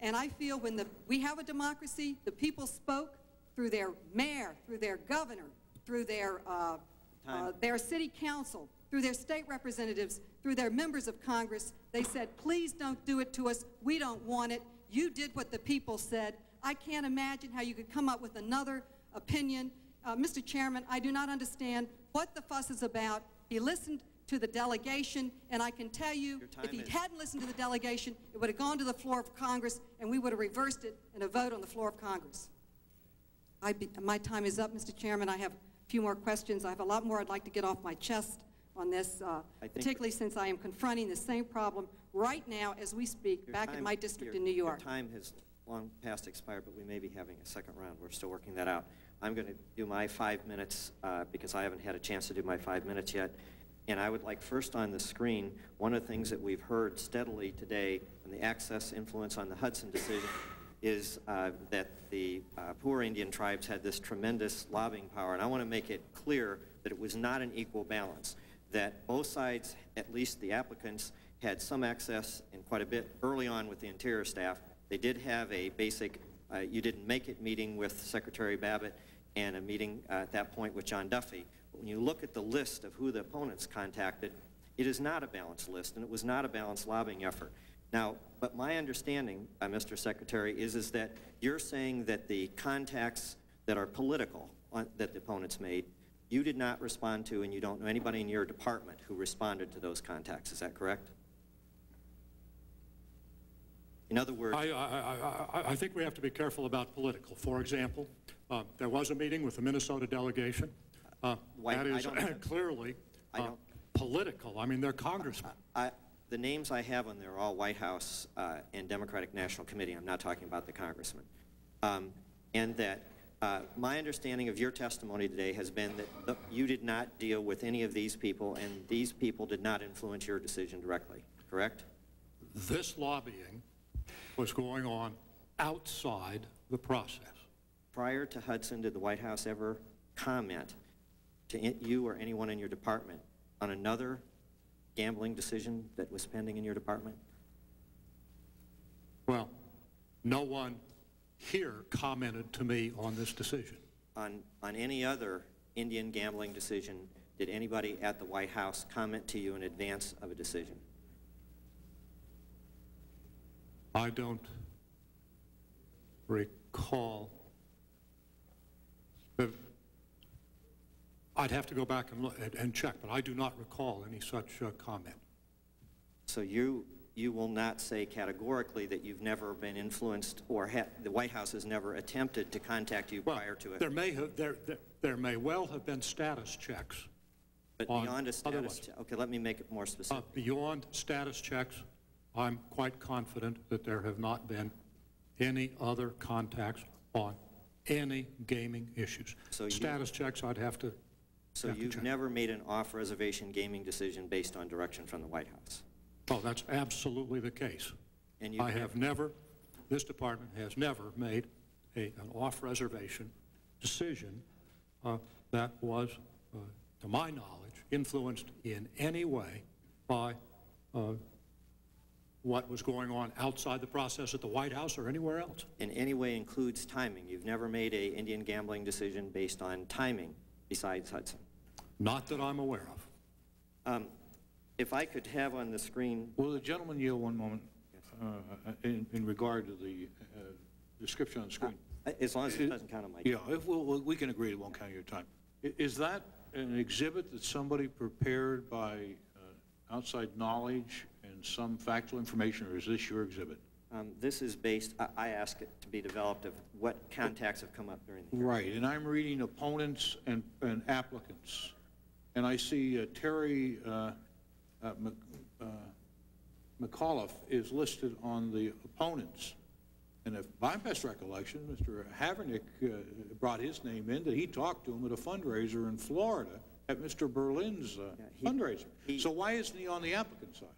and I feel when the, we have a democracy, the people spoke through their mayor, through their governor, through their, uh, uh, their city council, through their state representatives, through their members of Congress. They said, please don't do it to us. We don't want it. You did what the people said. I can't imagine how you could come up with another opinion. Uh, Mr. Chairman, I do not understand what the fuss is about. He listened to the delegation, and I can tell you, if he hadn't listened to the delegation, it would have gone to the floor of Congress, and we would have reversed it in a vote on the floor of Congress. I be, my time is up, Mr. Chairman. I have a few more questions. I have a lot more I'd like to get off my chest on this, uh, particularly since I am confronting the same problem right now as we speak Your back in my district your- in New York. Your time has long past expired, but we may be having a second round. We're still working that out. I'm going to do my five minutes uh, because I haven't had a chance to do my five minutes yet. And I would like first on the screen, one of the things that we've heard steadily today on the access influence on the Hudson decision is uh, that the uh, poor Indian tribes had this tremendous lobbying power. And I want to make it clear that it was not an equal balance, that both sides, at least the applicants, had some access and quite a bit early on with the interior staff. They did have a basic, uh, you didn't make it meeting with Secretary Babbitt and a meeting uh, at that point with John Duffy. But when you look at the list of who the opponents contacted, it is not a balanced list, and it was not a balanced lobbying effort. Now, but my understanding, uh, Mr. Secretary, is, is that you're saying that the contacts that are political on, that the opponents made, you did not respond to, and you don't know anybody in your department who responded to those contacts. Is that correct? In other words, I, I, I, I think we have to be careful about political. For example, uh, there was a meeting with the Minnesota delegation. Uh, Why- that I don't- clearly I uh, political. I mean, they're congressmen. I, the names I have on there are all White House uh, and Democratic National Committee. I'm not talking about the congressman. Um, and that uh, my understanding of your testimony today has been that the, you did not deal with any of these people, and these people did not influence your decision directly. Correct? This lobbying was going on outside the process. Prior to Hudson, did the White House ever comment to you or anyone in your department on another gambling decision that was pending in your department? Well, no one here commented to me on this decision. On, on any other Indian gambling decision, did anybody at the White House comment to you in advance of a decision? I don't recall. I'd have to go back and, look, and- check, but I do not recall any such uh, comment. So you, you will not say categorically that you've never been influenced or ha- the White House has never attempted to contact you prior to it? There may have, there, there- there may well have been status checks. But beyond a status, otherwise. che- okay, let me make it more Uh, specific. Beyond status checks, I'm quite confident that there have not been any other contacts on any gaming issues. So you- Status checks, I'd have to, So have you've check. never made an off-reservation gaming decision based on direction from the White House? Oh, that's absolutely the case. And you've I have never, this department has never made a, an off-reservation decision uh, that was, uh, to my knowledge, influenced in any way by uh, what was going on outside the process at the White House or anywhere else. In any way includes timing? You've never made a Indian gambling decision based on timing besides Hudson? Not that I'm aware of. Um, If I could have on the screen, Will the gentleman yield one moment uh, in in regard to the uh, description on the screen? Uh, as long as it doesn't count on my Yeah, if, we'll- we'll- can agree it won't count your time. Is that an exhibit that somebody prepared by uh, outside knowledge and some factual information, or is this your exhibit? um, this is based, I- I asked it to be developed of what contacts have come up during the hearing. Right, and I'm reading opponents and and applicants, and I see uh, Terry uh, uh, Mc- uh, McAuliffe is listed on the opponents. And if my best recollection, Mr. Havenick uh, brought his name in, that he talked to him at a fundraiser in Florida at Mr. Berlin's uh, fundraiser. So why isn't he on the applicant side?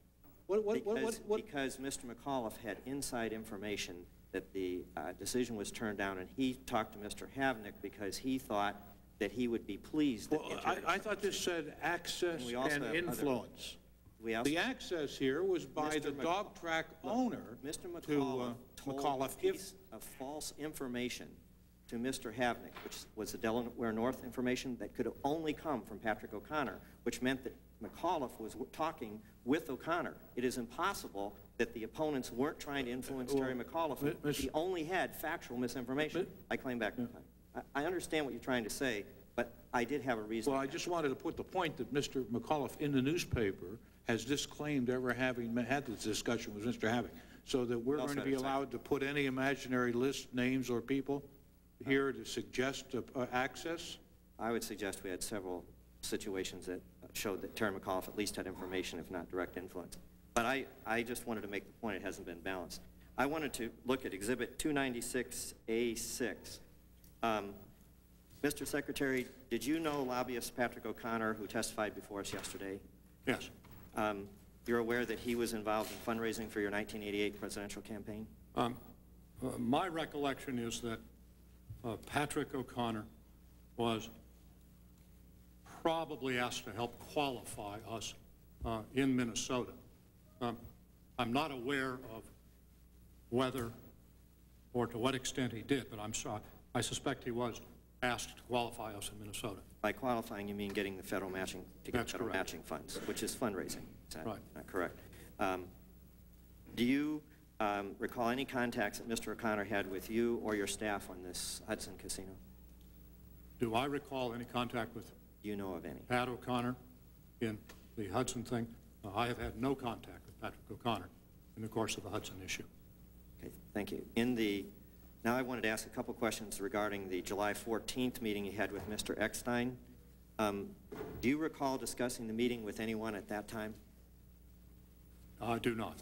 What, what, what, Because, what, because Mr. McAuliffe had inside information that the uh, decision was turned down, and he talked to Mr. Havenick because he thought that he would be pleased that well, I, I thought this said access And we also and have other- influence. We also- The access here was by Mr. the Mc- dog track owner Mr. to uh, McAuliffe told a McAuliffe if piece of false information to Mr. Havenick, which was the Delaware North information that could only come from Patrick O'Connor, which meant that McAuliffe was w- talking with O'Connor. It is impossible that the opponents weren't trying to influence Terry McAuliffe. Mi- He only had factual misinformation. I claim back time. I I understand what you're trying to say, but I did have a reason. Well, I just wanted to put the point that Mr. McAuliffe in the newspaper has disclaimed ever having had this discussion with Mr. Havenick, so that we're going to be allowed to put any imaginary list, names, or people here to suggest uh, access? I would suggest we had several situations that showed that Terry McAuliffe at least had information, if not direct influence. But I, I just wanted to make the point it hasn't been balanced. I wanted to look at Exhibit 296A6. Um, Mr. Secretary, did you know lobbyist Patrick O'Connor, who testified before us yesterday? Yes. Um, You're aware that he was involved in fundraising for your 1988 presidential campaign? Um, uh, My recollection is that uh, Patrick O'Connor was probably asked to help qualify us uh, in Minnesota. Um, I'm not aware of whether or to what extent he did, but I'm sorry, I suspect he was asked to qualify us in Minnesota. By qualifying, you mean getting the federal matching, to get That's federal correct. matching funds, which is fundraising. Is that Right. not correct? Um, Do you um, recall any contacts that Mr. O'Connor had with you or your staff on this Hudson Casino? Do I recall any contact with you know of any? Pat O'Connor in the Hudson thing? Uh, I have had no contact with Patrick O'Connor in the course of the Hudson issue. Okay, thank you. In the, now I wanted to ask a couple questions regarding the July 14th meeting you had with Mr. Eckstein. Um, Do you recall discussing the meeting with anyone at that time? I do not.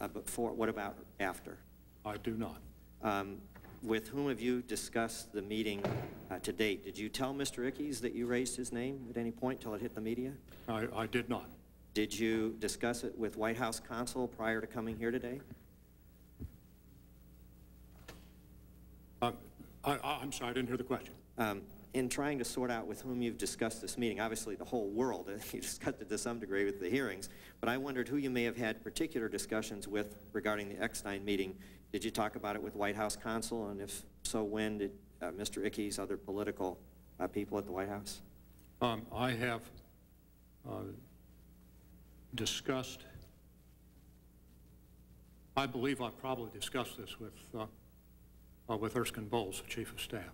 Uh, Before, what about after? I do not. Um, With whom have you discussed the meeting uh, to date? Did you tell Mr. Ickes that you raised his name at any point till it hit the media? I, I did not. Did you discuss it with White House counsel prior to coming here today? Uh, I, I- I'm sorry, I didn't hear the question. Um, In trying to sort out with whom you've discussed this meeting, obviously the whole world, you discussed it to some degree with the hearings, but I wondered who you may have had particular discussions with regarding the Eckstein meeting. Did you talk about it with White House counsel, and if so, when did uh, Mr. Ickes, other political uh, people at the White House? Um, I have uh, discussed, I believe I probably discussed this with, uh, uh, with Erskine Bowles, the Chief of Staff,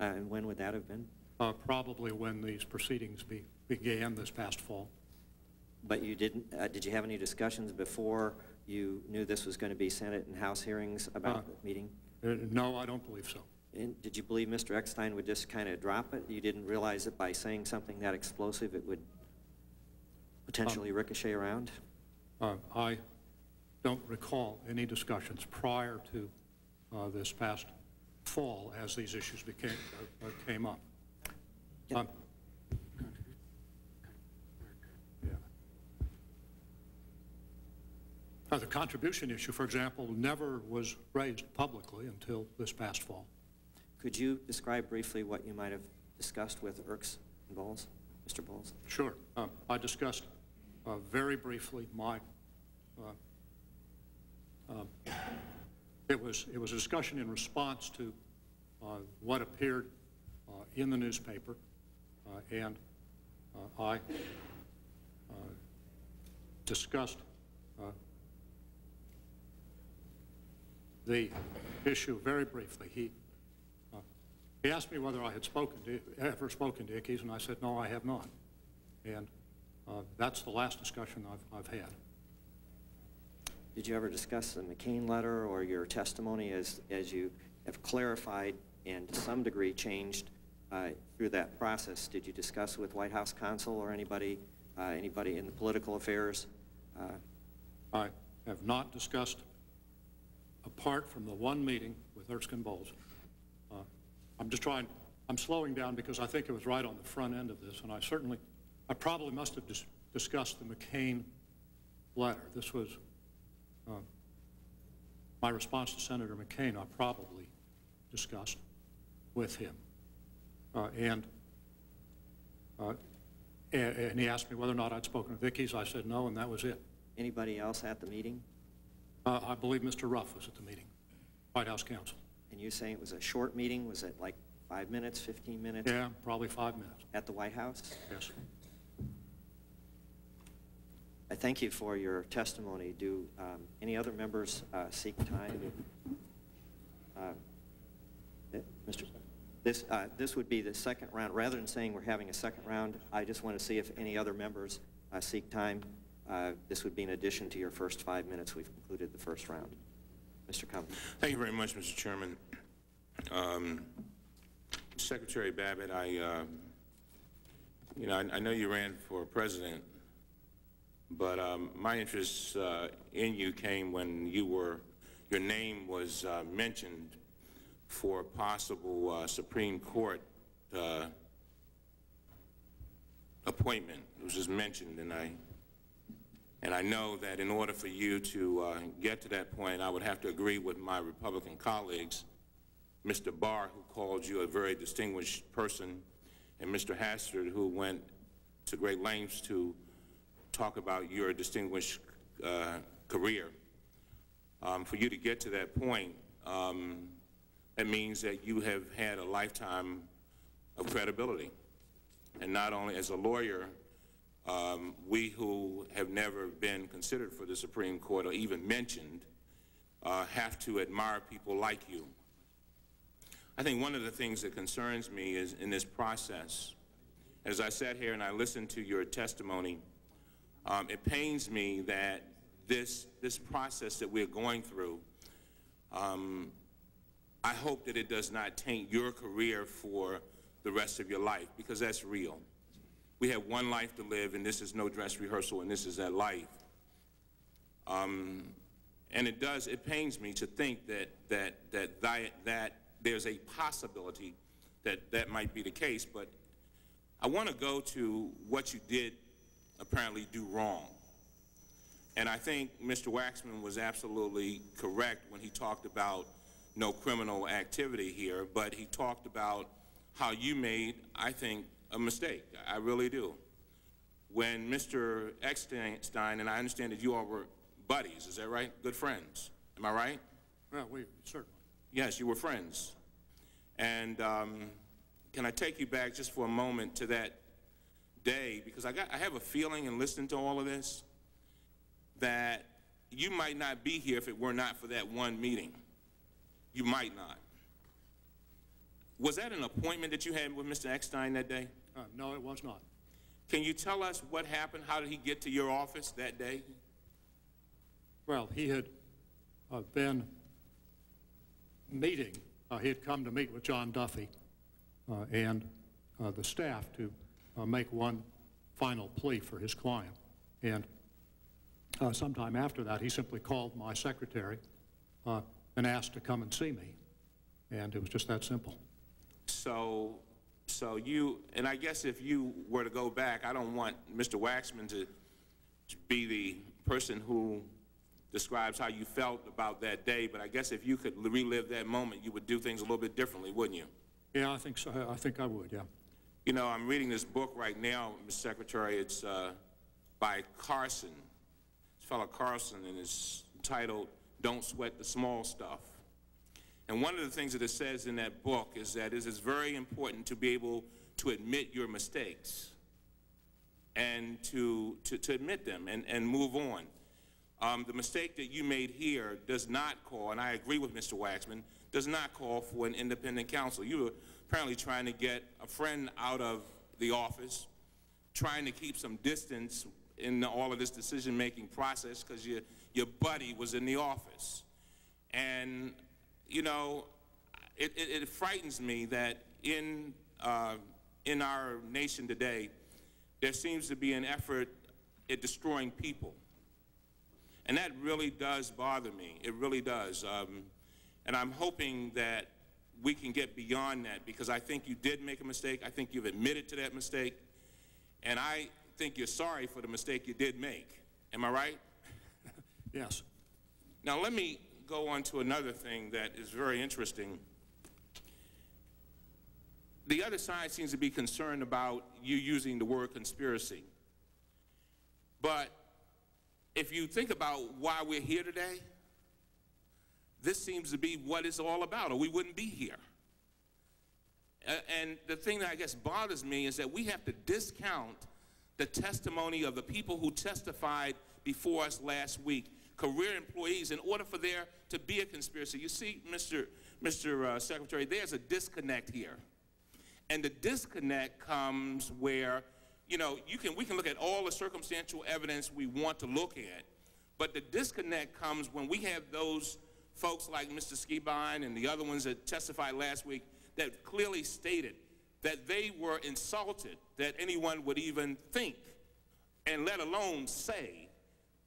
Uh, And when would that have been? uh, probably when these proceedings be- began this past fall. But you didn't, uh, did you have any discussions before you knew this was going to be Senate and House hearings Uh, about the meeting? Uh, No, I don't believe so. And did you believe Mr. Eckstein would just kind of drop it? You didn't realize that by saying something that explosive, it would potentially ricochet around? Uh, I don't recall any discussions prior to uh, this past fall as these issues became, uh, uh, came up. Um, Uh, The contribution issue, for example, never was raised publicly until this past fall. Could you describe briefly what you might have discussed with Erks and Bowles, Mr. Bowles? Sure. Um, I discussed uh, very briefly my, uh, um, it was, it was a discussion in response to uh, what appeared uh, in the newspaper, uh, and uh, I uh, discussed uh, the issue very briefly. He, uh, he asked me whether I had spoken to, ever spoken to Ickes, and I said, no, I have not. And uh, that's the last discussion I've, I've had. Did you ever discuss the McCain letter or your testimony as, as you have clarified and to some degree changed uh, through that process? Did you discuss with White House counsel or anybody, uh, anybody in the political affairs? Uh, I have not discussed, apart from the one meeting with Erskine Bowles. Uh, I'm just trying, I'm slowing down because I think it was right on the front end of this, and I certainly, I probably must have dis- discussed the McCain letter. This was uh, my response to Senator McCain, I probably discussed with him. Uh, and, uh, and, he asked me whether or not I'd spoken to Vicky's. I said no, and that was it. Anybody else at the meeting? Uh, I believe Mr. Ruff was at the meeting, White House counsel. And you saying it was a short meeting? Was it like five minutes, 15 minutes? Yeah, probably five minutes. At the White House? Yes. I thank you for your testimony. Do um, any other members uh, seek time? Uh, Mr. This, uh, this would be the second round. Rather than saying we're having a second round, I just want to see if any other members uh, seek time. Uh, this would be in addition to your first five minutes. We've concluded the first round. Mr. Cummings. Thank you very much, Mr. Chairman. Um, Secretary Babbitt, I, uh, you know, I, I, know you ran for president, but um, my interest uh, in you came when you were, your name was uh, mentioned for a possible uh, Supreme Court uh, appointment. It was just mentioned, and I and I know that in order for you to uh, get to that point, I would have to agree with my Republican colleagues, Mr. Barr, who called you a very distinguished person, and Mr. Hastert, who went to great lengths to talk about your distinguished uh, career. Um, for you to get to that point, um, that means that you have had a lifetime of credibility. And not only as a lawyer, um, we who have never been considered for the Supreme Court or even mentioned uh, have to admire people like you. I think one of the things that concerns me is in this process, as I sat here and I listened to your testimony, um, it pains me that this, this process that we're going through, um, I hope that it does not taint your career for the rest of your life, because that's real we have one life to live, and this is no dress rehearsal, and this is that life. Um, and it does, it pains me to think that, that, that, that, that there's a possibility that that might be the case, but I want to go to what you did apparently do wrong. And I think Mr. Waxman was absolutely correct when he talked about no criminal activity here, but he talked about how you made, I think, a mistake. I really do. When Mr. Eckstein, and I understand that you all were buddies, is that right? Good friends. Am I right? Well, we certainly. Yes, you were friends. And um, can I take you back just for a moment to that day? Because I, got, I have a feeling in listening to all of this that you might not be here if it were not for that one meeting. You might not. Was that an appointment that you had with Mr. Eckstein that day? Uh, no, it was not. Can you tell us what happened? How did he get to your office that day? Well, he had uh, been meeting, uh, he had come to meet with John Duffy uh, and uh, the staff to uh, make one final plea for his client. And sometime after that, he simply called my secretary and asked to come and see me. And it was just that simple. So so you, and I guess if you were to go back, I don't want Mr. Waxman to be the person who describes how you felt about that day, but I guess if you could relive that moment, you would do things a little bit differently, wouldn't you? Yeah, I think so. I think I would, yeah. You know, I'm reading this book right now, Mr. Secretary. It's uh, by Carson, this fellow Carson, and it's entitled Don't Sweat the Small Stuff. And one of the things that it says in that book is that it is very important to be able to admit your mistakes and to, to, to admit them and, and move on. Um, the mistake that you made here does not call, and I agree with Mr. Waxman, does not call for an independent counsel. You were apparently trying to get a friend out of the office, trying to keep some distance in all of this decision-making process because your, your buddy was in the office. And you know, it, it, it frightens me that in, uh, in our nation today, there seems to be an effort at destroying people. And that really does bother me. It really does. Um, and I'm hoping that we can get beyond that because I think you did make a mistake. I think you've admitted to that mistake. And I think you're sorry for the mistake you did make. Am I right? Yes. Now, let me go on to another thing that is very interesting. The other side seems to be concerned about you using the word conspiracy. But if you think about why we're here today, this seems to be what it's all about, or we wouldn't be here. And the thing that I guess bothers me is that we have to discount the testimony of the people who testified before us last week, career employees, in order for there to be a conspiracy. You see, Mr. Mr. Uh, Secretary, there's a disconnect here. And the disconnect comes where, you know, you can, we can look at all the circumstantial evidence we want to look at, but the disconnect comes when we have those folks like Mr. Skibine and the other ones that testified last week that clearly stated that they were insulted that anyone would even think, and let alone say,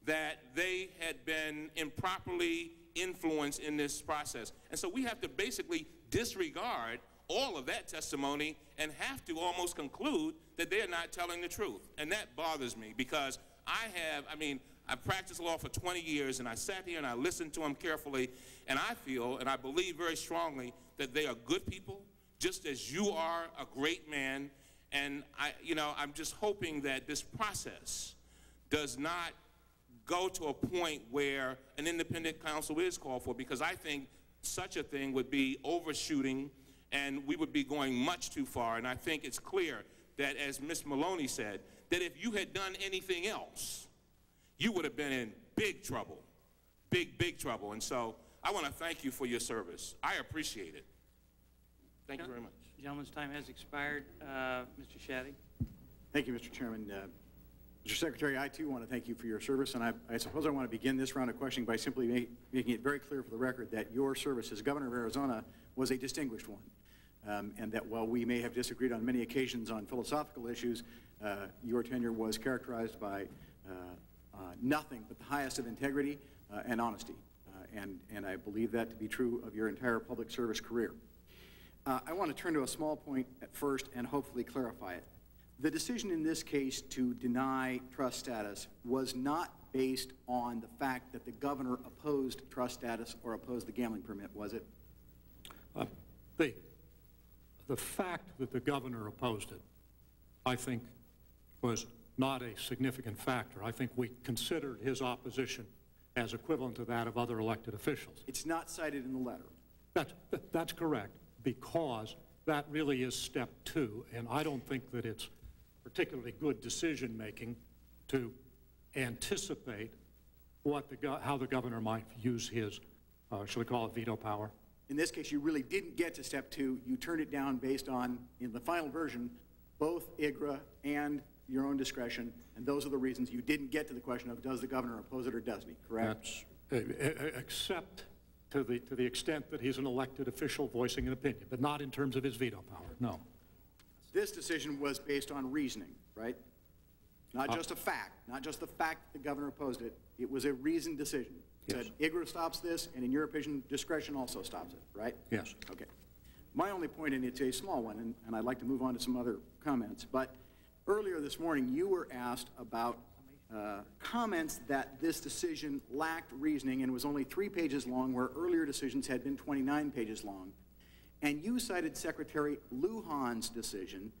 that they had been improperly influenced in this process. And so we have to basically disregard all of that testimony and have to almost conclude that they're not telling the truth. And that bothers me because I have, I mean, I've practiced law for 20 years and I sat here and I listened to them carefully and I feel and I believe very strongly that they are good people, just as you are a great man. And I, you know, I'm just hoping that this process does not go to a point where an independent counsel is called for because I think such a thing would be overshooting and we would be going much too far. And I think it's clear that, as Ms. Maloney said, that if you had done anything else, you would have been in big trouble, big, big trouble. And so I want to thank you for your service. I appreciate it. Thank you very much. Gentleman's time has expired. Uh, Mr. Shadegg? Thank you, Mr. Chairman. Uh, Mr. Secretary, I too want to thank you for your service, and I, I suppose I want to begin this round of questioning by simply make, making it very clear for the record that your service as governor of Arizona was a distinguished one, um, and that while we may have disagreed on many occasions on philosophical issues, uh, your tenure was characterized by uh, uh nothing but the highest of integrity uh, and honesty, uh, and, and I believe that to be true of your entire public service career. Uh, I want to turn to a small point at first and hopefully clarify it. The decision in this case to deny trust status was not based on the fact that the governor opposed trust status or opposed the gambling permit, was it? Uh, the, the fact that the governor opposed it, I think, was not a significant factor. I think we considered his opposition as equivalent to that of other elected officials. It's not cited in the letter. That's, that's correct because that really is step two, and I don't think that it's particularly good decision-making to anticipate what the how the governor might use his, uh, should we call it veto power? In this case, you really didn't get to step two. You turned it down based on, in the final version, both IGRA and your own discretion, and those are the reasons you didn't get to the question of does the governor oppose it or doesn't he, correct? That's, uh, except to the, to the extent that he's an elected official voicing an opinion, but not in terms of his veto power, no. This decision was based on reasoning, right? Not Uh, just a fact, not just the fact that the governor opposed it. It was a reasoned decision. Yes. Said IGRA stops this, and in your opinion, discretion also stops it, right? Yes. Okay. My only point, and it's a small one, and, and I'd like to move on to some other comments, but earlier this morning, you were asked about uh, comments that this decision lacked reasoning and was only three pages long, where earlier decisions had been 29 pages long. And you cited Secretary Lujan's decision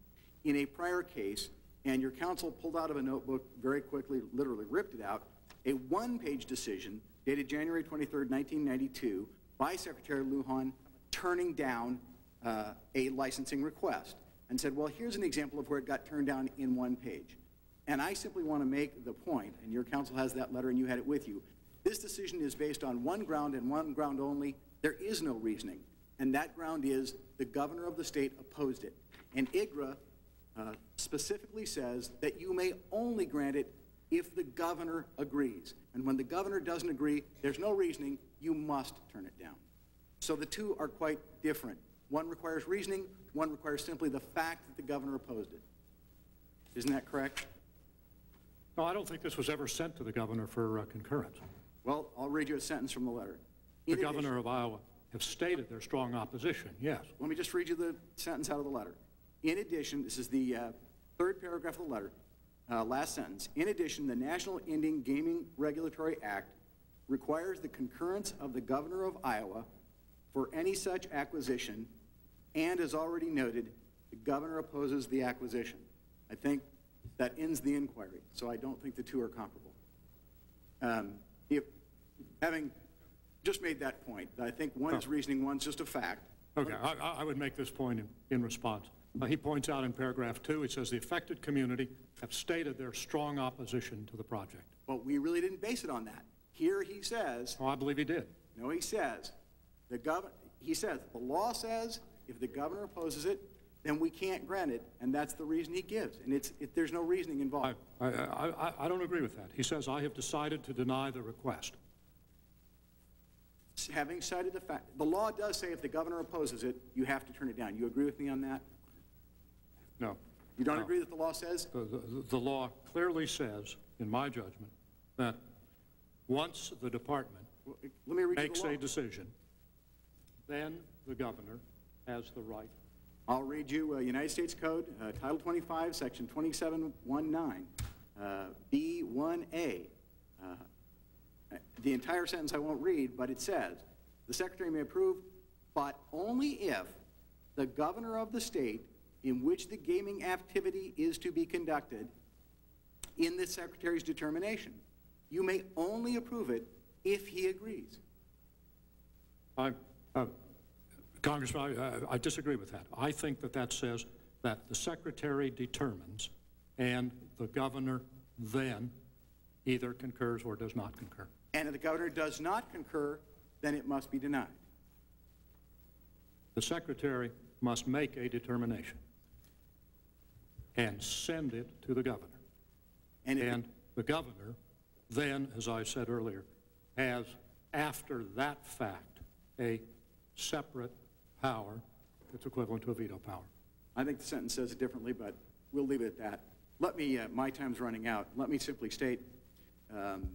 in a prior case, and your counsel pulled out of a notebook very quickly, literally ripped it out, a one-page decision dated January 23, 1992, by Secretary Lujan turning down uh, a licensing request and said, well, here's an example of where it got turned down in one page. And I simply want to make the point, and your counsel has that letter and you had it with you, this decision is based on one ground and one ground only. There is no reasoning. And that ground is the governor of the state opposed it. And IGRA uh, specifically says that you may only grant it if the governor agrees. And when the governor doesn't agree, there's no reasoning, you must turn it down. So the two are quite different. One requires reasoning, one requires simply the fact that the governor opposed it. Isn't that correct? No, I don't think this was ever sent to the governor for uh, concurrence. Well, I'll read you a sentence from the letter. The In governor of Iowa have stated their strong opposition, yes. Let me just read you the sentence out of the letter. In addition, this is the uh, third paragraph of the letter, uh, last sentence. In addition, the National Indian Gaming Regulatory Act requires the concurrence of the governor of Iowa for any such acquisition, and as already noted, the governor opposes the acquisition. I think that ends the inquiry, so I don't think the two are comparable. Um, If, having just made that point, I think one is reasoning, one's just a fact. Okay, I, I- would make this point in, in response. Uh, He points out in paragraph two, it says the affected community have stated their strong opposition to the project. But we really didn't base it on that. Here he says. Oh, I believe he did. No, he says, the governor, he says, the law says if the governor opposes it, then we can't grant it, and that's the reason he gives. And it's, it, there's no reasoning involved. I, I, I- I don't agree with that. He says, I have decided to deny the request. Having cited the fact, the law does say if the governor opposes it, you have to turn it down. You agree with me on that? No. You don't No. agree that the law says? The, the, the law clearly says, in my judgment, that once the department Let me read makes a decision, then the governor has the right. I'll read you uh, United States Code, uh, Title 25, Section 2719, uh, B1A. The entire sentence I won't read, but it says, the secretary may approve, but only if the governor of the state in which the gaming activity is to be conducted in the secretary's determination. You may only approve it if he agrees. I, uh, Congressman, I, I disagree with that. I think that that says that the secretary determines and the governor then either concurs or does not concur. And if the governor does not concur, then it must be denied. The secretary must make a determination and send it to the governor. And the governor then, as I said earlier, has, after that fact, a separate power that's equivalent to a veto power. I think the sentence says it differently, but we'll leave it at that. Let me, uh, my time's running out. Let me simply state, um,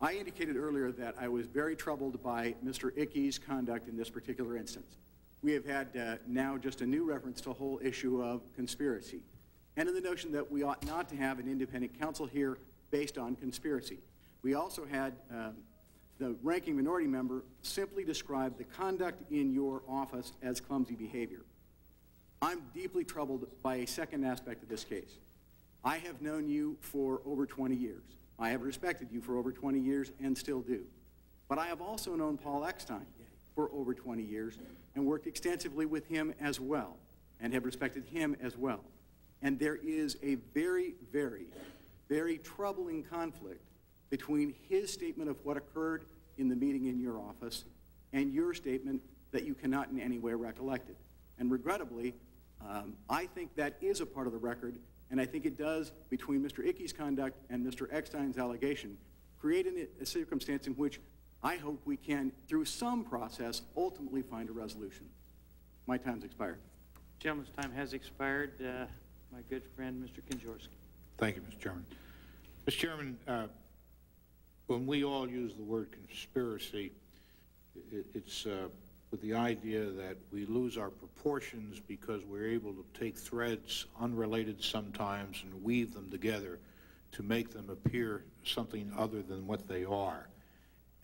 I indicated earlier that I was very troubled by Mr. Ickes' conduct in this particular instance. We have had uh, now just a new reference to the whole issue of conspiracy, and in the notion that we ought not to have an independent counsel here based on conspiracy. We also had um, the ranking minority member simply describe the conduct in your office as clumsy behavior. I'm deeply troubled by a second aspect of this case. I have known you for over 20 years. I have respected you for over 20 years and still do. But I have also known Paul Eckstein for over 20 years and worked extensively with him as well and have respected him as well. And there is a very, very, very troubling conflict between his statement of what occurred in the meeting in your office and your statement that you cannot in any way recollect it. And regrettably, um, I think that is a part of the record, and I think it does, between Mr. Ickes' conduct and Mr. Eckstein's allegation, create a circumstance in which I hope we can, through some process, ultimately find a resolution. My time's expired. Gentleman's time has expired. Uh, My good friend, Mr. Kanjorski. Thank you, Mr. Chairman. Mr. Chairman, uh, when we all use the word conspiracy, it, it's uh, with the idea that we lose our proportions because we're able to take threads unrelated sometimes and weave them together to make them appear something other than what they are.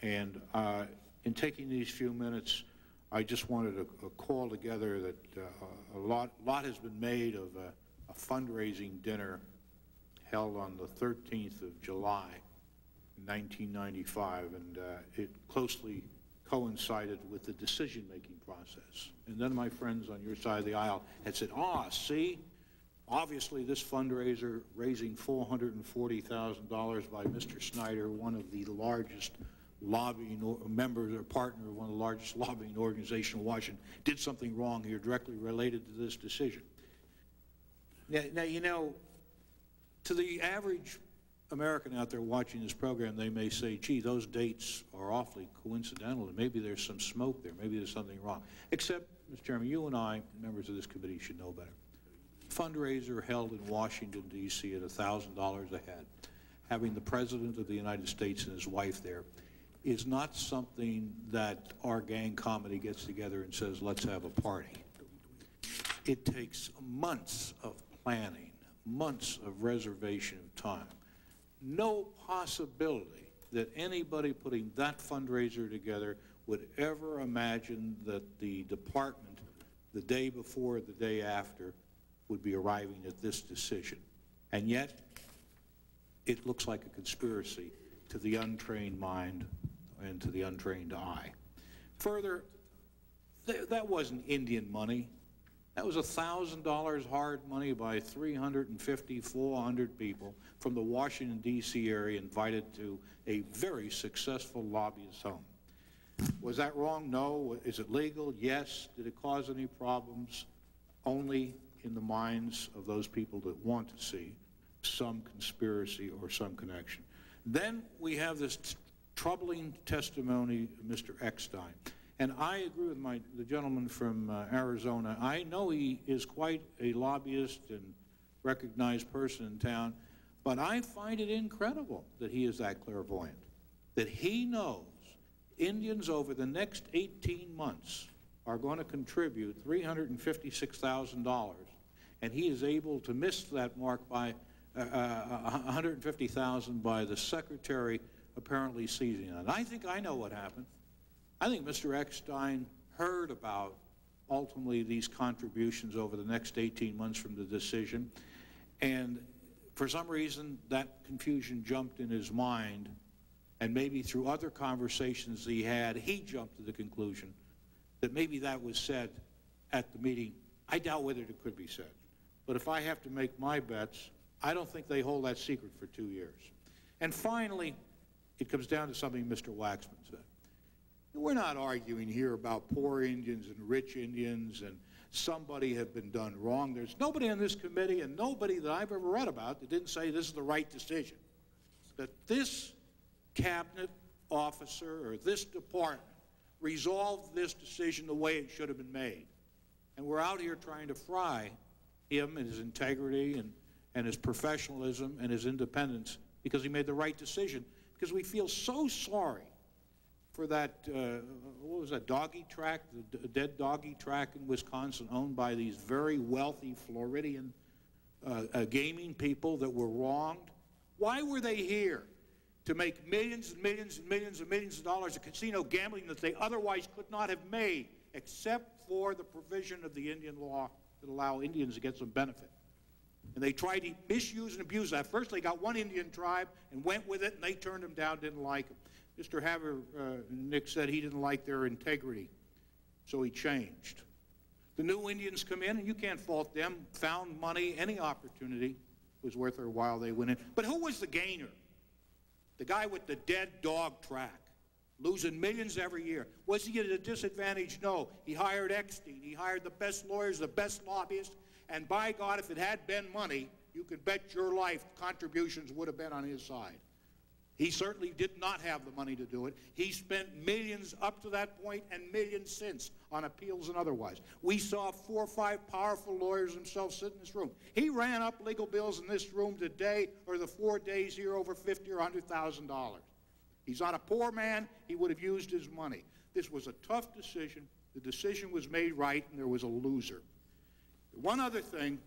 And uh, in taking these few minutes, I just wanted to uh, call together that uh, a lot, lot has been made of a, a fundraising dinner held on the 13th of July, 1995, and uh, it closely coincided with the decision-making process. And then my friends on your side of the aisle had said, ah, see, obviously this fundraiser raising $440,000 by Mr. Snyder, one of the largest lobbying members or partner of one of the largest lobbying organizations in Washington, did something wrong here directly related to this decision. Now, now, you know, to the average American out there watching this program, they may say, gee, those dates are awfully coincidental, and maybe there's some smoke there, maybe there's something wrong. Except, Mr. Chairman, you and I, members of this committee, should know better. Fundraiser held in Washington, D.C. at $1,000 a head, having the President of the United States and his wife there, is not something that our gang comedy gets together and says, let's have a party. It takes months of planning, months of reservation of time. No possibility that anybody putting that fundraiser together would ever imagine that the department, the day before, the day after, would be arriving at this decision. And yet, it looks like a conspiracy to the untrained mind and to the untrained eye. Further, th that wasn't Indian money. That was $1,000 hard money by 350, 400 people from the Washington, D.C. area invited to a very successful lobbyist home. Was that wrong? No. Is it legal? Yes. Did it cause any problems? Only in the minds of those people that want to see some conspiracy or some connection. Then we have this troubling testimony of Mr. Eckstein. And I agree with my, the gentleman from uh, Arizona. I know he is quite a lobbyist and recognized person in town, but I find it incredible that he is that clairvoyant, that he knows Indians over the next 18 months are going to contribute $356,000, and he is able to miss that mark by uh, uh, 150,000 by the secretary apparently seizing it. I think I know what happened. I think Mr. Eckstein heard about ultimately these contributions over the next 18 months from the decision, and for some reason that confusion jumped in his mind, and maybe through other conversations he had, he jumped to the conclusion that maybe that was said at the meeting. I doubt whether it could be said. But if I have to make my bets, I don't think they hold that secret for two years. And finally, it comes down to something Mr. Waxman said. We're not arguing here about poor Indians and rich Indians and somebody had been done wrong. There's nobody on this committee and nobody that I've ever read about that didn't say this is the right decision. That this cabinet officer or this department resolved this decision the way it should have been made. And we're out here trying to fry him and his integrity and, and his professionalism and his independence because he made the right decision. Because we feel so sorry for that, uh, what was that, doggy track, the dead doggy track in Wisconsin owned by these very wealthy Floridian uh, uh, gaming people that were wronged? Why were they here? To make millions and millions and millions and millions of dollars of casino gambling that they otherwise could not have made, except for the provision of the Indian law that allow Indians to get some benefit. And they tried to misuse and abuse that. First, they got one Indian tribe and went with it, and they turned them down, didn't like them. Mr. Haver, uh, Nick said he didn't like their integrity, so he changed. The new Indians come in, and you can't fault them, found money, any opportunity was worth their while they went in. But who was the gainer? The guy with the dead dog track, losing millions every year. Was he at a disadvantage? No. He hired Eckstein. He hired the best lawyers, the best lobbyists, and by God, if it had been money, you could bet your life contributions would have been on his side. He certainly did not have the money to do it. He spent millions up to that point and millions since on appeals and otherwise. We saw four or five powerful lawyers themselves sit in this room. He ran up legal bills in this room today or the four days here over fifty or hundred thousand dollars. He's not a poor man. He would have used his money. This was a tough decision. The decision was made right, and there was a loser. One other thing,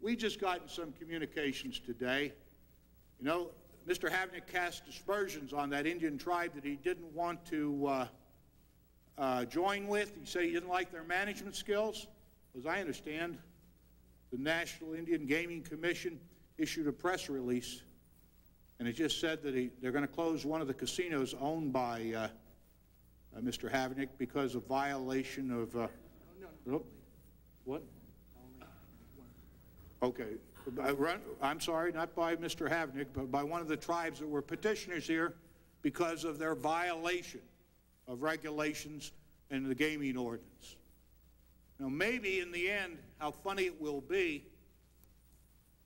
we just gotten some communications today. You know, Mr. Havenick cast aspersions on that Indian tribe that he didn't want to uh, uh, join with. He said he didn't like their management skills. As I understand, the National Indian Gaming Commission issued a press release, and it just said that he, they're going to close one of the casinos owned by uh, uh Mr. Havenick because of violation of... Uh, no, no. What? Okay. I'm sorry, not by Mr. Havenick, but by one of the tribes that were petitioners here because of their violation of regulations and the gaming ordinance. Now, maybe in the end, how funny it will be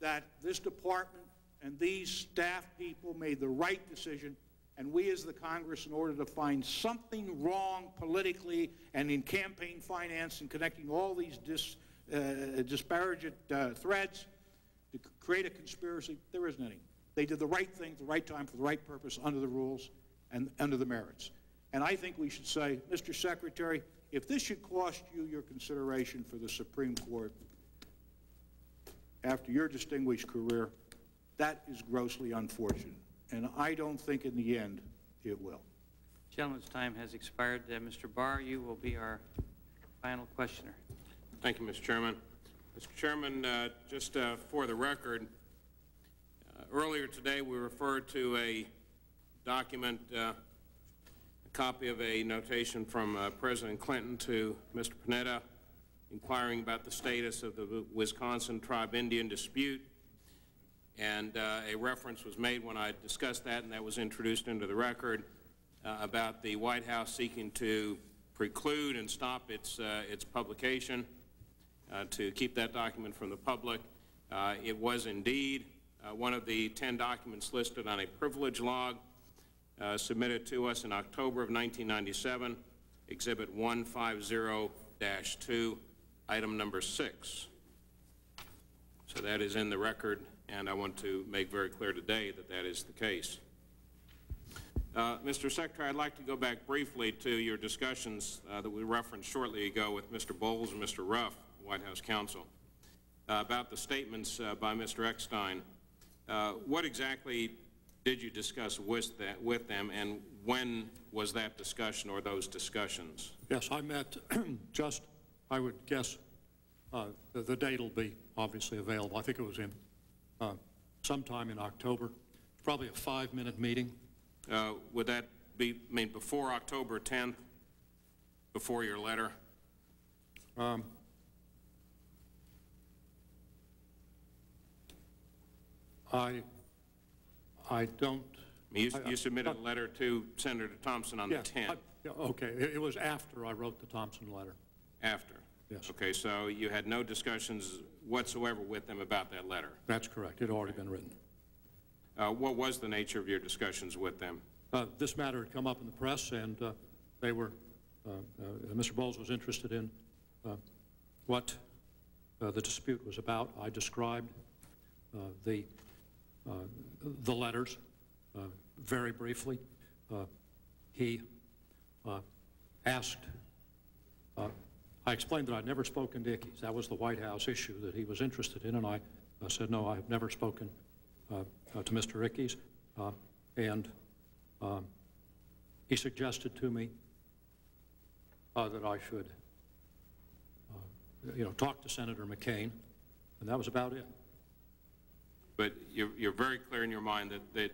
that this department and these staff people made the right decision, and we as the Congress, in order to find something wrong politically and in campaign finance and connecting all these dis, uh, disparaging uh, threads, to create a conspiracy, there isn't any. They did the right thing at the right time for the right purpose under the rules and under the merits. And I think we should say, Mr. Secretary, if this should cost you your consideration for the Supreme Court after your distinguished career, that is grossly unfortunate. and I don't think in the end it will. Gentleman's time has expired. Uh, Mr. Barr, you will be our final questioner. Thank you, Mr. Chairman. Mr. Chairman, uh, just uh, for the record, uh, earlier today we referred to a document, uh, a copy of a notation from uh, President Clinton to Mr. Panetta inquiring about the status of the Wisconsin tribe Indian dispute. And uh, a reference was made when I discussed that, and that was introduced into the record, about the White House seeking to preclude and stop its, its publication to keep that document from the public. Uh, it was indeed uh, one of the 10 documents listed on a privilege log uh, submitted to us in October of 1997, Exhibit 150-2, item number 6. So that is in the record, and I want to make very clear today that that is the case. Uh, Mr. Secretary, I'd like to go back briefly to your discussions uh, that we referenced shortly ago with Mr. Bowles and Mr. Ruff, White House counsel, uh, about the statements uh, by Mr. Eckstein. Uh, what exactly did you discuss with, that, with them, and when was that discussion or those discussions? Yes, I met just, I would guess, uh, the, the date will be obviously available. I think it was in uh, sometime in October. Probably a five-minute meeting. Uh, would that be, I mean, before October 10th, before your letter? Um, I, I don't. You, I- you submitted a letter to Senator Thompson on the 10th. I- yeah, Okay, it it was after I wrote the Thompson letter. After? Yes. Okay, so you had no discussions whatsoever with them about that letter? That's correct, it had already been written. Uh, what was the nature of your discussions with them? Uh, This matter had come up in the press, and uh, they were, uh, uh, Mr. Bowles was interested in uh, what uh, the dispute was about. I described uh, the, the letters uh, very briefly. Uh, He uh, asked, I explained that I'd never spoken to Ickes. That was the White House issue that he was interested in, and I said, no, I've never spoken to Mr. Ickes. And um, he suggested to me uh, that I should, you know, talk to Senator McCain, and that was about it. But you're, you're very clear in your mind that, that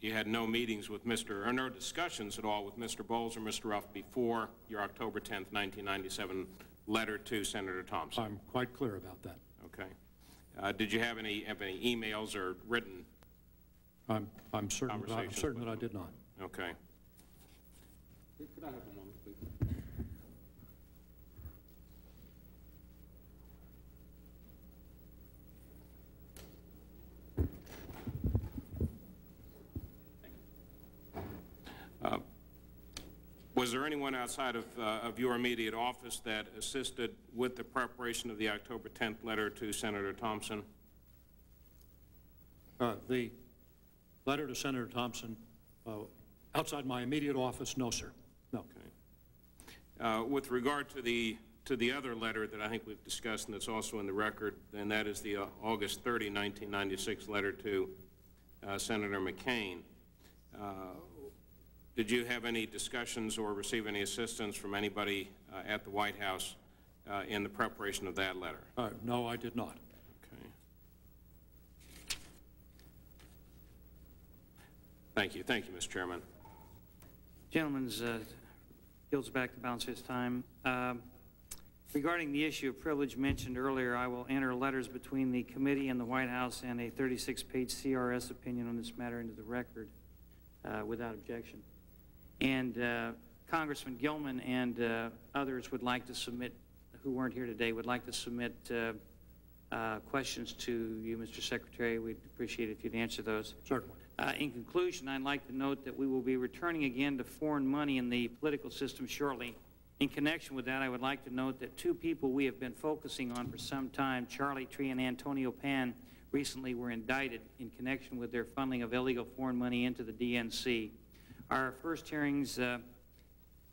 you had no meetings with Mr., or no discussions at all with Mr. Bowles or Mr. Ruff before your October 10th, 1997 letter to Senator Thompson? I'm quite clear about that. Okay. Uh, did you have any, have any emails or written I'm, I'm certain, that I- I'm certain that I did not. Okay. Could I have Was there anyone outside of, uh, of your immediate office that assisted with the preparation of the October 10th letter to Senator Thompson? Uh, The letter to Senator Thompson, uh, outside my immediate office, no, sir, no. Uh, With regard to the, to the other letter that I think we've discussed and that's also in the record, and that is the uh, August 30, 1996 letter to uh, Senator McCain, uh, did you have any discussions or receive any assistance from anybody uh, at the White House uh, in the preparation of that letter? Uh, No, I did not. Okay. Thank you. Thank you, Mr. Chairman. Gentleman's uh, yields back the balance of his time. Um, Regarding the issue of privilege mentioned earlier, I will enter letters between the committee and the White House and a 36-page CRS opinion on this matter into the record uh, without objection. And uh, Congressman Gilman and uh, others would like to submit, who weren't here today, would like to submit uh, uh, questions to you, Mr. Secretary. We'd appreciate it if you'd answer those. Certainly. Uh, In conclusion, I'd like to note that we will be returning again to foreign money in the political system shortly. In connection with that, I would like to note that two people we have been focusing on for some time, Charlie Trie and Antonio Pan, recently were indicted in connection with their funneling of illegal foreign money into the DNC. Our first hearings, uh,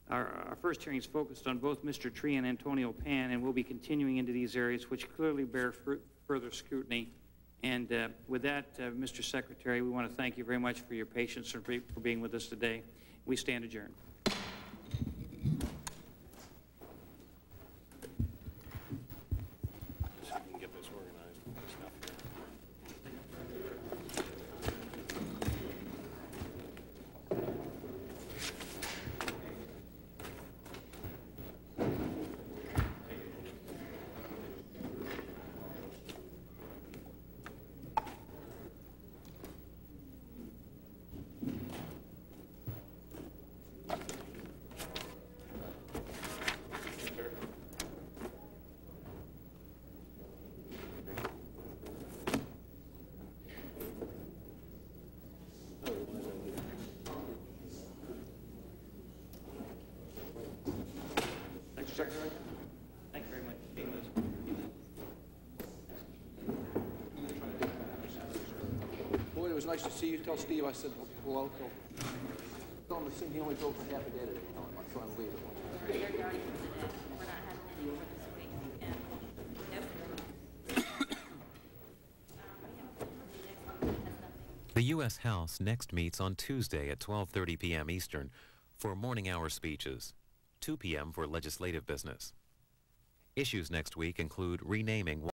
our, our first hearings focused on both Mr. Trie and Antonio Pan, and we'll be continuing into these areas which clearly bear fur- further scrutiny. And uh, with that, uh, Mr. Secretary, we want to thank you very much for your patience and for being with us today. We stand adjourned. So we can get this organized. Stuff here. Thank you, Secretary. Thank you very much for being with us. Boyd, it was nice to see you. Tell Steve I said hello. Him he only half a day today. I'm. The U.S. House next meets on Tuesday at 12:30 p.m. Eastern for morning hour speeches, 2 p.m. for legislative business. Issues next week include renaming